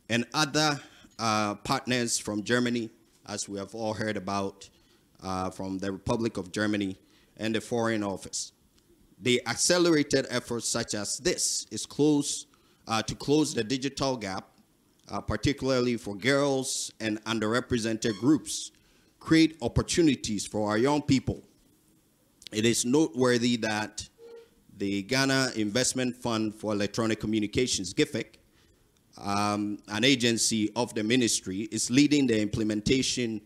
and other uh, partners from Germany, as we have all heard about uh, from the Republic of Germany and the Foreign Office. The accelerated efforts such as this is close uh, to close the digital gap, uh, particularly for girls and underrepresented groups, create opportunities for our young people. It is noteworthy that the Ghana Investment Fund for Electronic Communications, GIFEC, um, an agency of the ministry, is leading the implementation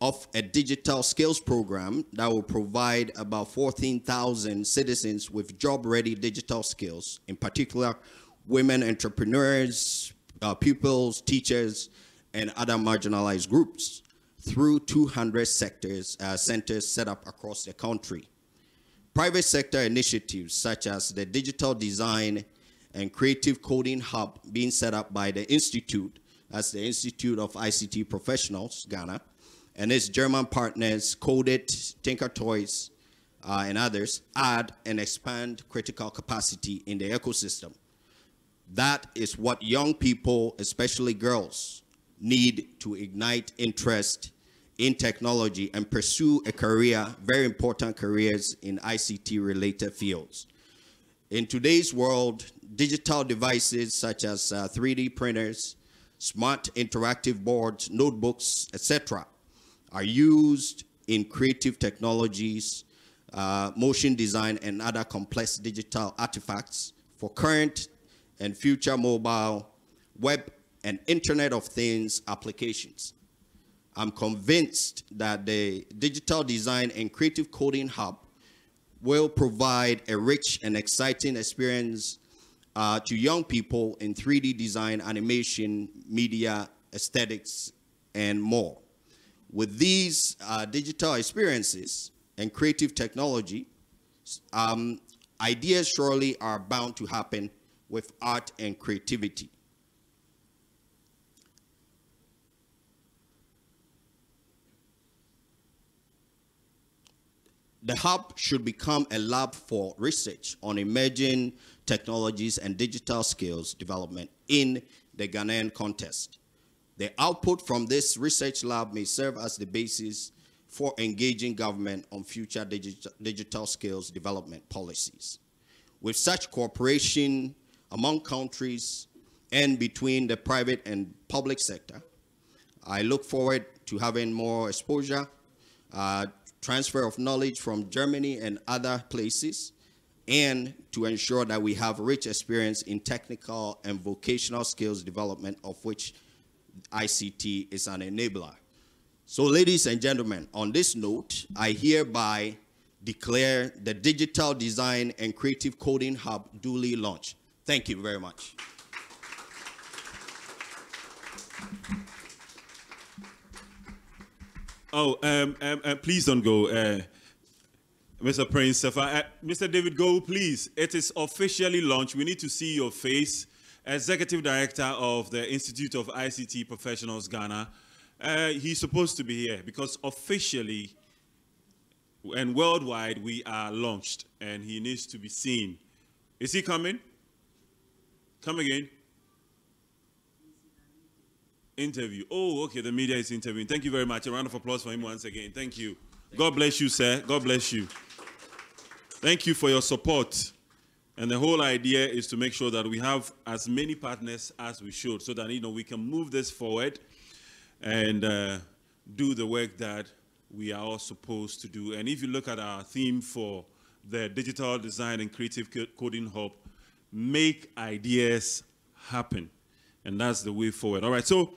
of a digital skills program that will provide about 14,000 citizens with job-ready digital skills, in particular women entrepreneurs, uh, pupils, teachers, and other marginalized groups through 200 sectors, uh, centers set up across the country. Private sector initiatives such as the Digital Design and Creative Coding Hub being set up by the Institute, as the Institute of ICT Professionals, Ghana, and its German partners, Codit, Tinker Toys, uh, and others, add and expand critical capacity in the ecosystem. That is what young people, especially girls, need to ignite interest in technology and pursue a career, very important careers in ICT related fields. In today's world, digital devices such as uh, 3D printers, smart interactive boards, notebooks, etc., are used in creative technologies, uh, motion design, and other complex digital artifacts for current and future mobile, web, and Internet of Things applications. I'm convinced that the Digital Design and Creative Coding Hub will provide a rich and exciting experience uh, to young people in 3D design, animation, media, aesthetics, and more. With these uh, digital experiences and creative technology, um, ideas surely are bound to happen with art and creativity. The hub should become a lab for research on emerging technologies and digital skills development in the Ghanaian context. The output from this research lab may serve as the basis for engaging government on future digital, digital skills development policies. With such cooperation among countries and between the private and public sector, I look forward to having more exposure uh, transfer of knowledge from Germany and other places, and to ensure that we have rich experience in technical and vocational skills development, of which ICT is an enabler. So, ladies and gentlemen, on this note, I hereby declare the Digital Design and Creative Coding Hub duly launched. Thank you very much. Oh, um, um, uh, please don't go. Uh, Mr. Prince, Mr. David Gowu, please. It is officially launched. We need to see your face. Executive Director of the Institute of ICT Professionals, Ghana. Uh, he's supposed to be here because officially and worldwide we are launched and he needs to be seen. Is he coming? Come again interview. Oh, okay, the media is interviewing. Thank you very much. A round of applause for him once again. Thank you. God bless you, sir. God bless you. Thank you for your support. And the whole idea is to make sure that we have as many partners as we should so that, you know, we can move this forward and uh, do the work that we are all supposed to do. And if you look at our theme for the Digital Design and Creative Coding Hub, make ideas happen. And that's the way forward. All right, so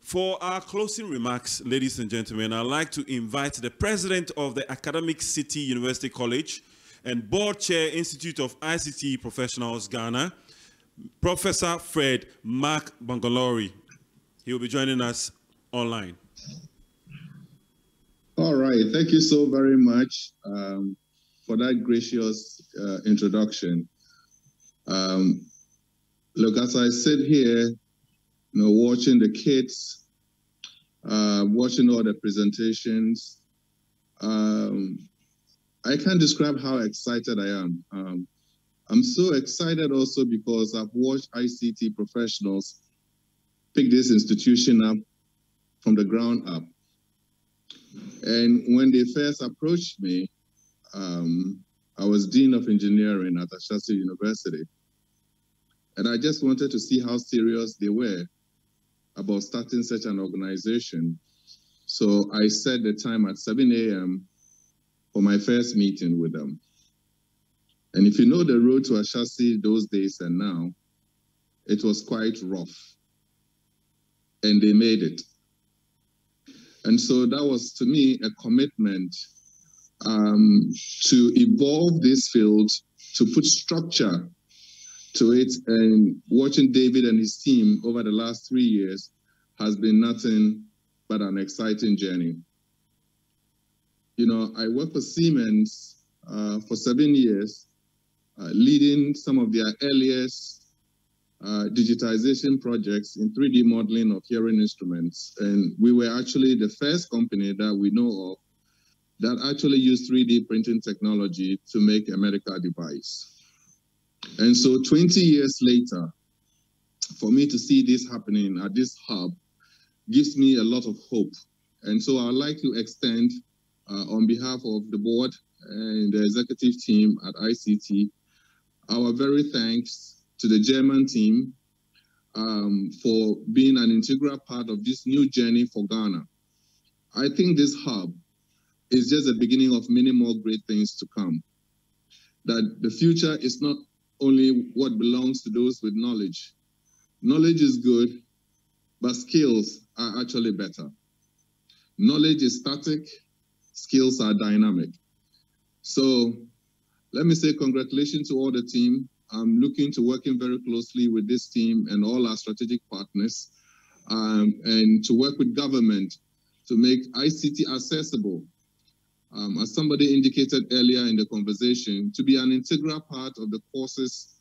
for our closing remarks, ladies and gentlemen, I'd like to invite the president of the Academic City University College and board chair, Institute of ICT Professionals, Ghana, Professor Fred Mark Bongalori. He will be joining us online. All right. Thank you so very much um, for that gracious uh, introduction. Um, look, as I sit here, you know, watching the kids, uh, watching all the presentations, um, I can't describe how excited I am. Um, I'm so excited also because I've watched ICT professionals pick this institution up from the ground up. And when they first approached me, um, I was Dean of Engineering at Ashesi University. And I just wanted to see how serious they were about starting such an organization. So I set the time at 7 a.m. for my first meeting with them. And if you know the road to Ashesi those days and now, it was quite rough. And they made it. And so that was to me a commitment um, to evolve this field, to put structure to it. And watching David and his team over the last three years has been nothing but an exciting journey. You know, I worked for Siemens uh, for seven years, uh, leading some of their earliest uh, digitization projects in 3D modeling of hearing instruments. And we were actually the first company that we know of that actually used 3D printing technology to make a medical device. And so 20 years later, for me to see this happening at this hub gives me a lot of hope. And so I'd like to extend, on behalf of the board and the executive team at ICT, our very thanks to the German team um, for being an integral part of this new journey for Ghana. I think this hub is just the beginning of many more great things to come. That the future is not only what belongs to those with knowledge. Knowledge is good, but skills are actually better. Knowledge is static, skills are dynamic. So let me say congratulations to all the team. I'm looking to working very closely with this team and all our strategic partners um, and to work with government to make ICT accessible. Um, as somebody indicated earlier in the conversation, to be an integral part of the courses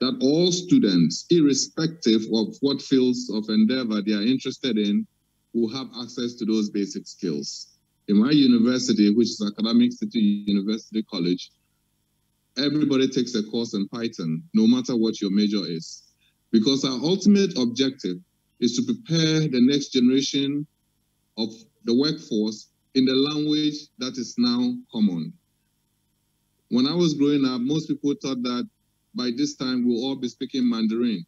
that all students, irrespective of what fields of endeavor they are interested in, will have access to those basic skills. In my university, which is Academic City University College, everybody takes a course in Python, no matter what your major is. Because our ultimate objective is to prepare the next generation of the workforce in the language that is now common. When I was growing up, most people thought that by this time we'll all be speaking Mandarin.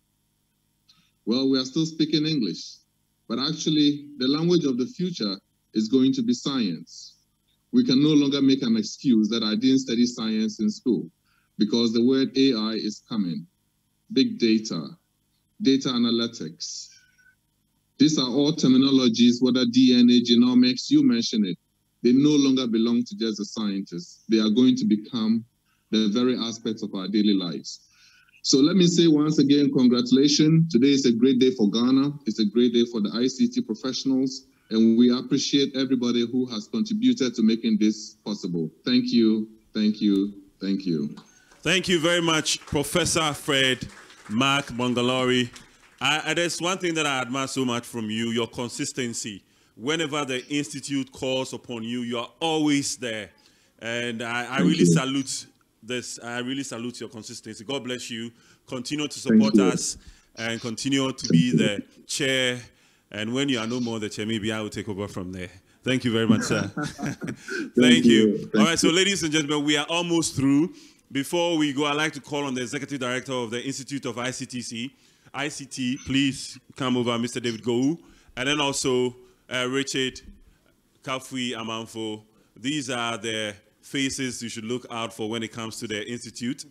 Well, we are still speaking English, but actually the language of the future is going to be science. We can no longer make an excuse that I didn't study science in school because the word AI is coming. Big data, data analytics. These are all terminologies, whether DNA, genomics, you mentioned it. They no longer belong to just the scientists. They are going to become the very aspects of our daily lives. So let me say once again, congratulations. Today is a great day for Ghana. It's a great day for the ICT professionals. And we appreciate everybody who has contributed to making this possible. Thank you, thank you, thank you. Thank you very much, Professor Fred McBagonluri. I, there's one thing that I admire so much from you, your consistency. Whenever the Institute calls upon you, you are always there. And I, I really you. salute this. I really salute your consistency. God bless you. Continue to support us and continue to be the chair. And when you are no more the chair, maybe I will take over from there. Thank you very much, sir. Thank, Thank, you. you. Thank All right, so ladies and gentlemen, we are almost through. before we go, I'd like to call on the Executive Director of the Institute of ICTC, ICT, please come over, Mr. David Gowu, and then also uh, Richard Kafui Amanfo. These are the faces you should look out for when it comes to the Institute.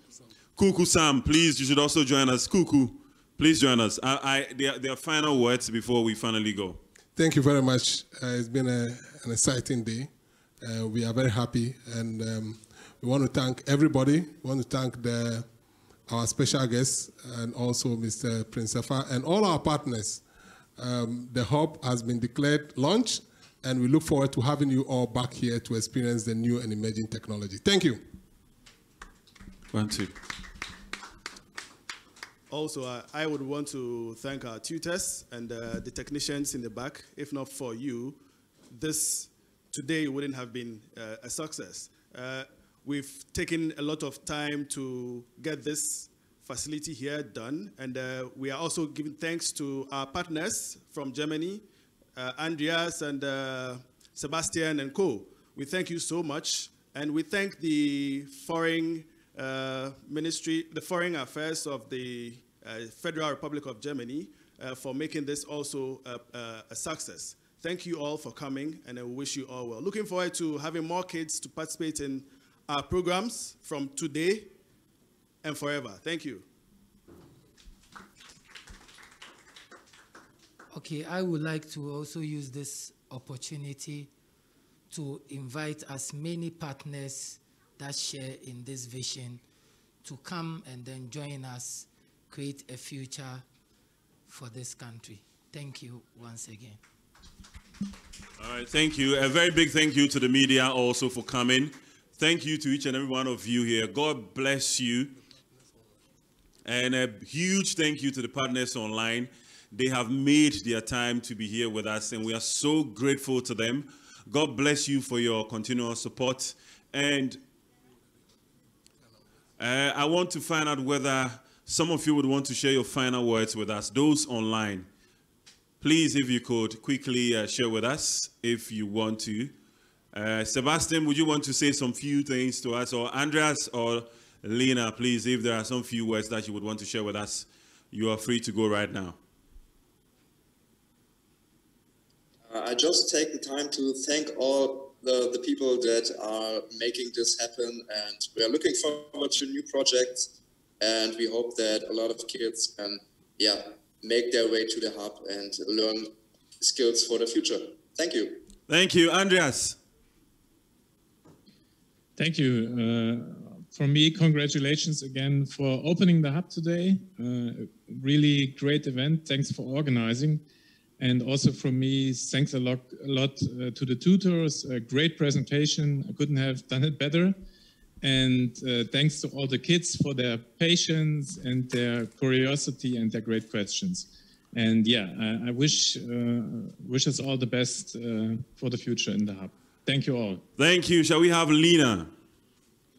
Kuku Sam, please, you should also join us. Kuku, please join us. I, I, their, their final words before we finally go. Thank you very much. Uh, it's been a, an exciting day. Uh, we are very happy and um, we want to thank everybody. We want to thank the, our special guests and also Mr. Prince Sefa and all our partners. Um, the hub has been declared launched and we look forward to having you all back here to experience the new and emerging technology. Thank you. One, two. Also, I would want to thank our tutors and uh, the technicians in the back. If not for you, this today wouldn't have been uh, a success. Uh, we've taken a lot of time to get this facility here done, and uh, we are also giving thanks to our partners from Germany, uh, Andreas and Sebastian and co. We thank you so much, and we thank the foreign Ministry, the Foreign Affairs of the uh, Federal Republic of Germany uh, for making this also a, a, success. Thank you all for coming, and I wish you all well. Looking forward to having more kids to participate in our programs from today and forever. Thank you. Okay, I would like to also use this opportunity to invite as many partners that share in this vision to come and then join us, create a future for this country. Thank you once again. All right, thank you. A very big thank you to the media also for coming. Thank you to each and every one of you here. God bless you. And a huge thank you to the partners online. They have made their time to be here with us, and we are so grateful to them. God bless you for your continual support. And uh, I want to find out whether some of you would want to share your final words with us, those online. Please, if you could quickly uh, share with us if you want to. Uh, Sebastian, would you want to say some few things to us? Or Andreas or Lena, please, if there are some few words that you would want to share with us, you are free to go right now. Uh, I just take the time to thank all the, the people that are making this happen. And we are looking forward to new projects. And we hope that a lot of kids can, yeah, make their way to the hub and learn skills for the future. Thank you. Thank you, Andreas. Thank you. Uh, from me, congratulations again for opening the hub today. Uh, really great event. Thanks for organizing. And also from me, thanks a lot, a lot uh, to the tutors. A great presentation. I couldn't have done it better. And uh, thanks to all the kids for their patience and their curiosity and their great questions. And yeah, I, I wish uh, wish us all the best uh, for the future in the hub. Thank you all. Thank you. Shall we have Lena?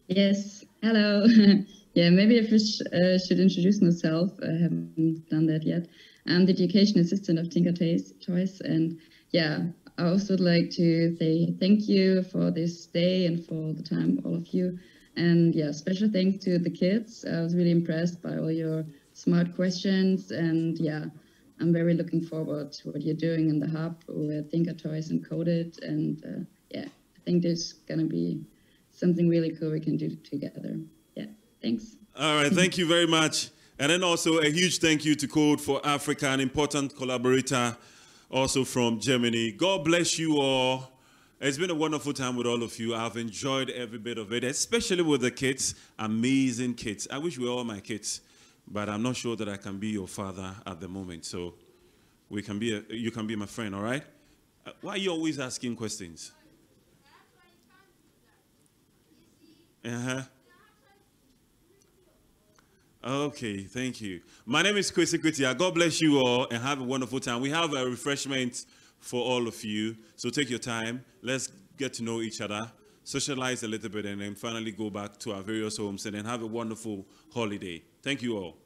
Yes. Hello. yeah, maybe I sh uh, should introduce myself. I haven't done that yet. I'm the education assistant of Tinker Toys. And yeah, I also would like to say thank you for this day and for the time, all of you. And yeah, special thanks to the kids. I was really impressed by all your smart questions. And yeah, I'm very looking forward to what you're doing in the hub with Tinker Toys and Codit. And uh, yeah, I think there's going to be something really cool we can do together. Yeah, thanks. All right, thank you very much. And then also a huge thank you to Code for Africa, an important collaborator also from Germany. God bless you all. It's been a wonderful time with all of you. I've enjoyed every bit of it, especially with the kids. Amazing kids. I wish we were all my kids, but I'm not sure that I can be your father at the moment. So we can be a, you can be my friend, all right? Uh, why are you always asking questions? Uh-huh. Okay, thank you. My name is Kwesi Kwitia. God bless you all and have a wonderful time. We have a refreshment for all of you. So take your time. Let's get to know each other, socialize a little bit, and then finally go back to our various homes and then have a wonderful holiday. Thank you all.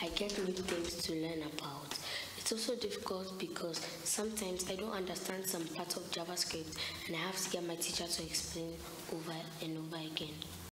I get new things to learn about. It's also difficult because sometimes I don't understand some parts of JavaScript and I have to get my teacher to explain over and over again.